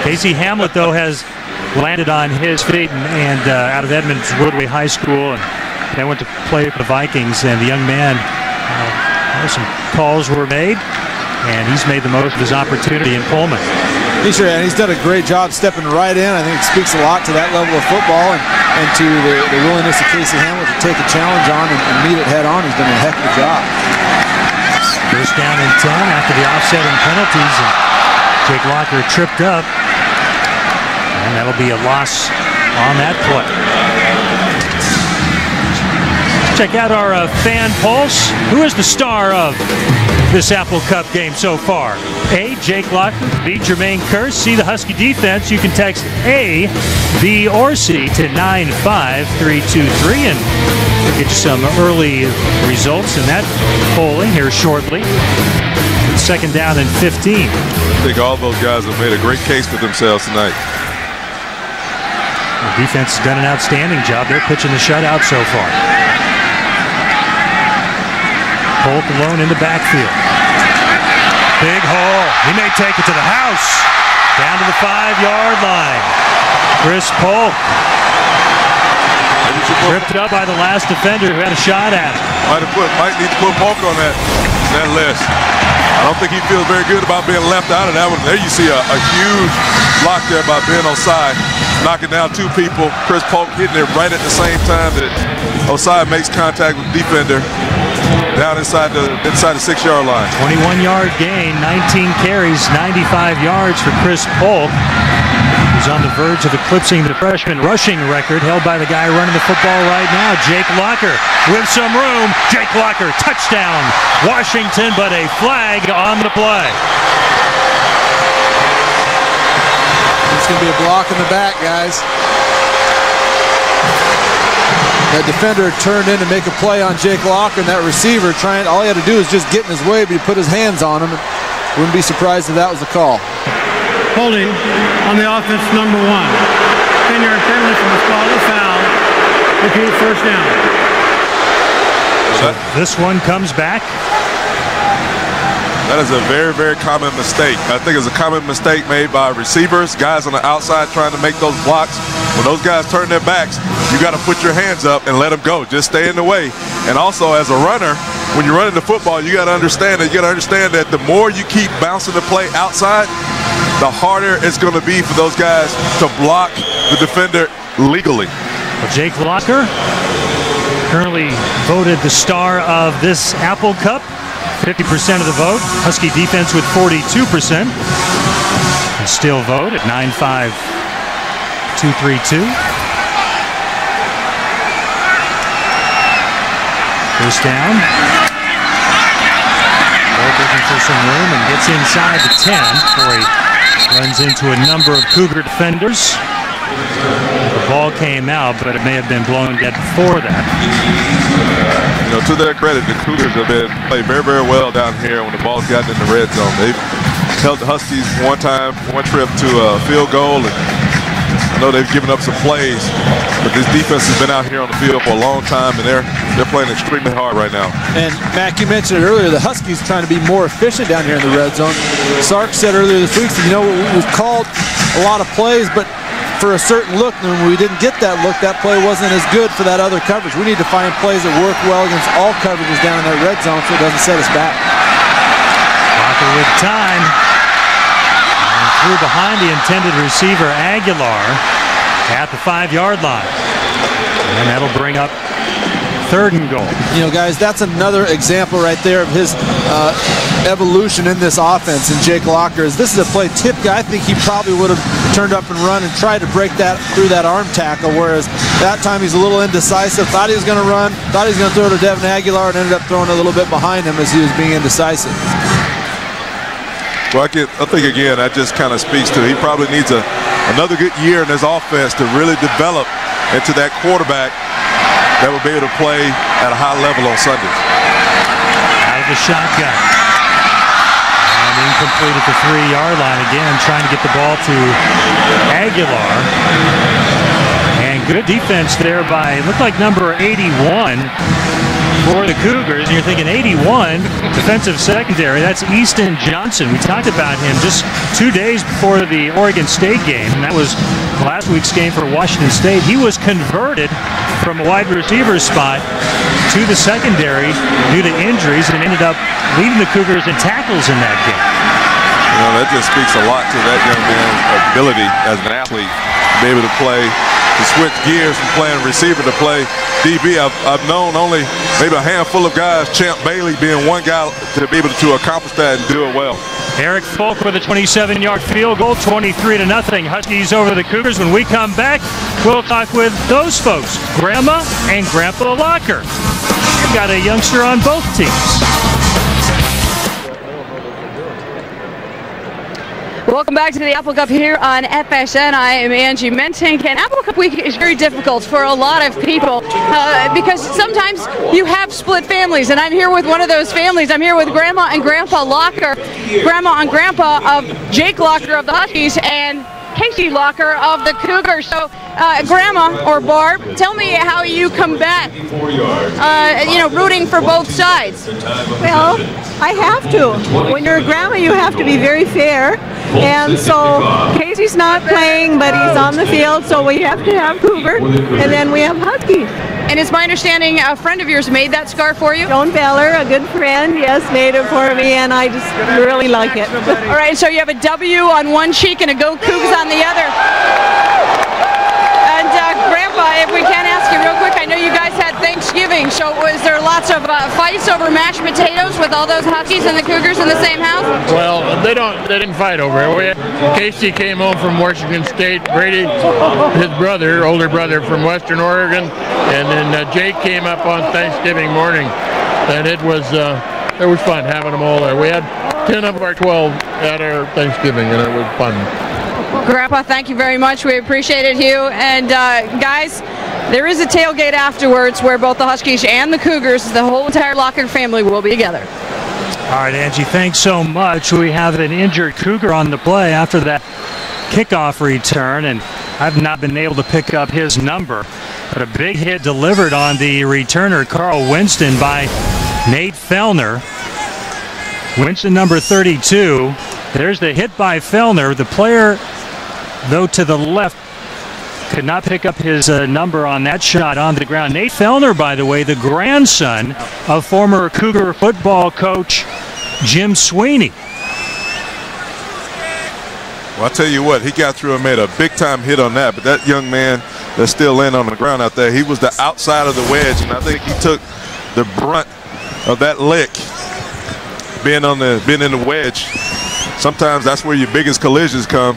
Speaker 1: Casey Hamlett, though, has landed on his feet and, and uh, out of Edmonds Woodway High School, and they went to play for the Vikings. And the young man, uh, some calls were made, and he's made the most of his opportunity in Pullman.
Speaker 4: He sure, and he's done a great job stepping right in. I think it speaks a lot to that level of football and, and to the, the willingness of Casey Hamlett to take a challenge on and, and meet it head on. He's done a heck of a job.
Speaker 1: Down and 10 after the offsetting penalties. And Jake Locker tripped up. And that'll be a loss on that play. Check out our uh, fan pulse. Who is the star of this Apple Cup game so far? A. Jake Locker. B. Jermaine Kearse. C. The Husky defense. You can text A, B, or C to 95323 and we'll get you some early results in that polling here shortly. Second down and 15.
Speaker 2: I think all those guys have made a great case for themselves tonight.
Speaker 1: The defense has done an outstanding job. They're pitching the shutout so far. Polk alone in the backfield. Big hole. He may take it to the house. Down to the five-yard line. Chris Polk tripped up by the last defender who had a shot at him.
Speaker 2: Might, have put, might need to put Polk on that, that list. I don't think he feels very good about being left out of that one. There you see a, a huge block there by Ben Ossai, knocking down two people. Chris Polk hitting it right at the same time that Ossai makes contact with the defender down inside the inside the six-yard line.
Speaker 1: 21-yard gain, 19 carries, 95 yards for Chris Polk. He's on the verge of eclipsing the freshman rushing record held by the guy running the football right now, Jake Locker. With some room, Jake Locker, touchdown, Washington, but a flag on the play.
Speaker 4: It's going to be a block in the back, guys. That defender turned in to make a play on Jake Locker, and that receiver trying. All he had to do is just get in his way, but he put his hands on him. Wouldn't be surprised if that was the call.
Speaker 3: Holding on the offense, number one. 10-yard penalty from the spot of foul. Repeat first down.
Speaker 1: This one comes back.
Speaker 2: That is a very, very common mistake. I think it's a common mistake made by receivers, guys on the outside trying to make those blocks. When those guys turn their backs, you got to put your hands up and let them go. Just stay in the way. And also, as a runner, when you're running the football, you got to understand that you got to understand that the more you keep bouncing the play outside, the harder it's going to be for those guys to block the defender legally.
Speaker 1: Well, Jake Locker, currently voted the star of this Apple Cup. 50% of the vote. Husky defense with 42%. And still vote at 95232. First down. Ball looking for some room and gets inside the 10 before he runs into a number of Cougar defenders. The ball came out, but it may have been blown dead before that.
Speaker 2: You know, to their credit, the Cougars have been played very, very well down here when the ball's gotten in the red zone. They've held the Huskies one time, one trip to a field goal, and I know they've given up some plays, but this defense has been out here on the field for a long time, and they're they're playing extremely hard right now.
Speaker 4: And Mac, you mentioned earlier, the Huskies trying to be more efficient down here in the red zone. Sark said earlier this week, you know, we've called a lot of plays, but for a certain look, and when we didn't get that look, that play wasn't as good for that other coverage. We need to find plays that work well against all coverages down in that red zone so it doesn't set us back.
Speaker 1: Locker with time. Threw behind the intended receiver, Aguilar, at the five-yard line. And that'll bring up third and goal.
Speaker 4: You know, guys, that's another example right there of his uh, evolution in this offense. And Jake Locker is this is a play typically I think he probably would have turned up and run and tried to break that through that arm tackle. Whereas that time he's a little indecisive. Thought he was going to run, thought he was going to throw to Devin Aguilar, and ended up throwing a little bit behind him as he was being indecisive.
Speaker 2: Well, I, get, I think again that just kind of speaks to he probably needs a another good year in his offense to really develop into that quarterback that will be able to play at a high level on Sundays.
Speaker 1: Out of the shotgun. And incomplete at the three-yard line again, trying to get the ball to Aguilar. And good defense there by, looked like number 81 for the Cougars. And you're thinking 81, defensive secondary. That's Easton Johnson. We talked about him just two days before the Oregon State game. And that was last week's game for Washington State. He was converted from a wide receiver spot to the secondary due to injuries and ended up leading the Cougars in tackles in that game.
Speaker 2: You know, that just speaks a lot to that young man's ability as an athlete to be able to play, to switch gears from playing receiver to play DB. I've, I've known only maybe a handful of guys, Champ Bailey being one guy to be able to accomplish that and do it well.
Speaker 1: Erik Folk with a 27-yard field goal, 23 to nothing. Huskies over the Cougars. When we come back, we'll talk with those folks, Grandma and Grandpa Locker. We've got a youngster on both teams.
Speaker 9: Welcome back to the Apple Cup here on FSN. I am Angie Mentink, and Apple Cup week is very difficult for a lot of people uh, because sometimes you have split families, and I'm here with one of those families. I'm here with Grandma and Grandpa Locker, Grandma and Grandpa of Jake Locker of the Huskies, and Casey Locker of the Cougars. So, uh, Grandma or Barb, tell me how you combat, uh, you know, rooting for both sides.
Speaker 10: Well, I have to. When you're a grandma, you have to be very fair. And so Casey's not playing, but he's on the field, so we have to have Cougar, and then we have Huskies.
Speaker 9: And it's my understanding a friend of yours made that scarf for you?
Speaker 10: Joan Beller, a good friend, yes, made it for me, and I just really like it.
Speaker 9: All right, so you have a W on one cheek and a Go Cougs on the other. And uh, Grandpa, if we can ask you real quick, I know you had Thanksgiving, so was there lots of uh, fights over mashed potatoes with all those Huskies and the Cougars in the same house?
Speaker 11: Well, they don't. They didn't fight over it. We had, Casey came home from Washington State. Brady, his brother, older brother from Western Oregon, and then uh, Jake came up on Thanksgiving morning, and it was uh, it was fun having them all there. We had ten of our twelve at our Thanksgiving, and it was fun.
Speaker 9: Grandpa, thank you very much. We appreciate it, Hugh. And uh, guys, there is a tailgate afterwards where both the Huskies and the Cougars, the whole entire Locker family, will be together.
Speaker 1: All right, Angie, thanks so much. We have an injured Cougar on the play after that kickoff return, and I've not been able to pick up his number. But a big hit delivered on the returner, Carl Winston, by Nate Fellner. Winston, number 32. There's the hit by Fellner. The player, though, to the left could not pick up his uh, number on that shot on the ground. Nate Fellner, by the way, the grandson of former Cougar football coach Jim Sweeney.
Speaker 2: Well, I'll tell you what, he got through and made a big time hit on that, but that young man that's still laying on the ground out there, he was the outside of the wedge, and I think he took the brunt of that lick being on the being in the wedge. Sometimes that's where your biggest collisions come.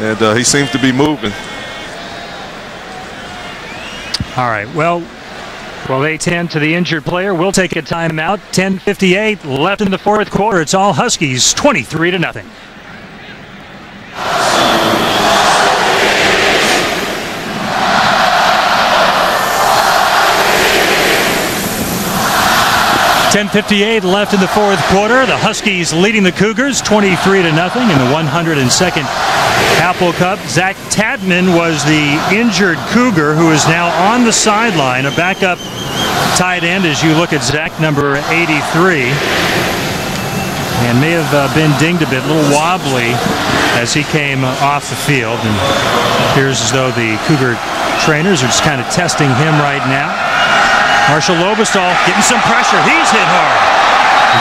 Speaker 2: And uh, he seems to be moving.
Speaker 1: All right. Well, well, they tend to the injured player. We'll take a timeout. 10:58 left in the fourth quarter. It's all Huskies, 23 to nothing. Ten fifty-eight left in the fourth quarter. The Huskies leading the Cougars, twenty-three to nothing in the 102nd Apple Cup. Zach Tadman was the injured Cougar who is now on the sideline, a backup tight end as you look at Zach, number 83. And may have uh, been dinged a bit, a little wobbly as he came off the field. And appears as though the Cougar trainers are just kind of testing him right now. Marshall Lobbestael getting some pressure. He's hit hard.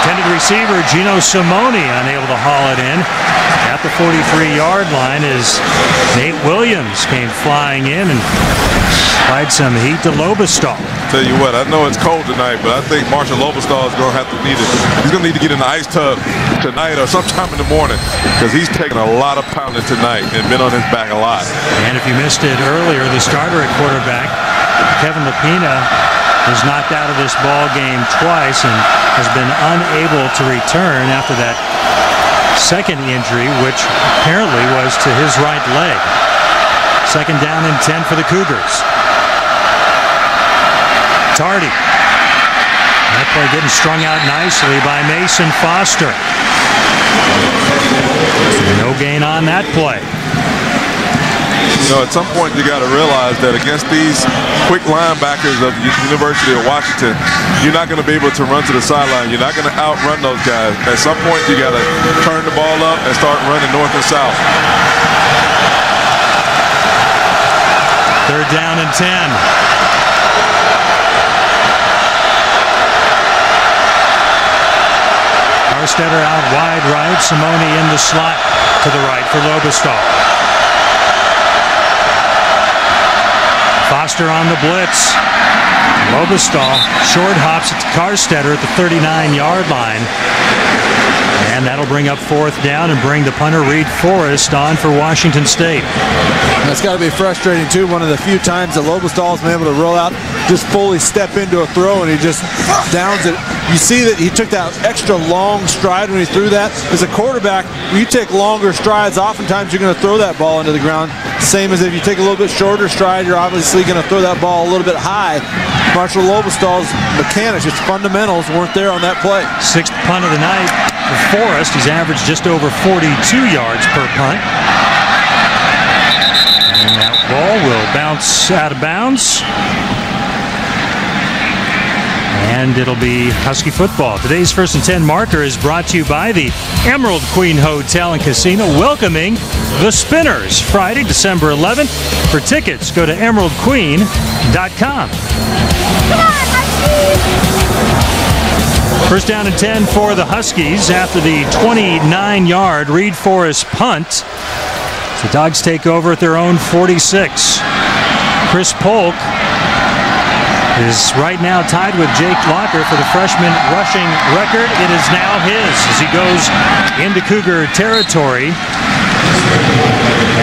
Speaker 1: Intended receiver Gino Simone unable to haul it in. At the 43-yard line as Nate Williams came flying in and applied some heat to Lobbestael.
Speaker 2: Tell you what, I know it's cold tonight, but I think Marshall Lobbestael is going to have to need it. He's going to need to get in the ice tub tonight or sometime in the morning because he's taken a lot of pounding tonight and been on his back a lot.
Speaker 1: And if you missed it earlier, the starter at quarterback, Kevin Lopina, was knocked out of this ball game twice and has been unable to return after that second injury, which apparently was to his right leg. Second down and 10 for the Cougars. Tardy. That play getting strung out nicely by Mason Foster. No gain on that play.
Speaker 2: Know, at some point you got to realize that against these quick linebackers of the University of Washington, you're not going to be able to run to the sideline. You're not going to outrun those guys. At some point you got to turn the ball up and start running north and south.
Speaker 1: Third down and 10. Karstetter out wide right. Simone in the slot to the right for Lobbestael. Foster on the blitz. Lobbestael short hops it to Karstetter at the 39-yard line. And that'll bring up fourth down and bring the punter Reid Forrest on for Washington State.
Speaker 4: That's got to be frustrating too. One of the few times that Lobbestael's been able to roll out, just fully step into a throw, and he just downs it. You see that he took that extra long stride when he threw that. As a quarterback, when you take longer strides, oftentimes you're going to throw that ball into the ground. Same as if you take a little bit shorter stride, you're obviously going to throw that ball a little bit high. Marshall Lobbestael's mechanics, his fundamentals weren't there on that play.
Speaker 1: Sixth punt of the night for Forrest. He's averaged just over 42 yards per punt. And that ball will bounce out of bounds. And it'll be Husky football. Today's first and 10 marker is brought to you by the Emerald Queen Hotel and Casino, welcoming the Spinners Friday, December 11th. For tickets, go to emeraldqueen.com. First down and 10 for the Huskies after the 29 yard Reid Forrest punt. The Dogs take over at their own 46. Chris Polk is right now tied with Jake Locker for the freshman rushing record. It is now his as he goes into Cougar territory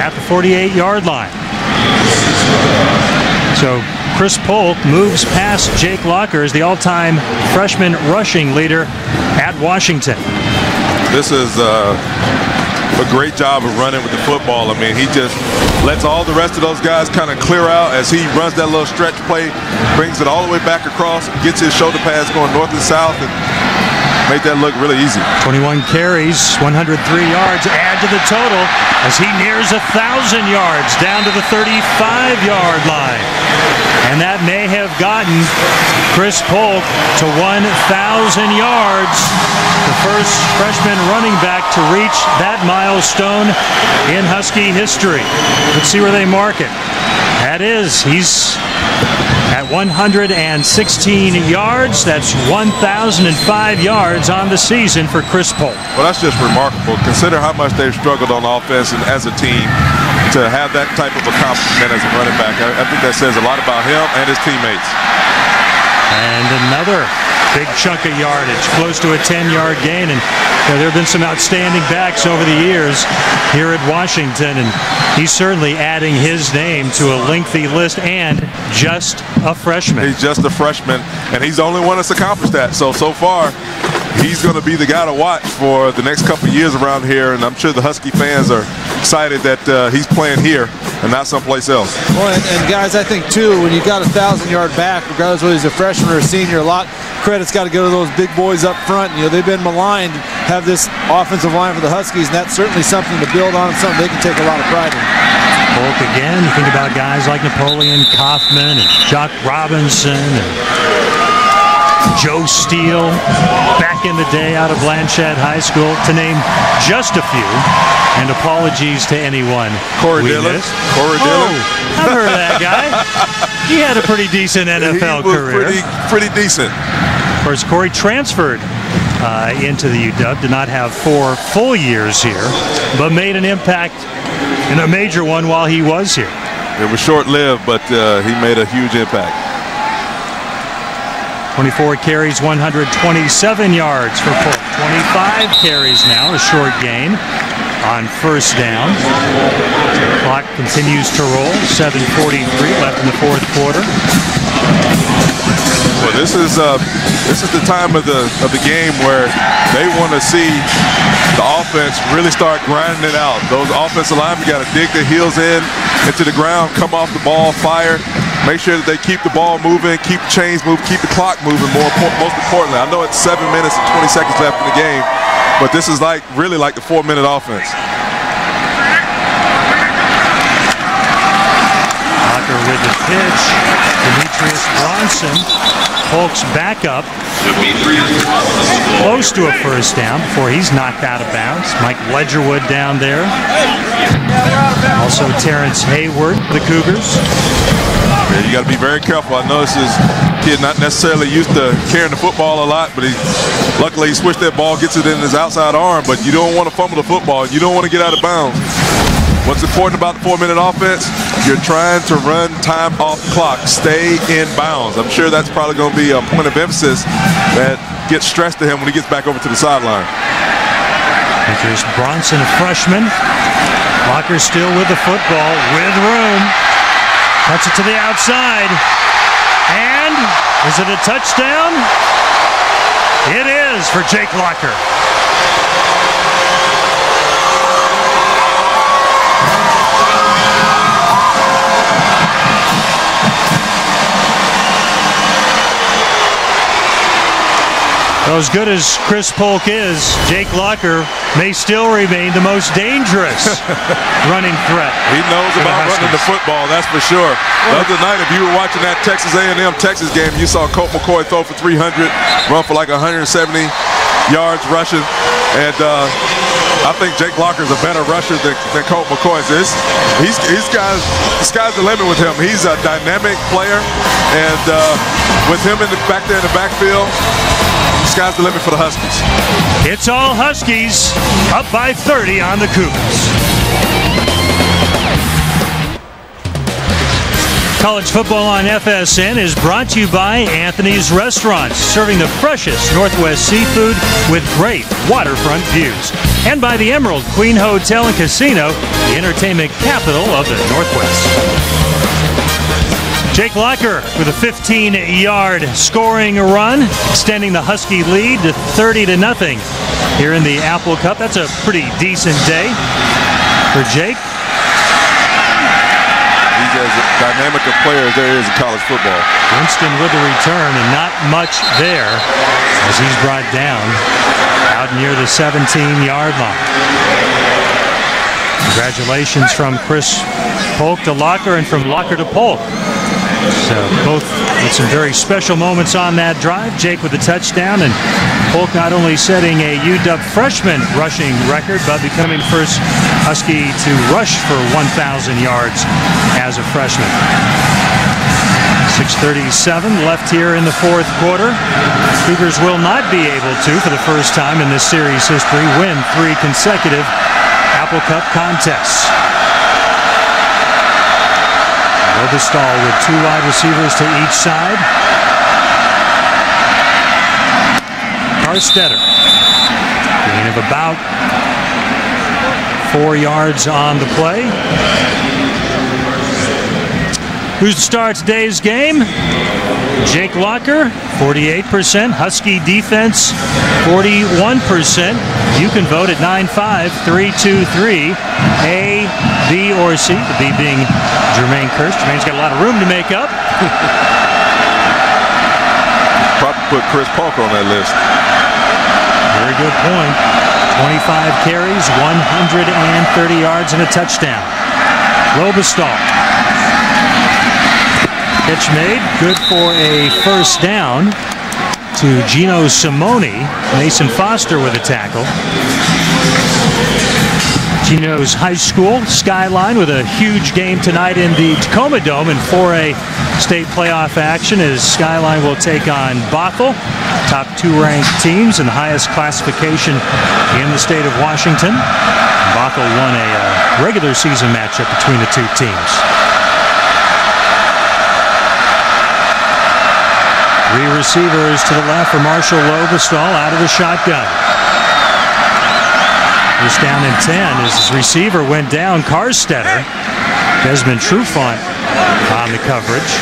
Speaker 1: at the 48 yard line. So Chris Polk moves past Jake Locker as the all time freshman rushing leader at Washington.
Speaker 2: This is uh, a great job of running with the football. I mean, he just lets all the rest of those guys kind of clear out as he runs that little stretch play, brings it all the way back across, gets his shoulder pads going north and south, and make that look really easy.
Speaker 1: 21 carries, 103 yards, add to the total as he nears a 1,000 yards down to the 35-yard line. And that may have gotten Chris Polk to 1,000 yards. The first freshman running back to reach that milestone in Husky history. Let's see where they mark it. That is, he's at 116 yards. That's 1,005 yards on the season for Chris Polk.
Speaker 2: Well, that's just remarkable. Consider how much they've struggled on offense and as a team to have that type of accomplishment as a running back. I, I think that says a lot about him and his teammates.
Speaker 1: And another big chunk of yardage, close to a 10-yard gain. And you know, there have been some outstanding backs over the years here at Washington, and he's certainly adding his name to a lengthy list and just a freshman.
Speaker 2: He's just a freshman, and he's the only one that's accomplished that. So, so far, he's going to be the guy to watch for the next couple of years around here, and I'm sure the Husky fans are excited that uh, he's playing here and not someplace else.
Speaker 4: Well, and, and, guys, I think too, when you got a thousand-yard back, regardless whether he's a freshman or a senior, a lot credit's got to go to those big boys up front. You know, they've been maligned, have this offensive line for the Huskies, and that's certainly something to build on something they can take a lot of pride in.
Speaker 1: Polk again, you think about guys like Napoleon Kaufman and Jacque Robinson and Joe Steele back in the day out of Blanchet High School, to name just a few. And apologies to anyone.
Speaker 2: Corey Dillon.
Speaker 1: Oh, I've heard of that guy. he had a pretty decent NFL career.
Speaker 2: Pretty, pretty decent.
Speaker 1: Of course, Corey transferred uh, into the UW, did not have four full years here, but made an impact in a major one while he was here.
Speaker 2: It was short-lived, but uh, he made a huge impact.
Speaker 1: 24 carries, 127 yards for Polk. 25 carries now, a short gain on first down. Clock continues to roll. 7:43 left in the fourth quarter.
Speaker 2: Well, this is uh, this is the time of the of the game where they want to see the offense really start grinding it out. Those offensive linemen got to dig their heels in into the ground, come off the ball, fire. Make sure that they keep the ball moving, keep the chains moving, keep the clock moving. More most importantly, I know it's seven minutes and 20 seconds left in the game, but this is like really like the four-minute offense.
Speaker 1: With the pitch. Demetrius Bronson, Polk's backup, close to a first down before he's knocked out of bounds. Mike Ledgerwood down there. Also Terrence Hayward, the Cougars.
Speaker 2: You got to be very careful. I know this is kid not necessarily used to carrying the football a lot, but he luckily he switched that ball, gets it in his outside arm. But you don't want to fumble the football. You don't want to get out of bounds. What's important about the four-minute offense? You're trying to run time off clock. Stay in bounds. I'm sure that's probably going to be a point of emphasis that gets stressed to him when he gets back over to the sideline.
Speaker 1: Here's Bronson, a freshman. Locker still with the football, with room. Cuts it to the outside. And is it a touchdown? It is for Jake Locker. Well, as good as Chris Polk is, Jake Locker may still remain the most dangerous (laughs) running threat.
Speaker 2: He knows
Speaker 1: for the
Speaker 2: about running the football, that's for sure. The other night, if you were watching that Texas A&M Texas game, you saw Colt McCoy throw for 300, run for like 170 yards rushing, and uh, I think Jake Locker's a better rusher than, than Colt McCoy is. He's, he's guys, the sky's the limit with him. He's a dynamic player, and uh, with him in the back there in the backfield, sky's the limit for the Huskies.
Speaker 1: It's all Huskies up by 30 on the Cougars. College football on FSN is brought to you by Anthony's Restaurants, serving the freshest Northwest seafood with great waterfront views. And by the Emerald Queen Hotel and Casino, the entertainment capital of the Northwest. Jake Locker with a 15-yard scoring run, extending the Husky lead to 30 to nothing here in the Apple Cup. That's a pretty decent day for Jake.
Speaker 2: He's as dynamic a player as there is in college football.
Speaker 1: Winston with the return and not much there as he's brought down out near the 17-yard line. Congratulations from Chris Polk to Locker and from Locker to Polk. So both with some very special moments on that drive. Jake with the touchdown and Polk not only setting a UW freshman rushing record, but becoming first Husky to rush for 1,000 yards as a freshman. 6.37 left here in the fourth quarter. Cougars will not be able to, for the first time in this series history, win three consecutive Apple Cup contests. Lobbestael with two wide receivers to each side. Karstetter. Gain of about four yards on the play. Who's to start today's game? Jake Locker, 48%. Husky defense, 41%. You can vote at 95323 A, B, or C. The B being Jermaine Kearse. Jermaine's got a lot of room to make up. (laughs)
Speaker 2: Probably put Chris Polk on that list.
Speaker 1: Very good point. 25 carries, 130 yards, and a touchdown. Lobbestael. Catch made. Good for a first down to Gino Simone. Mason Foster with a tackle. Gino's high school skyline with a huge game tonight in the Tacoma Dome in 4A state playoff action as Skyline will take on Bothell, top two ranked teams and the highest classification in the state of Washington. Bothell won a uh, regular season matchup between the two teams. Three receivers to the left for Marshall Lobbestael out of the shotgun. He's down in 10 as his receiver went down. Karstetter. Desmond Trufant on the coverage.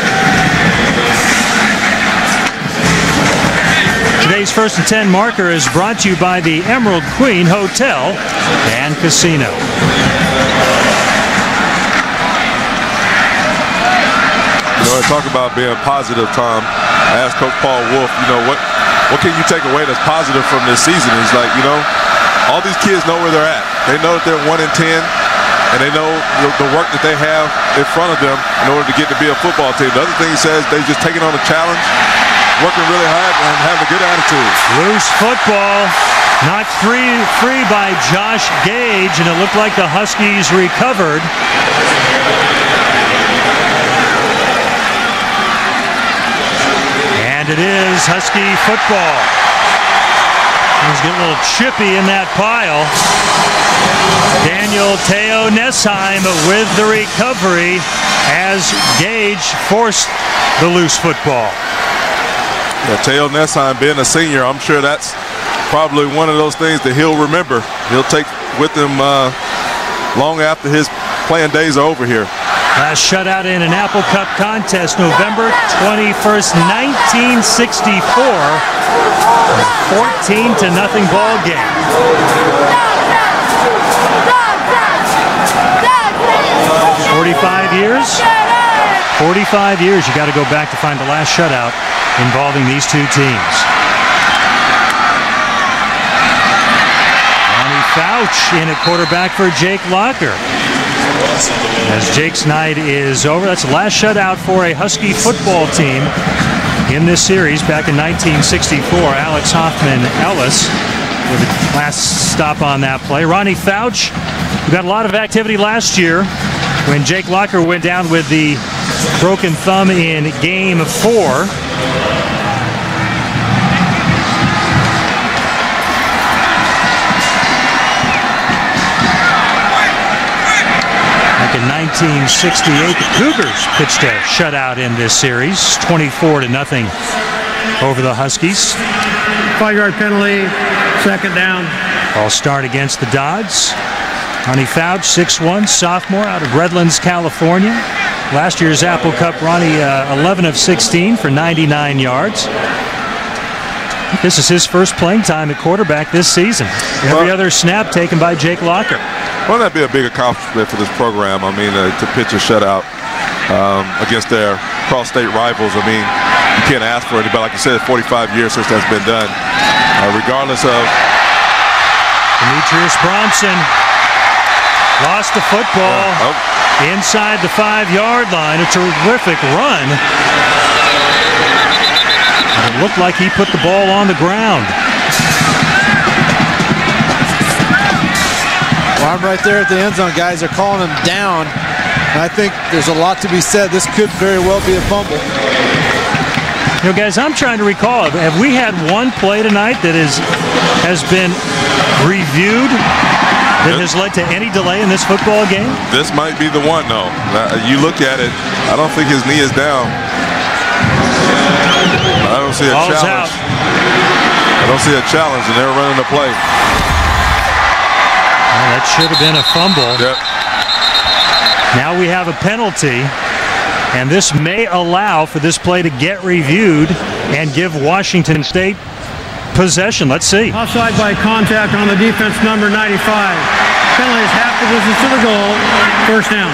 Speaker 1: Today's first and 10 marker is brought to you by the Emerald Queen Hotel and Casino.
Speaker 2: You know, talk about being positive, Tom. I asked Coach Paul Wulff, you know, what what can you take away that's positive from this season? He's like, you know, all these kids know where they're at. They know that they're one in ten, and they know the, work that they have in front of them in order to get to be a football team. The other thing he says, they're just taking on a challenge, working really hard, and having a good attitude.
Speaker 1: Loose football. Knocked free, free by Josh Gage, and it looked like the Huskies recovered. And it is Husky football. He's getting a little chippy in that pile. Daniel Te'o-Nesheim with the recovery as Gage forced the loose football.
Speaker 2: Yeah, Te'o-Nesheim being a senior, I'm sure that's probably one of those things that he'll remember. He'll take with him uh, long after his playing days are over here.
Speaker 1: Last shutout in an Apple Cup contest, November 21st, 1964. 14 to nothing ball game. 45 years? 45 years, you got to go back to find the last shutout involving these two teams. Ronnie Fouch in at quarterback for Jake Locker. As Jake's night is over, that's the last shutout for a Husky football team in this series back in 1964. Alex Hoffman Ellis with the last stop on that play. Ronnie Fouch, we got a lot of activity last year when Jake Locker went down with the broken thumb in game four. In 1968, the Cougars pitched a shutout in this series, 24 to nothing over the Huskies.
Speaker 3: Five-yard penalty, second down.
Speaker 1: All start against the Dodds. Ronnie Fouch, 6'1", sophomore out of Redlands, California. Last year's Apple Cup, Ronnie uh, 11 of 16 for 99 yards. This is his first playing time at quarterback this season. Every other snap taken by Jake Locker.
Speaker 2: Wouldn't that be a big accomplishment for this program? I mean, uh, to pitch a shutout um, against their cross-state rivals. I mean, you can't ask for it, but like you said, 45 years since that's been done. Uh, regardless of
Speaker 1: Demetrius Bronson lost the football
Speaker 2: oh.
Speaker 1: inside the five-yard line. A terrific run. And it looked like he put the ball on the ground.
Speaker 4: Well, I'm right there at the end zone, guys. They're calling him down. And I think there's a lot to be said. This could very well be a fumble.
Speaker 1: You know, guys, I'm trying to recall. Have we had one play tonight that is has been reviewed that has led to any delay in this football game?
Speaker 2: This might be the one, though. You look at it, I don't think his knee is down. I don't see a
Speaker 1: Ball's
Speaker 2: challenge.
Speaker 1: out.
Speaker 2: I don't see a challenge, and they're running the play.
Speaker 1: Well, that should have been a fumble.
Speaker 2: Yep.
Speaker 1: Now we have a penalty, and this may allow for this play to get reviewed and give Washington State possession. Let's see.
Speaker 3: Offside by contact on the defense number 95. Penalty is half the distance to the goal. First down.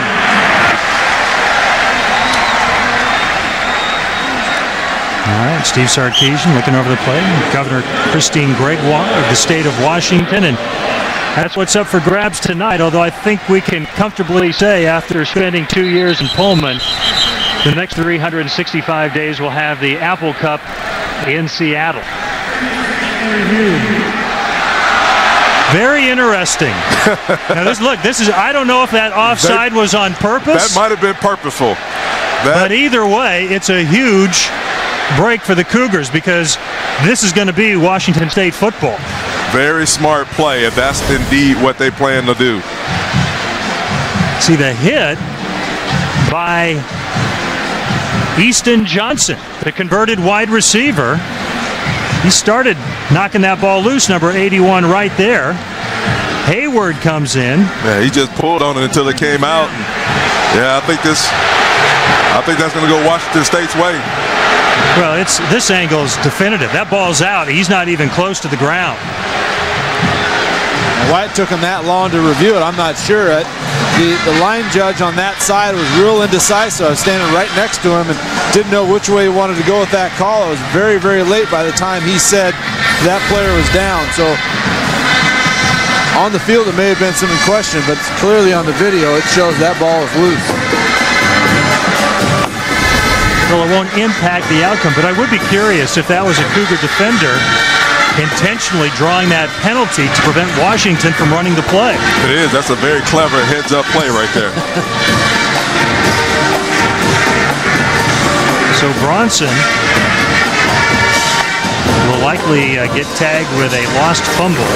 Speaker 1: All right, Steve Sarkisian looking over the play. Governor Christine Gregoire of the state of Washington, and that's what's up for grabs tonight. Although I think we can comfortably say, after spending two years in Pullman, the next 365 days we'll have the Apple Cup in Seattle. Very interesting. (laughs) now this look, this is I don't know if that offside was on purpose.
Speaker 2: That might have been purposeful.
Speaker 1: But either way, it's a huge break for the Cougars because this is going to be Washington State football.
Speaker 2: Very smart play if that's indeed what they plan to do.
Speaker 1: See the hit by Easton Johnson, the converted wide receiver. He started knocking that ball loose, number 81 right there. Hayward comes in.
Speaker 2: Yeah, he just pulled on it until it came out. Yeah, I think this I think that's going to go Washington State's way.
Speaker 1: Well, it's this angle is definitive. That ball's out. He's not even close to the ground.
Speaker 4: Why it took him that long to review it, I'm not sure. It, the, the line judge on that side was real indecisive. I was standing right next to him and didn't know which way he wanted to go with that call. It was very, very late by the time he said that player was down. So on the field, it may have been some in question, but clearly on the video, it shows that ball is loose.
Speaker 1: Well, it won't impact the outcome, but I would be curious if that was a Cougar defender intentionally drawing that penalty to prevent Washington from running the play.
Speaker 2: It is. That's a very clever heads-up play right there.
Speaker 1: So Bronson will likely uh, get tagged with a lost fumble.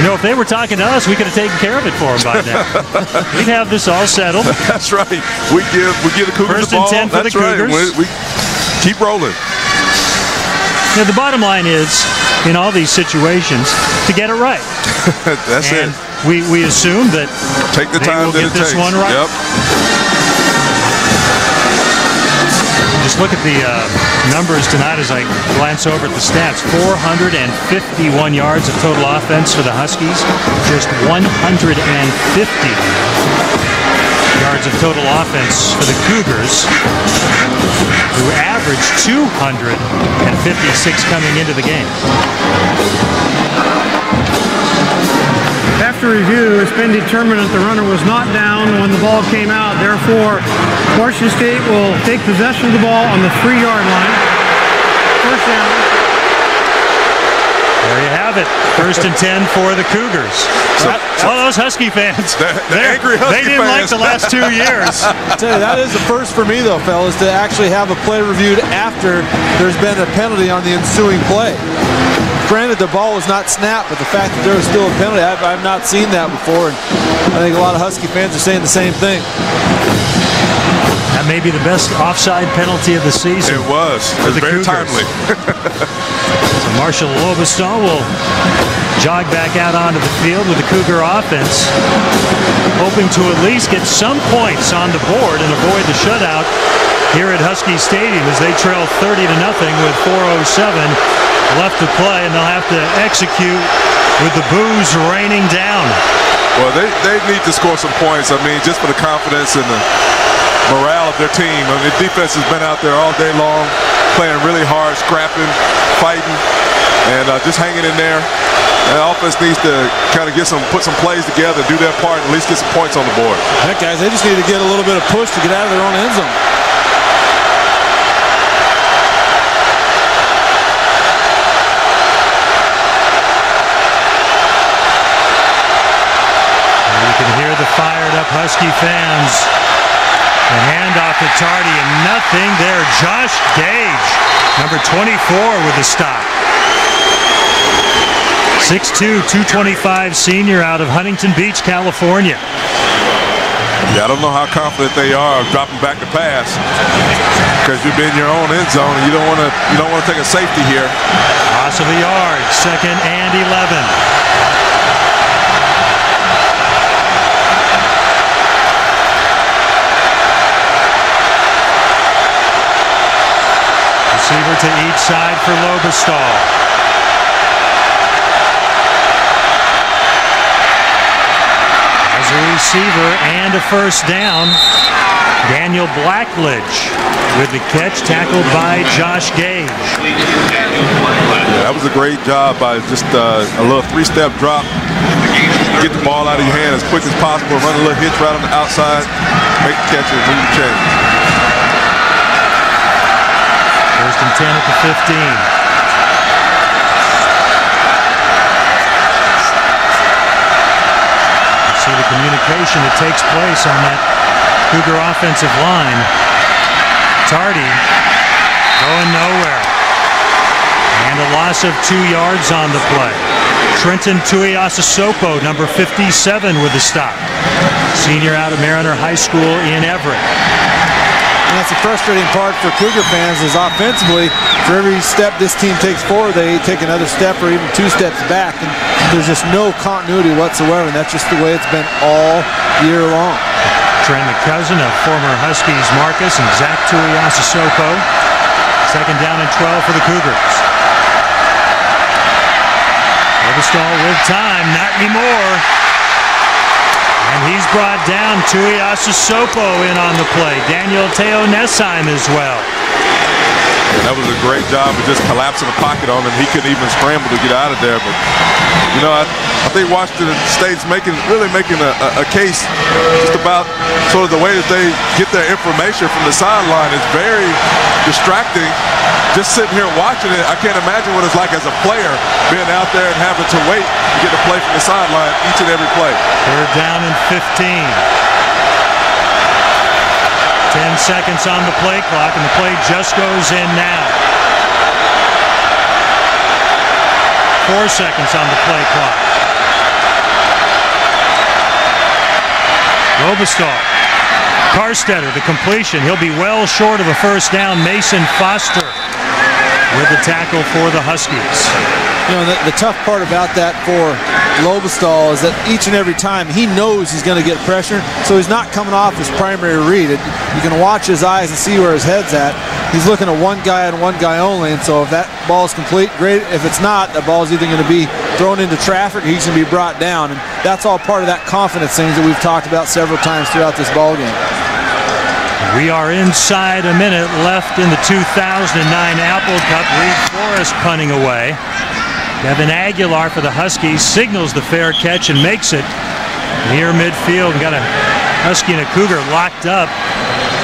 Speaker 1: You know, if they were talking to us, we could have taken care of it for them by now. (laughs) We'd have this all settled.
Speaker 2: That's right. We give we give the Cougars
Speaker 1: First
Speaker 2: the
Speaker 1: and
Speaker 2: ball.
Speaker 1: 10 for
Speaker 2: That's
Speaker 1: the
Speaker 2: right.
Speaker 1: Cougars.
Speaker 2: We, we keep rolling.
Speaker 1: Now, the bottom line is, in all these situations, to get it right. (laughs)
Speaker 2: That's
Speaker 1: and
Speaker 2: it.
Speaker 1: We, we assume that
Speaker 2: Take the time
Speaker 1: will
Speaker 2: that
Speaker 1: get
Speaker 2: it
Speaker 1: this
Speaker 2: takes.
Speaker 1: one right.
Speaker 2: Yep.
Speaker 1: Just look at the uh, numbers tonight as I glance over at the stats. 451 yards of total offense for the Huskies. Just 150 yards yards of total offense for the Cougars, who averaged 256 coming into the game.
Speaker 3: After review, it's been determined that the runner was not down when the ball came out. Therefore, Washington State will take possession of the ball on the three-yard line. First down.
Speaker 1: There you have it. First and 10 for the Cougars. So, all those Husky fans.
Speaker 2: The, the angry Husky
Speaker 1: They didn't like the last two (laughs) years.
Speaker 4: I tell you, that is the first for me, though, fellas, to actually have a play reviewed after there's been a penalty on the ensuing play. Granted, the ball was not snapped, but the fact that there was still a penalty, I've, I've not seen that before. And I think a lot of Husky fans are saying the same thing.
Speaker 1: That may be the best offside penalty of the season.
Speaker 2: It was.
Speaker 1: for
Speaker 2: It was
Speaker 1: the
Speaker 2: very
Speaker 1: Cougars.
Speaker 2: timely. (laughs)
Speaker 1: So Marshall Lobbestael will jog back out onto the field with the Cougar offense, hoping to at least get some points on the board and avoid the shutout here at Husky Stadium as they trail 30 to nothing with 4:07 left to play, and they'll have to execute with the boos raining down.
Speaker 2: Well, they, they need to score some points. I mean, just for the confidence and the morale of their team. I mean, the defense has been out there all day long, playing really hard, scrapping, fighting, and uh, just hanging in there. And the offense needs to kind of get some, put some plays together, do their part, and at least get some points on the board.
Speaker 4: Heck, guys, they just need to get a little bit of push to get out of their own end zone.
Speaker 1: And you can hear the fired up Husky fans. The handoff to Tardy and nothing there. Josh Gage, number 24 with the stop. 6'2", 225 senior out of Huntington Beach, California.
Speaker 2: Yeah, I don't know how confident they are of dropping back the pass because you've been in your own end zone and you don't want to you don't want to take a safety here.
Speaker 1: Loss of a yard, second and 11. Receiver to each side for Lobbestael. As a receiver and a first down, Daniel Blackledge with the catch tackled by Josh Gage.
Speaker 2: Yeah, that was a great job by just uh, a little three-step drop. Get the ball out of your hand as quick as possible, run a little hitch right on the outside, make the catch and move the chain.
Speaker 1: First and 10 at the 15. You see the communication that takes place on that Cougar offensive line. Tardy going nowhere. And a loss of two yards on the play. Trenton Tuiasosopo, number 57, with the stop. Senior out of Mariner High School in Everett.
Speaker 4: And that's the frustrating part for Cougar fans is offensively, for every step this team takes forward, they take another step or even two steps back. And there's just no continuity whatsoever, and that's just the way it's been all year long.
Speaker 1: Trent, the cousin of former Huskies Marcus and Zach Tuiasosopo. Second down and 12 for the Cougars. Lobbestael with time, not anymore. And he's brought down Tuiasosopo in on the play. Daniel Te'o-Nesheim as well.
Speaker 2: And that was a great job of just collapsing the pocket on him. He couldn't even scramble to get out of there. But you know, I, I think Washington State's making really making a, a, a case just about sort of the way that they get their information from the sideline is very distracting. Just sitting here watching it, I can't imagine what it's like as a player being out there and having to wait to get a play from the sideline each and every play.
Speaker 1: Third down and 15. 10 seconds on the play clock, and the play just goes in now. Four seconds on the play clock. Lobbestael. Karstetter, the completion. He'll be well short of a first down. Mason Foster with the tackle for the Huskies.
Speaker 4: You know, the, the tough part about that for Lobbestael is that each and every time he knows he's going to get pressure, so he's not coming off his primary read. You can watch his eyes and see where his head's at. he's looking at one guy and one guy only. And so if that ball is complete, great. If it's not, the ball is either going to be thrown into traffic he's going to be brought down. And that's all part of that confidence things that we've talked about several times throughout this ball game.
Speaker 1: We are inside a minute left in the 2009 Apple Cup. Reid Forrest punting away. Kevin Aguilar for the Huskies signals the fair catch and makes it near midfield. Got a Husky and a Cougar locked up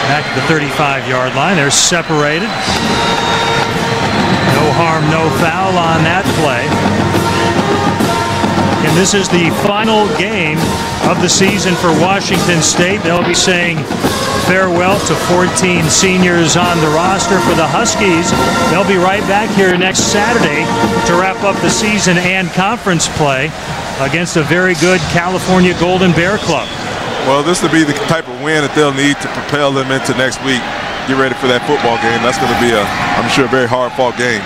Speaker 1: back at the 35-yard line. They're separated. No harm, no foul on that play. And this is the final game of the season for Washington State. They'll be saying farewell to 14 seniors on the roster for the Huskies. They'll be right back here next Saturday to wrap up the season and conference play against a very good California Golden Bear Club.
Speaker 2: Well, this will be the type of win that they'll need to propel them into next week. Get ready for that football game. That's going to be, a, I'm sure, a very hard-fought game.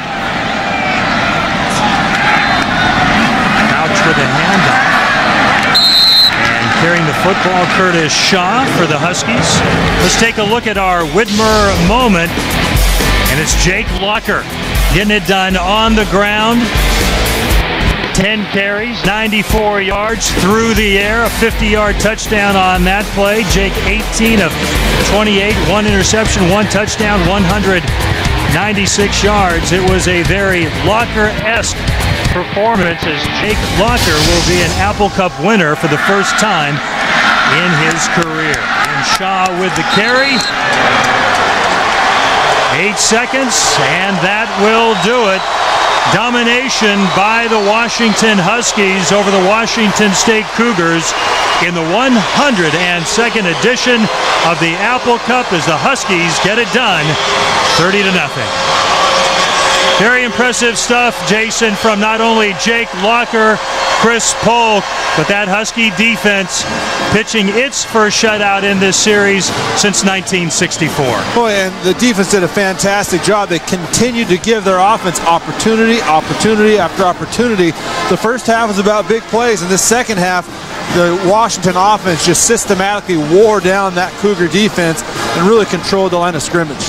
Speaker 1: Fouch with a handoff. Football, Curtis Shaw for the Huskies. Let's take a look at our Widmer moment. And it's Jake Locker getting it done on the ground. 10 carries, 94 yards through the air, a 50-yard touchdown on that play. Jake 18 of 28, one interception, one touchdown, 196 yards. It was a very Locker-esque performance as Jake Locker will be an Apple Cup winner for the first time in his career. And Shaw with the carry. Eight seconds, and that will do it. Domination by the Washington Huskies over the Washington State Cougars in the 102nd edition of the Apple Cup as the Huskies get it done 30 to nothing. Very impressive stuff, Jason, from not only Jake Locker, Chris Polk, but that Husky defense pitching its first shutout in this series since 1964.
Speaker 4: Boy, and the defense did a fantastic job. They continued to give their offense opportunity, opportunity after opportunity. The first half was about big plays, and the second half, the Washington offense just systematically wore down that Cougar defense and really controlled the line of scrimmage.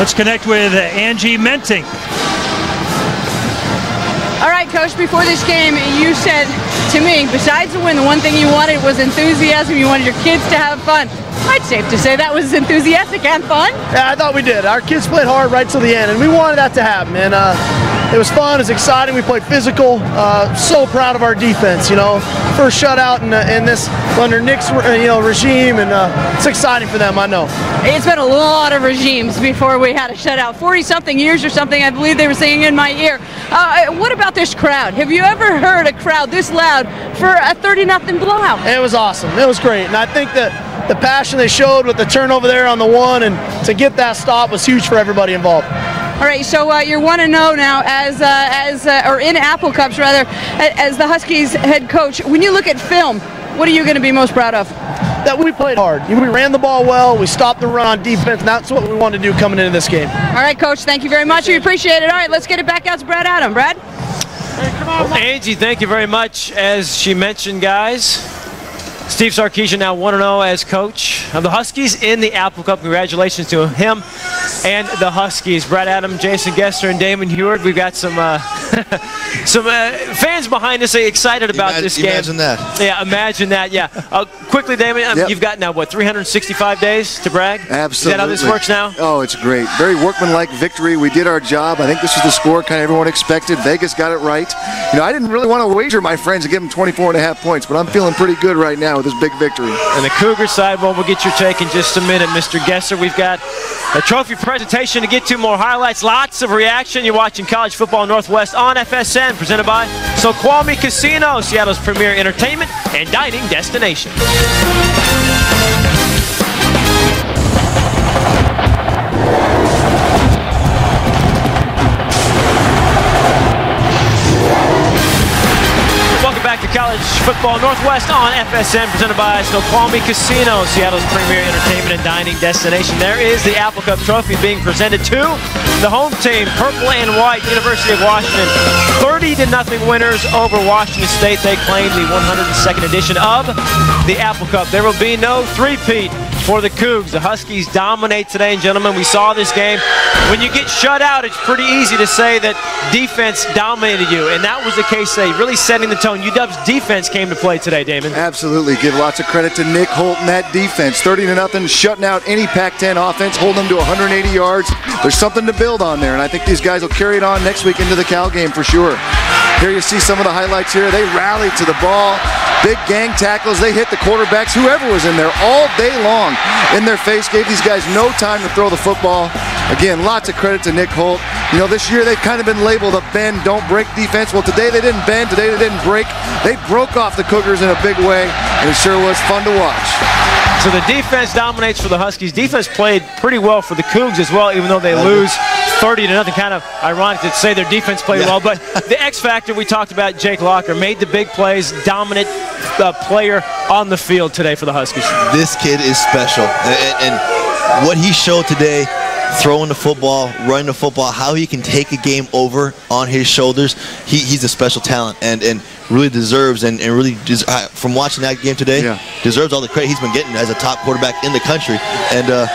Speaker 1: Let's connect with Angie Menting.
Speaker 9: Coach, before this game, you said to me, besides the win, the one thing you wanted was enthusiasm. You wanted your kids to have fun. I'd safe to say that was enthusiastic and fun.
Speaker 12: Yeah, I thought we did. Our kids played hard right till the end, and we wanted that to happen. And uh, it was fun. It was exciting. We played physical. Uh, so proud of our defense. You know, first shutout in, uh, in this under Nick's uh, you know regime, and uh, it's exciting for them. I know.
Speaker 9: It's been a lot of regimes before we had a shutout. 40 something years or something, I believe they were saying in my ear. Uh, what about this crowd? Have you ever heard a crowd this loud for a 30 nothing blowout?
Speaker 12: It was awesome. It was great. And I think that the passion they showed with the turnover there on the one and to get that stop was huge for everybody involved.
Speaker 9: All right, so uh, you're one to know now as uh, as uh, or in Apple Cups rather as the Huskies head coach. When you look at film, what are you going to be most proud of?
Speaker 12: That we played hard. We ran the ball well. We stopped the run on defense. That's what we want to do coming into this game.
Speaker 9: All right, coach. Thank you very much. We appreciate it. All right, let's get it back out to Brad Adam. Brad.
Speaker 7: Well, Angie, thank you very much. As she mentioned, guys, Steve Sarkisian now 1-0 as coach of the Huskies in the Apple Cup. Congratulations to him and the Huskies. Brad Adam, Jason Gesser, and Damon Huard. We've got some uh, (laughs) some uh, fans behind us are excited about
Speaker 6: Imagine-
Speaker 7: this game.
Speaker 6: imagine that.
Speaker 7: Yeah, imagine that. Yeah. Uh, quickly, Damon, um,
Speaker 8: Yep.
Speaker 7: you've got now what 365 days to brag.
Speaker 8: Absolutely.
Speaker 7: Is that how this works now?
Speaker 8: Oh, it's great. Very workmanlike victory. We did our job. I think this is the score kind of everyone expected. Vegas got it right. You know, I didn't really want to wager my friends and give them 24 and a half points, but I'm feeling pretty good right now with this big victory.
Speaker 7: And the Cougar side, well, we'll get your take in just a minute, Mr. Gesser. We've got a trophy presentation to get to, more highlights, lots of reaction. You're watching College Football Northwest on FSN, presented by Snoqualmie Casino, Seattle's premier entertainment and dining destination. College Football Northwest on FSN, presented by Snoqualmie Casino, Seattle's premier entertainment and dining destination. There is the Apple Cup Trophy being presented to the home team, Purple and White, University of Washington. 30 to nothing winners over Washington State. They claim the 102nd edition of the Apple Cup. There will be no three-peat for the Cougs. The Huskies dominate today, and gentlemen, we saw this game. When you get shut out, it's pretty easy to say that defense dominated you, and that was the case today, really setting the tone. UW's defense came to play today, Damon.
Speaker 8: Absolutely. Give lots of credit to Nick Holt and that defense. 30 to nothing, shutting out any Pac-10 offense, holding them to 180 yards. There's something to build on there, and I think these guys will carry it on next week into the Cal game for sure. Here you see some of the highlights here. They rallied to the ball. Big gang tackles. They hit the quarterbacks, whoever was in there, all day long in their face. Gave these guys no time to throw the football. Again, lots of credit to Nick Holt. You know, this year they've kind of been labeled a bend, don't break defense. Well, today they didn't bend. Today they didn't break. They broke off the Cougars in a big way, and it sure was fun to watch.
Speaker 7: So the defense dominates for the Huskies. Defense played pretty well for the Cougs as well, even though they lose 30 to nothing. Kind of ironic to say their defense played yeah. well, but the X factor we talked about, Jake Locker, made the big plays, dominant uh, player on the field today for the Huskies.
Speaker 6: This kid is special, and, and what he showed today throwing the football, running the football, how he can take a game over on his shoulders. He, he's a special talent and, and really deserves and, and really des- uh, from watching that game today,
Speaker 8: yeah.
Speaker 6: deserves all the credit he's been getting as a top quarterback in the country and uh,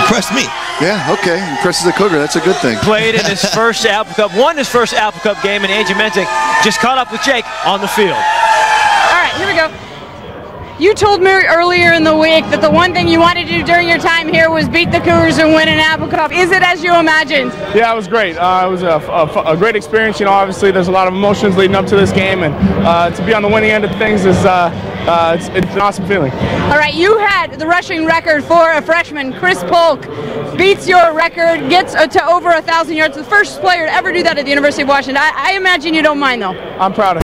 Speaker 6: impressed me.
Speaker 8: Yeah, okay. Impresses a Cougar. That's a good thing.
Speaker 7: Played in his (laughs) first Apple Cup, won his first Apple Cup game, and Angie Menting just caught up with Jake on the field.
Speaker 9: All right, here we go. You told me earlier in the week that the one thing you wanted to do during your time here was beat the Cougars and win an Apple Cup. Is it as you imagined?
Speaker 13: Yeah, it was great. Uh, it was a, a, a, great experience. You know, obviously there's a lot of emotions leading up to this game, and uh, to be on the winning end of things is uh, uh, it's, it's, an awesome feeling.
Speaker 9: All right, you had the rushing record for a freshman. Chris Polk beats your record, gets to over a thousand yards. The first player to ever do that at the University of Washington. I, I imagine you don't mind though.
Speaker 13: I'm proud of.